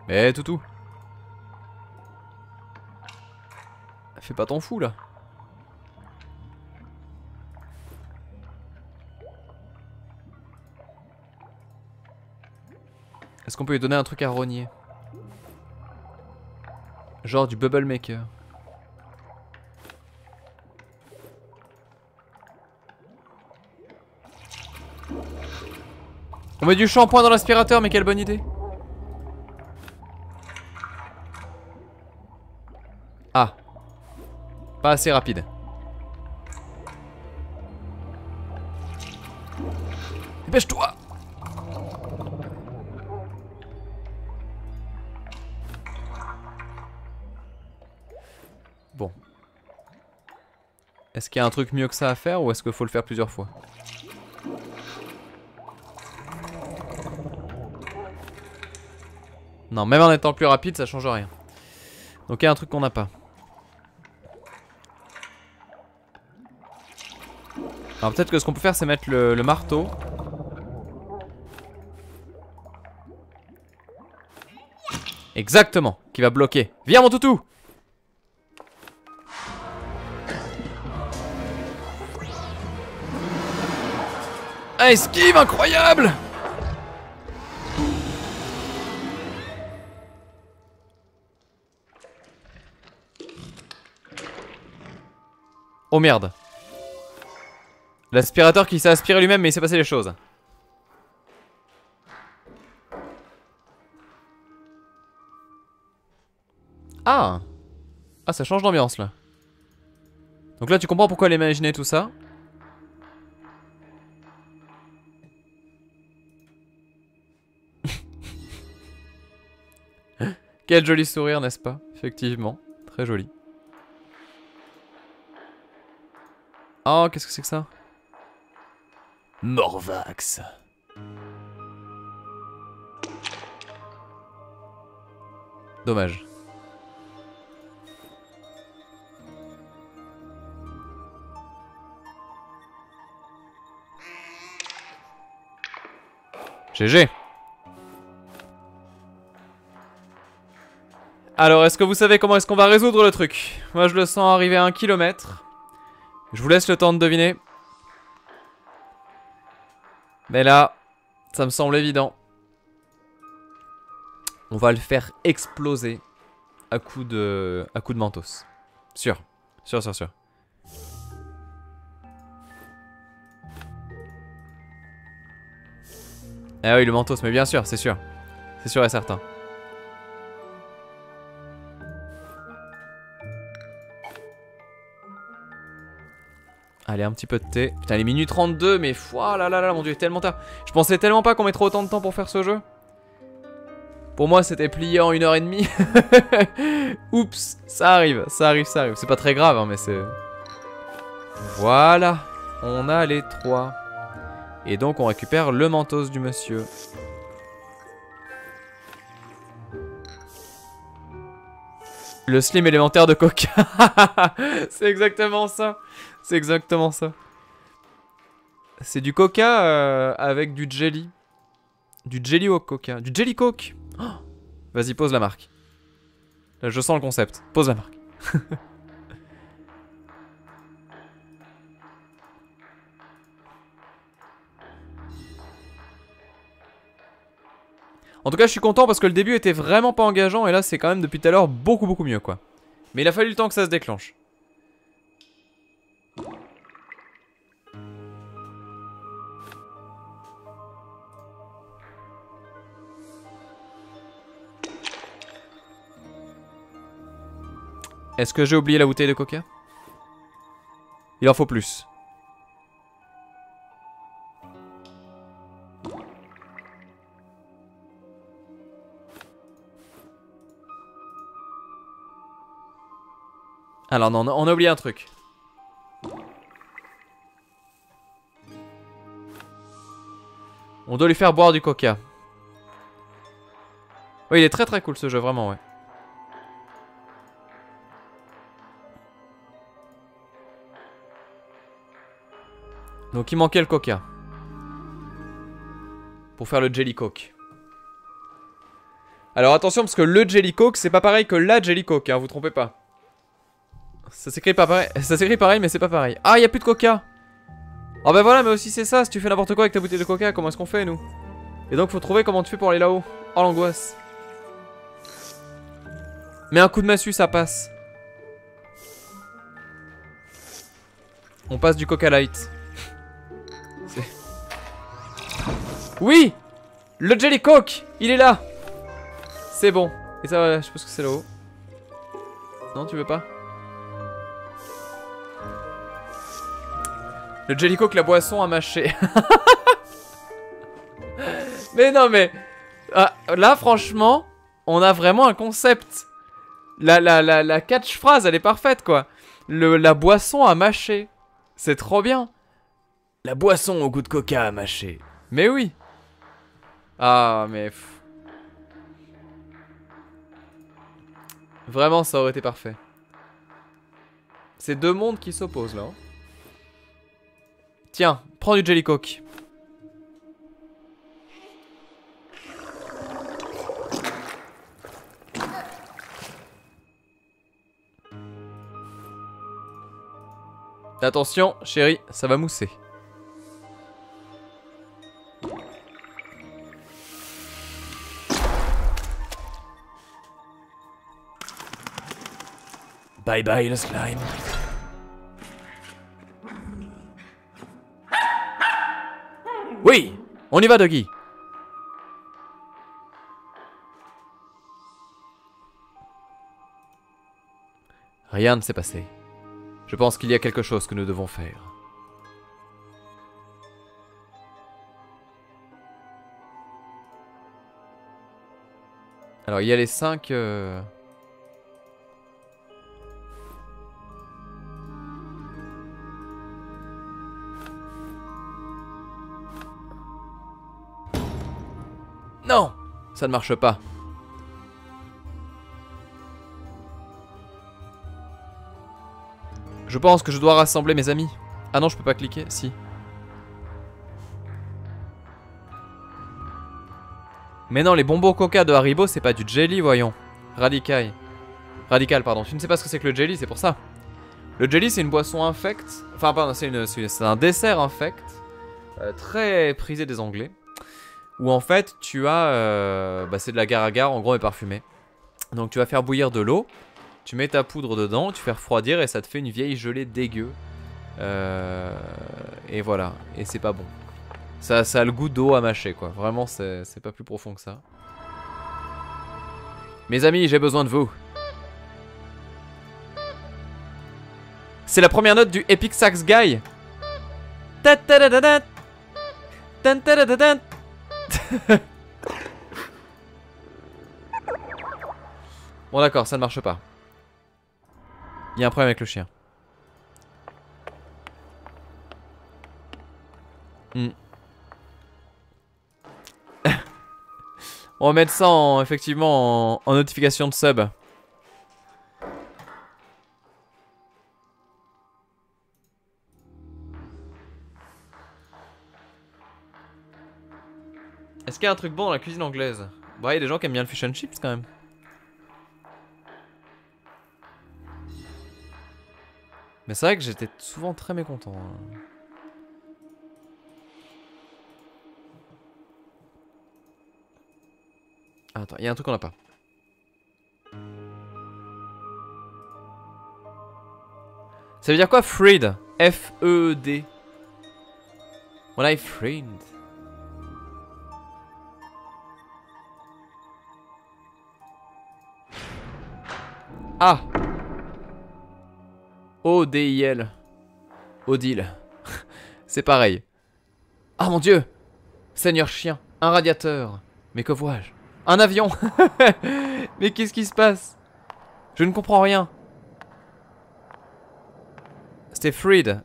Eh, toutou. Pas ton fou, là. Est-ce qu'on peut lui donner un truc à rogner? Genre du bubble maker. On met du shampoing dans l'aspirateur, mais quelle bonne idée. Ah. Pas assez rapide. Dépêche-toi Bon. Est-ce qu'il y a un truc mieux que ça à faire ou est-ce qu'il faut le faire plusieurs fois? Non, même en étant plus rapide, ça change rien. Donc il y a un truc qu'on n'a pas. Alors peut-être que ce qu'on peut faire, c'est mettre le, marteau. Exactement, qui va bloquer. Viens mon toutou Un esquive incroyable Oh merde. L'aspirateur qui s'est aspiré lui-même mais il s'est passé les choses. Ah Ah ça change d'ambiance là. Donc là tu comprends pourquoi elle a imaginé tout ça. Quel joli sourire n'est-ce pas? Effectivement, très joli. Oh, qu'est-ce que c'est que ça? Morvax. Dommage. GG. Alors, est-ce que vous savez comment est-ce qu'on va résoudre le truc? Moi, je le sens arriver à un kilomètre. Je vous laisse le temps de deviner. Mais là, ça me semble évident. On va le faire exploser à coup de, à de mentos. Sûr. Sûr, sûr, sûr. Ah oui, le mentos, mais bien sûr, c'est sûr. C'est sûr et certain. Allez, un petit peu de thé. Putain, les minutes 32, mais oh là là là, mon dieu, tellement tard. Je pensais tellement pas qu'on mettrait autant de temps pour faire ce jeu. Pour moi, c'était plié en une heure et demie. Oups, ça arrive, ça arrive, ça arrive. C'est pas très grave, hein, mais c'est... Voilà, on a les trois. Et donc, on récupère le mentos du monsieur. Le slim élémentaire de coca. c'est exactement ça. C'est exactement ça. C'est du coca euh, avec du jelly. Du jelly au coca. Du jelly coke. Oh Vas-y, pose la marque. Je sens le concept. Pose la marque. en tout cas, je suis content parce que le début était vraiment pas engageant et là, c'est quand même depuis tout à l'heure beaucoup beaucoup mieux quoi. Mais il a fallu le temps que ça se déclenche. Est-ce que j'ai oublié la bouteille de coca? Il en faut plus. Alors on a oublié un truc. On doit lui faire boire du coca. Oui, il est très très cool ce jeu, vraiment, ouais. Donc il manquait le coca. Pour faire le jelly coke. Alors attention parce que le jelly coke c'est pas pareil que la jelly coke, hein, vous trompez pas. Ça s'écrit pas pareil, ça s'écrit pareil mais c'est pas pareil. Ah y a plus de coca. Ah bah voilà mais aussi c'est ça, si tu fais n'importe quoi avec ta bouteille de coca, comment est-ce qu'on fait nous? Et donc faut trouver comment tu fais pour aller là-haut. Oh l'angoisse. Mais un coup de massue ça passe. On passe du coca light. Oui Le Jelly Coke Il est là C'est bon. Et ça, je pense que c'est là-haut. Non, tu veux pas? Le Jelly Coke, la boisson à mâcher. mais non, mais... Ah, là, franchement, on a vraiment un concept. La, la, la, la catchphrase, elle est parfaite, quoi. Le, la boisson à mâcher. C'est trop bien. La boisson au goût de coca à mâcher. Mais oui. Ah, mais... Vraiment, ça aurait été parfait. C'est deux mondes qui s'opposent, là. Hein. Tiens, prends du Jelly Coke. Attention, chérie, ça va mousser. Bye bye le slime. Oui On y va Doggy Rien ne s'est passé. Je pense qu'il y a quelque chose que nous devons faire. Alors il y a les cinq... Euh, Non Ça ne marche pas. Je pense que je dois rassembler mes amis. Ah non, je peux pas cliquer Si. Mais non, les bonbons coca de Haribo, c'est pas du jelly, voyons. Radical. Radical, pardon. Tu ne sais pas ce que c'est que le jelly, c'est pour ça. Le jelly, c'est une boisson infecte. Enfin, pardon, c'est un dessert infect. Euh, très prisé des Anglais. Où en fait, tu as... Euh, bah, c'est de la gare à gare, en gros, mais parfumé. Donc tu vas faire bouillir de l'eau. Tu mets ta poudre dedans, tu fais refroidir et ça te fait une vieille gelée dégueu. Euh, et voilà. Et c'est pas bon. Ça, ça a le goût d'eau à mâcher, quoi. Vraiment, c'est pas plus profond que ça. Mes amis, j'ai besoin de vous. C'est la première note du Epic Sax Guy. Bon d'accord, ça ne marche pas. Il y a un problème avec le chien. Hmm. On va mettre ça en, effectivement en, en notification de sub. Est-ce qu'il y a un truc bon dans la cuisine anglaise? Bah, il y a des gens qui aiment bien le fish and chips quand même. Mais c'est vrai que j'étais souvent très mécontent. hein. Ah, attends, il y a un truc qu'on n'a pas. Ça veut dire quoi, Freed F-E-E-D. When I freed. Ah O-D-I-L. Odile. C'est pareil. Ah mon dieu Seigneur chien, un radiateur. Mais que vois-je? Un avion Mais qu'est-ce qui se passe? Je ne comprends rien. C'était Freed.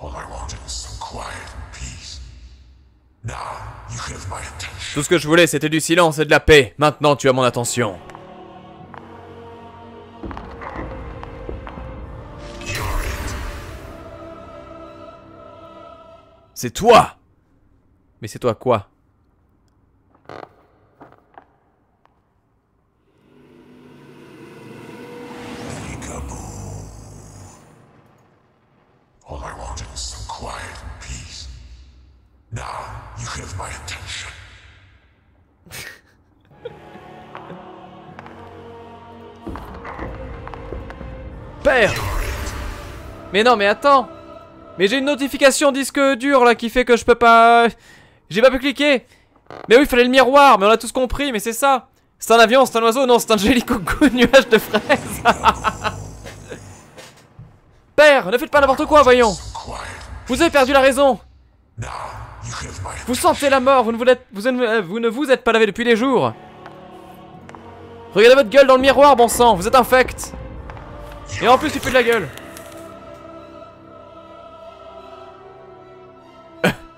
All I wanted was some quiet and peace. Now you have my attention. Tout ce que je voulais, c'était du silence et de la paix. Maintenant, tu as mon attention. C'est toi Mais c'est toi quoi? Mais non, mais attends. Mais j'ai une notification disque dur là qui fait que je peux pas... J'ai pas pu cliquer. Mais oui, il fallait le miroir, mais on a tous compris, mais c'est ça. C'est un avion, c'est un oiseau, non, c'est un joli coucou nuage de fraises. Père, ne faites pas n'importe quoi, voyons. Vous avez perdu la raison. Vous sentez la mort, vous ne vous, êtes, vous, ne, ne vous êtes pas lavé depuis des jours. Regardez votre gueule dans le miroir, bon sang, vous êtes infect. Et en plus, tu fais de la gueule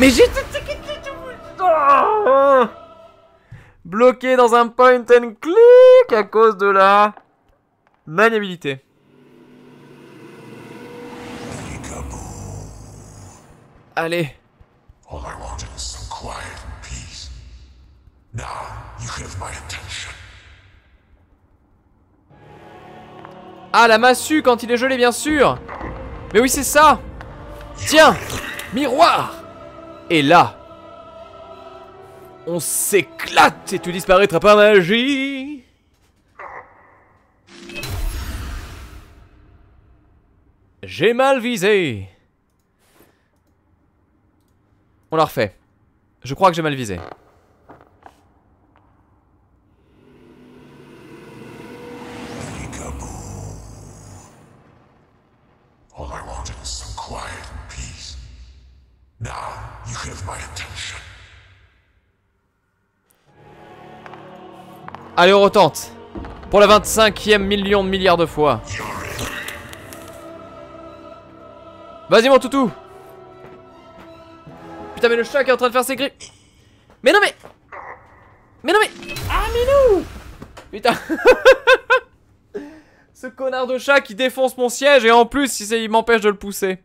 Mais j'ai... Oh Bloqué dans un point and click à cause de la maniabilité. Allez. All I wanted was some quiet and peace. Now you have my attention. Ah, la massue quand il est gelé, bien sûr Mais oui, c'est ça Tiens Miroir Et là On s'éclate et tu disparaîtras par magie J'ai mal visé On la refait. Je crois que j'ai mal visé. All I wanted some quiet and peace you have my attention. Allez, on retente. Pour la 25e million de milliards de fois. Vas-y, mon toutou. Putain, mais le chat qui est en train de faire ses griffes. Mais non, mais. Mais non, mais. Ah, Minou Putain. Ce connard de chat qui défonce mon siège et en plus, il, il m'empêche de le pousser.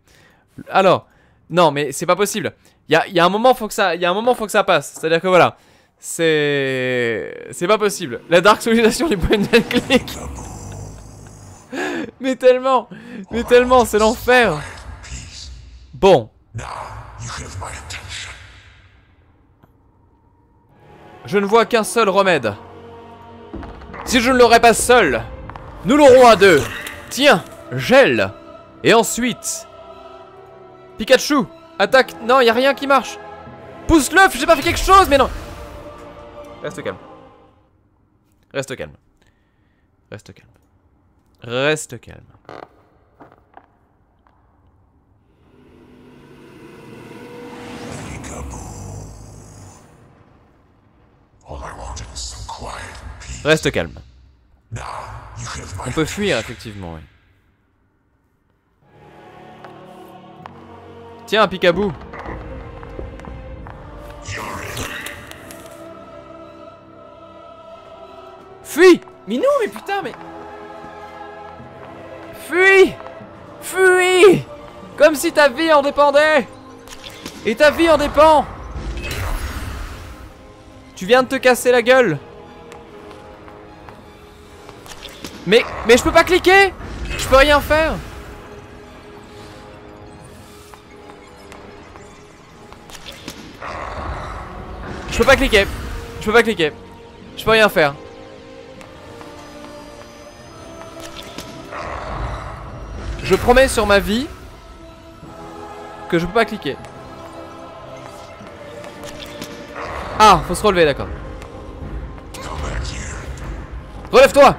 Alors. Non, mais c'est pas possible. Il y a, un moment, faut que ça, faut que ça passe. C'est-à-dire que voilà. C'est. C'est pas possible. La dark solisation du point and click. mais tellement. Mais tellement, c'est l'enfer. Bon. Je ne vois qu'un seul remède. Si je ne l'aurais pas seul, nous l'aurons à deux. Tiens, gel. Et ensuite... Pikachu, attaque. Non, y a rien qui marche. Pousse l'œuf, j'ai pas fait quelque chose, mais non. Reste calme. Reste calme. Reste calme. Reste calme. All I wanted was some quiet and peace. Reste calme. On peut fuir, effectivement, oui. Tiens, Picaboo. Fuis! Mais non, mais putain, mais... Fuis! Fuis! Comme si ta vie en dépendait! Et ta vie en dépend! Tu viens de te casser la gueule! Mais, mais je peux pas cliquer! Je peux rien faire Je peux pas cliquer. Je peux pas cliquer. Je peux rien faire. Je promets sur ma vie que je peux pas cliquer. Ah, faut se relever, d'accord. Relève-toi.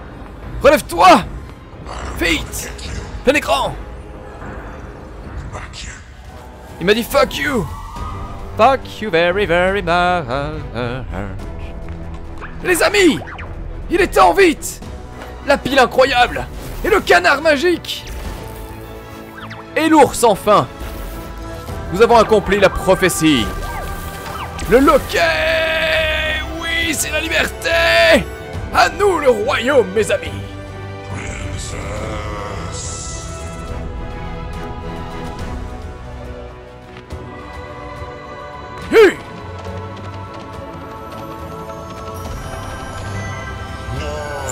Relève-toi. Vite. Plein écran. Il m'a dit fuck you Fuck you very very much. Les amis Il est temps vite. La pile incroyable Et le canard magique. Et l'ours enfin. Nous avons accompli la prophétie. Le loquet Oui, c'est la liberté. À nous le royaume, mes amis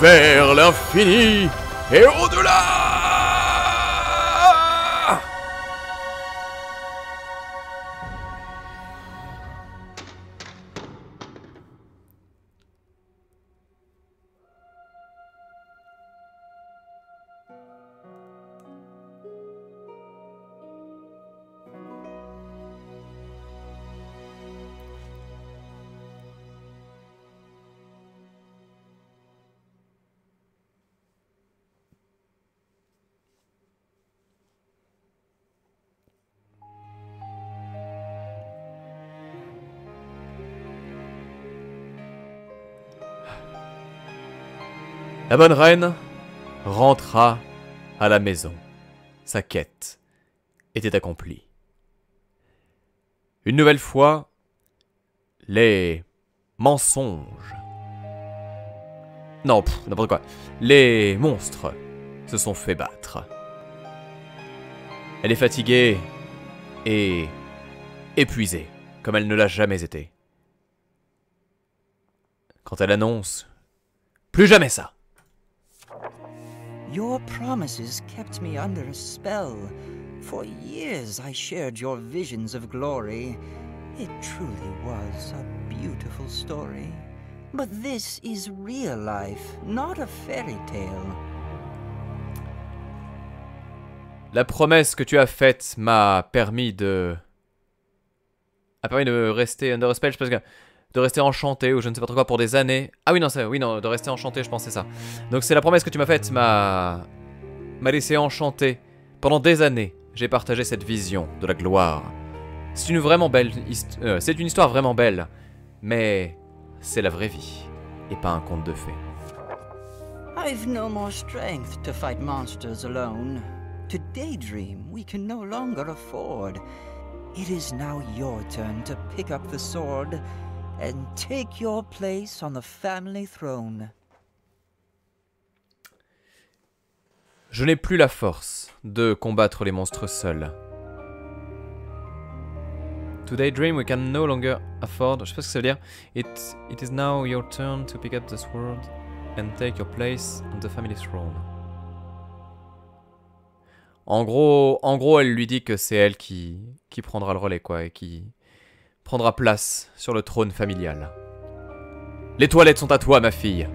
Vers l'infini et au-delà La bonne reine rentra à la maison. Sa quête était accomplie. Une nouvelle fois, les mensonges. Non, n'importe quoi. Les monstres se sont fait battre. Elle est fatiguée et épuisée, comme elle ne l'a jamais été. Quand elle annonce Plus jamais ça Your promises kept me under a spell. For years I shared your visions of glory. It truly was a beautiful story. But this is real life, not a fairy tale. La promesse que tu as faite m'a permis de. a permis de rester under a spell, je pense que. De rester enchanté ou je ne sais pas trop quoi pour des années. Ah oui, non, c'est. Oui, non, de rester enchanté, je pensais ça. Donc c'est la promesse que tu m'as faite, m'a. m'a laissé enchanté. Pendant des années, j'ai partagé cette vision de la gloire. C'est une vraiment belle. euh, c'est une histoire vraiment belle. Mais. c'est la vraie vie. Et pas un conte de fées. I've no more strength to fight monsters alone. To daydream we can no longer afford. It is now your turn to pick up the sword and take your place on the family throne. Je n'ai plus la force de combattre les monstres seuls. To daydream, we can no longer afford. Je sais pas ce que ça veut dire. It, it is now your turn to pick up the sword and take your place on the family throne. En gros, en gros, elle lui dit que c'est elle qui, qui prendra le relais, quoi, et qui prendra place sur le trône familial. Les toilettes sont à toi, ma fille.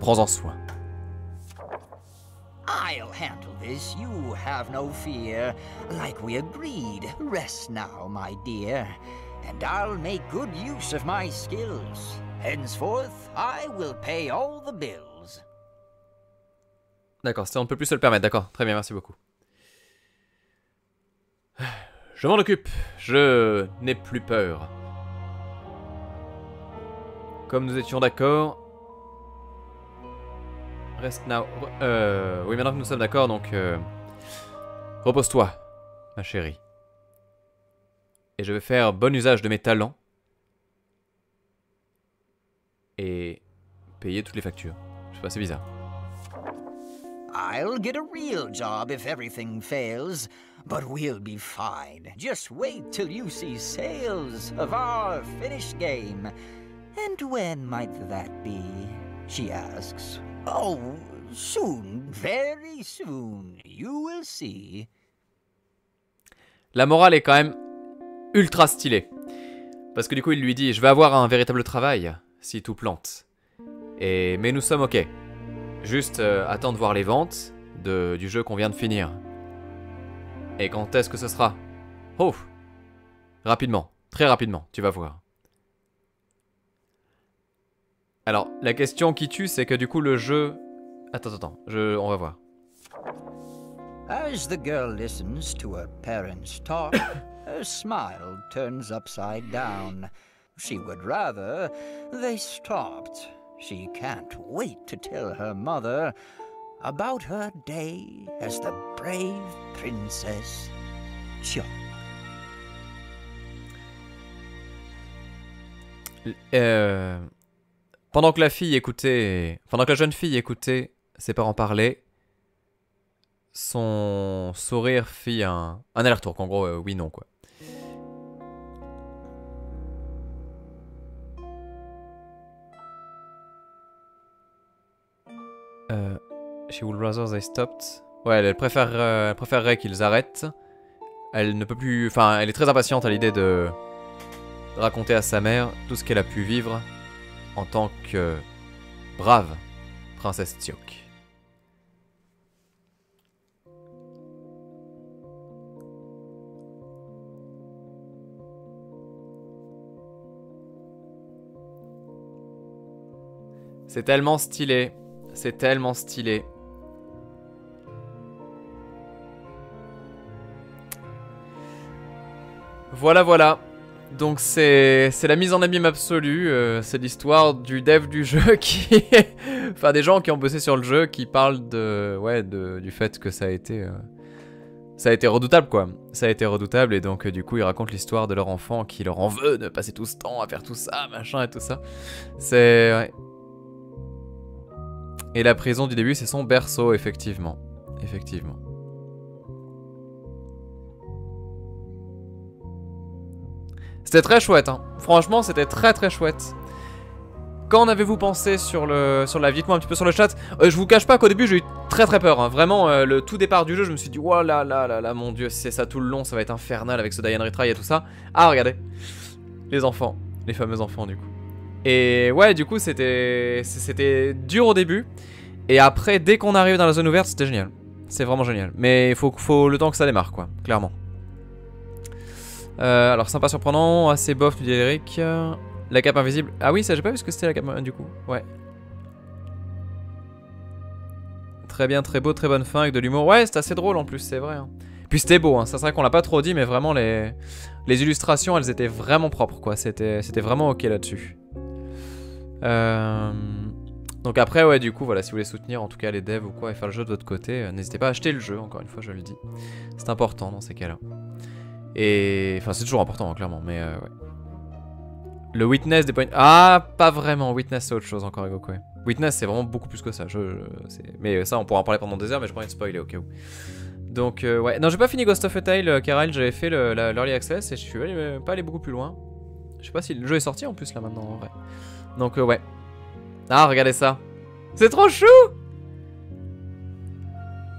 Prends-en soin. I'll handle this, you have no fear. Like we agreed, rest now, my dear. And I'll make good use of my skills. Henceforth, I will pay all the bills. D'accord, c'est- on ne peut plus se le permettre, d'accord. Très bien, merci beaucoup. Je m'en occupe. Je n'ai plus peur. Comme nous étions d'accord. Reste now. Euh, oui, maintenant que nous sommes d'accord, donc. euh, Repose-toi, ma chérie. Et je vais faire bon usage de mes talents. Et payer toutes les factures. Je sais pas, c'est bizarre. I'll get a real job if everything fails, but we'll be fine. Just wait till you see sales of our finished game. And when might that be? She asks. Oh, soon, very soon. You will see. La morale est quand même ultra stylée. Parce que du coup, il lui dit Je vais avoir un véritable travail si tout plante. Et... Mais nous sommes ok. Juste euh, attends de voir les ventes de... du jeu qu'on vient de finir. Et quand est-ce que ce sera? Oh Rapidement, très rapidement, tu vas voir. Alors, la question qui tue, c'est que du coup, le jeu. Attends, attends, je... on va voir. As the girl listens to her parents talk, her smile turns upside down. She would rather they stopped. She can't wait to tell her mother about her day as the brave princess Chok. Euh, pendant que la fille écoutait, pendant que la jeune fille écoutait ses parents parler, son sourire fit un, aller-retour. Qu'en gros, euh, oui, non, quoi. Euh, she would rather they stopped. Ouais, elle préfère, euh, elle préférerait qu'ils arrêtent. Elle ne peut plus, enfin, elle est très impatiente à l'idée de raconter à sa mère tout ce qu'elle a pu vivre en tant que brave princesse Tiok. C'est tellement stylé, c'est tellement stylé. Voilà, voilà. Donc c'est la mise en abîme absolue, euh, c'est l'histoire du dev du jeu qui... enfin des gens qui ont bossé sur le jeu qui parlent de... Ouais, de, du fait que ça a été... euh, Ça a été redoutable quoi. Ça a été redoutable et donc euh, du coup ils racontent l'histoire de leur enfant qui leur en veut de passer tout ce temps à faire tout ça, machin et tout ça. C'est... Et la prison du début c'est son berceau effectivement. Effectivement. C'était très chouette, hein. Franchement, c'était très très chouette. Qu'en avez-vous pensé sur le sur la vie? Dites-moi un petit peu sur le chat. Euh, je vous cache pas qu'au début j'ai eu très très peur. hein. Vraiment, euh, le tout départ du jeu, je me suis dit, oh là là là là, mon dieu, c'est ça tout le long, ça va être infernal avec ce Diane Retry et tout ça. Ah, regardez, les enfants, les fameux enfants du coup. Et ouais, du coup, c'était c'était dur au début. Et après, dès qu'on arrive dans la zone ouverte, c'était génial. C'est vraiment génial. Mais il faut, faut le temps que ça démarre, quoi, clairement. Euh, alors, sympa, surprenant, assez bof, nous dit Eric. La cape invisible. Ah oui, ça, j'ai pas vu ce que c'était la cape euh, du coup. Ouais. Très bien, très beau, très bonne fin avec de l'humour. Ouais, c'est assez drôle en plus, c'est vrai. hein. Puis c'était beau, hein. ça c'est vrai qu'on l'a pas trop dit, mais vraiment les, illustrations, elles étaient vraiment propres, quoi. C'était vraiment ok là-dessus. Euh... Donc après, ouais, du coup, voilà, si vous voulez soutenir en tout cas les devs ou quoi et faire le jeu de votre côté, n'hésitez pas à acheter le jeu, encore une fois, je le dis. C'est important dans ces cas-là. Et. Enfin, c'est toujours important, hein, clairement, mais euh, ouais. Le Witness des points. Ah, pas vraiment. Witness, c'est autre chose encore, Goku. Witness, c'est vraiment beaucoup plus que ça. Je, mais ça, on pourra en parler pendant des heures, mais je pourrais être spoiler au cas où. Donc, euh, ouais. Non, j'ai pas fini Ghost of a Tale, euh, Karal. J'avais fait l'Early Access et je suis euh, pas allé beaucoup plus loin. Je sais pas si le jeu est sorti en plus là maintenant, en vrai. Donc, euh, ouais. Ah, regardez ça. C'est trop chou!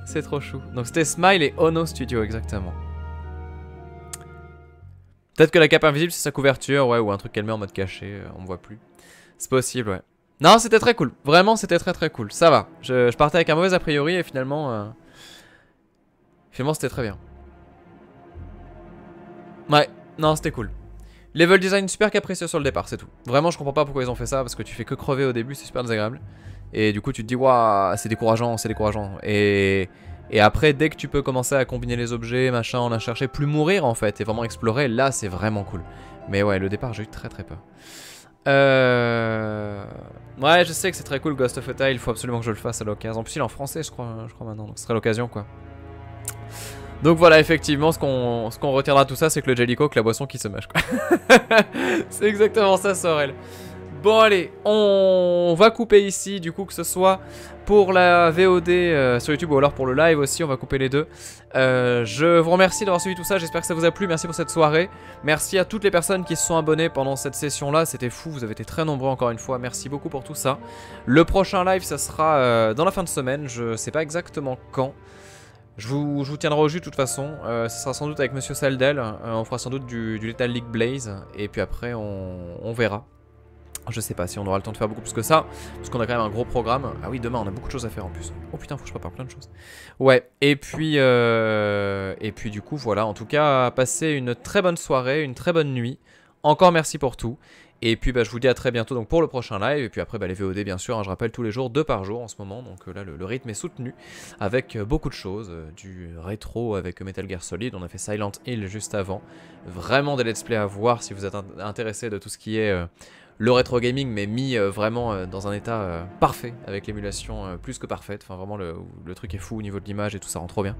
C'est trop chou. Donc, c'était Smile et Ono Studio, exactement. Peut-être que la cape invisible c'est sa couverture, ouais, ou un truc qu'elle met en mode caché, euh, on me voit plus. C'est possible, ouais. Non, c'était très cool. Vraiment, c'était très très cool. Ça va. Je, partais avec un mauvais a priori et finalement. euh, Finalement, c'était très bien. Ouais, non, c'était cool. Level design super capricieux sur le départ, c'est tout. Vraiment, je comprends pas pourquoi ils ont fait ça parce que tu fais que crever au début, c'est super désagréable. Et du coup, tu te dis, waouh, c'est décourageant, c'est décourageant. Et. Et après, dès que tu peux commencer à combiner les objets, machin, en a cherché, plus mourir en fait, et vraiment explorer, là c'est vraiment cool. Mais ouais, le départ, j'ai eu très très peur. Euh... Ouais, je sais que c'est très cool Ghost of a il faut absolument que je le fasse à l'occasion. En plus, il est en français, je crois, je crois maintenant, donc ce serait l'occasion quoi. Donc voilà, effectivement, ce qu'on qu'on retiendra de tout ça, c'est que le Jelly Coke, la boisson qui se mâche quoi. c'est exactement ça, Sorel. Bon allez, on va couper ici, du coup que ce soit pour la VOD euh, sur YouTube ou alors pour le live aussi, on va couper les deux. Euh, je vous remercie d'avoir suivi tout ça, j'espère que ça vous a plu, merci pour cette soirée. Merci à toutes les personnes qui se sont abonnées pendant cette session là, c'était fou, vous avez été très nombreux encore une fois, merci beaucoup pour tout ça. Le prochain live, ça sera euh, dans la fin de semaine, je sais pas exactement quand. Je vous, tiendrai au jus de toute façon, euh, ce sera sans doute avec Monsieur Saldel, on fera sans doute du, du Lethal League Blaze, et puis après on verra. Je sais pas si on aura le temps de faire beaucoup plus que ça, parce qu'on a quand même un gros programme. Ah oui, demain on a beaucoup de choses à faire en plus. Oh putain, faut que je prépare plein de choses. Ouais, et puis, euh, et puis du coup, voilà. En tout cas, passez une très bonne soirée, une très bonne nuit. Encore merci pour tout. Et puis bah, je vous dis à très bientôt pour le prochain live. Et puis après bah, les VOD bien sûr, hein, je rappelle tous les jours, deux par jour en ce moment. Donc euh, là le, rythme est soutenu avec euh, beaucoup de choses. euh, du rétro avec Metal Gear Solid, on a fait Silent Hill juste avant. Vraiment des let's play à voir si vous êtes int- intéressé de tout ce qui est le rétro gaming mais mis euh, vraiment euh, dans un état euh, parfait avec l'émulation plus que parfaite. Enfin vraiment le, le truc est fou au niveau de l'image et tout ça rend trop bien.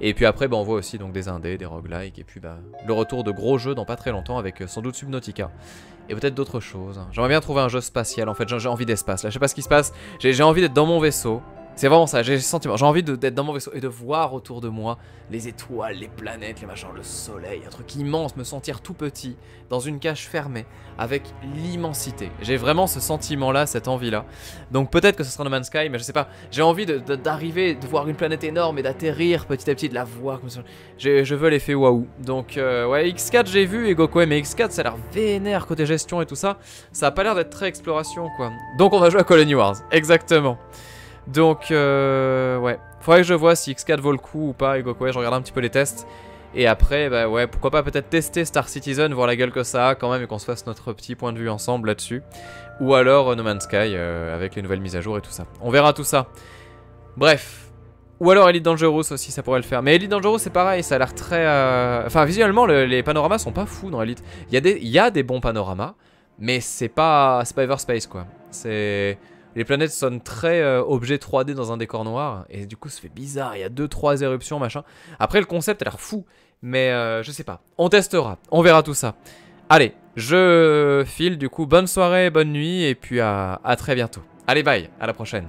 Et puis après bah, on voit aussi donc des indés, des roguelikes et puis bah, le retour de gros jeux dans pas très longtemps avec sans doute Subnautica. Et peut-être d'autres choses. J'aimerais bien trouver un jeu spatial en fait, j'ai envie d'espace là, je sais pas ce qui se passe, j'ai envie d'être dans mon vaisseau. C'est vraiment ça, j'ai ce sentiment, j'ai envie d'être dans mon vaisseau et de voir autour de moi les étoiles, les planètes, les machins, le soleil, un truc immense, me sentir tout petit dans une cage fermée avec l'immensité. J'ai vraiment ce sentiment-là, cette envie-là. Donc peut-être que ce sera No Man's Sky, mais je sais pas. J'ai envie d'arriver, de, voir une planète énorme et d'atterrir petit à petit, de la voir comme ça. Je veux l'effet waouh. Donc euh, ouais, X4 j'ai vu et Goku, mais X4 ça a l'air vénère côté gestion et tout ça. Ça a pas l'air d'être très exploration quoi. Donc on va jouer à Colony Wars, exactement. Donc euh, ouais, faudrait que je vois si X4 vaut le coup ou pas et Goku, je regarde un petit peu les tests. Et après, bah ouais, pourquoi pas peut-être tester Star Citizen, voir la gueule que ça a quand même et qu'on se fasse notre petit point de vue ensemble là-dessus. Ou alors euh, No Man's Sky euh, avec les nouvelles mises à jour et tout ça. On verra tout ça. Bref. Ou alors Elite Dangerous aussi, ça pourrait le faire. Mais Elite Dangerous c'est pareil, ça a l'air très... Enfin visuellement, le- les panoramas sont pas fous dans Elite. Il y, a des- y a des bons panoramas, mais c'est pas, pas Everspace quoi. C'est... Les planètes sonnent très euh, objet 3D dans un décor noir, et du coup ça fait bizarre, il y a 2-3 éruptions, machin. Après le concept a l'air fou, mais euh, je sais pas. On testera, on verra tout ça. Allez, je file du coup, bonne soirée, bonne nuit, et puis à, à très bientôt. Allez bye, à la prochaine.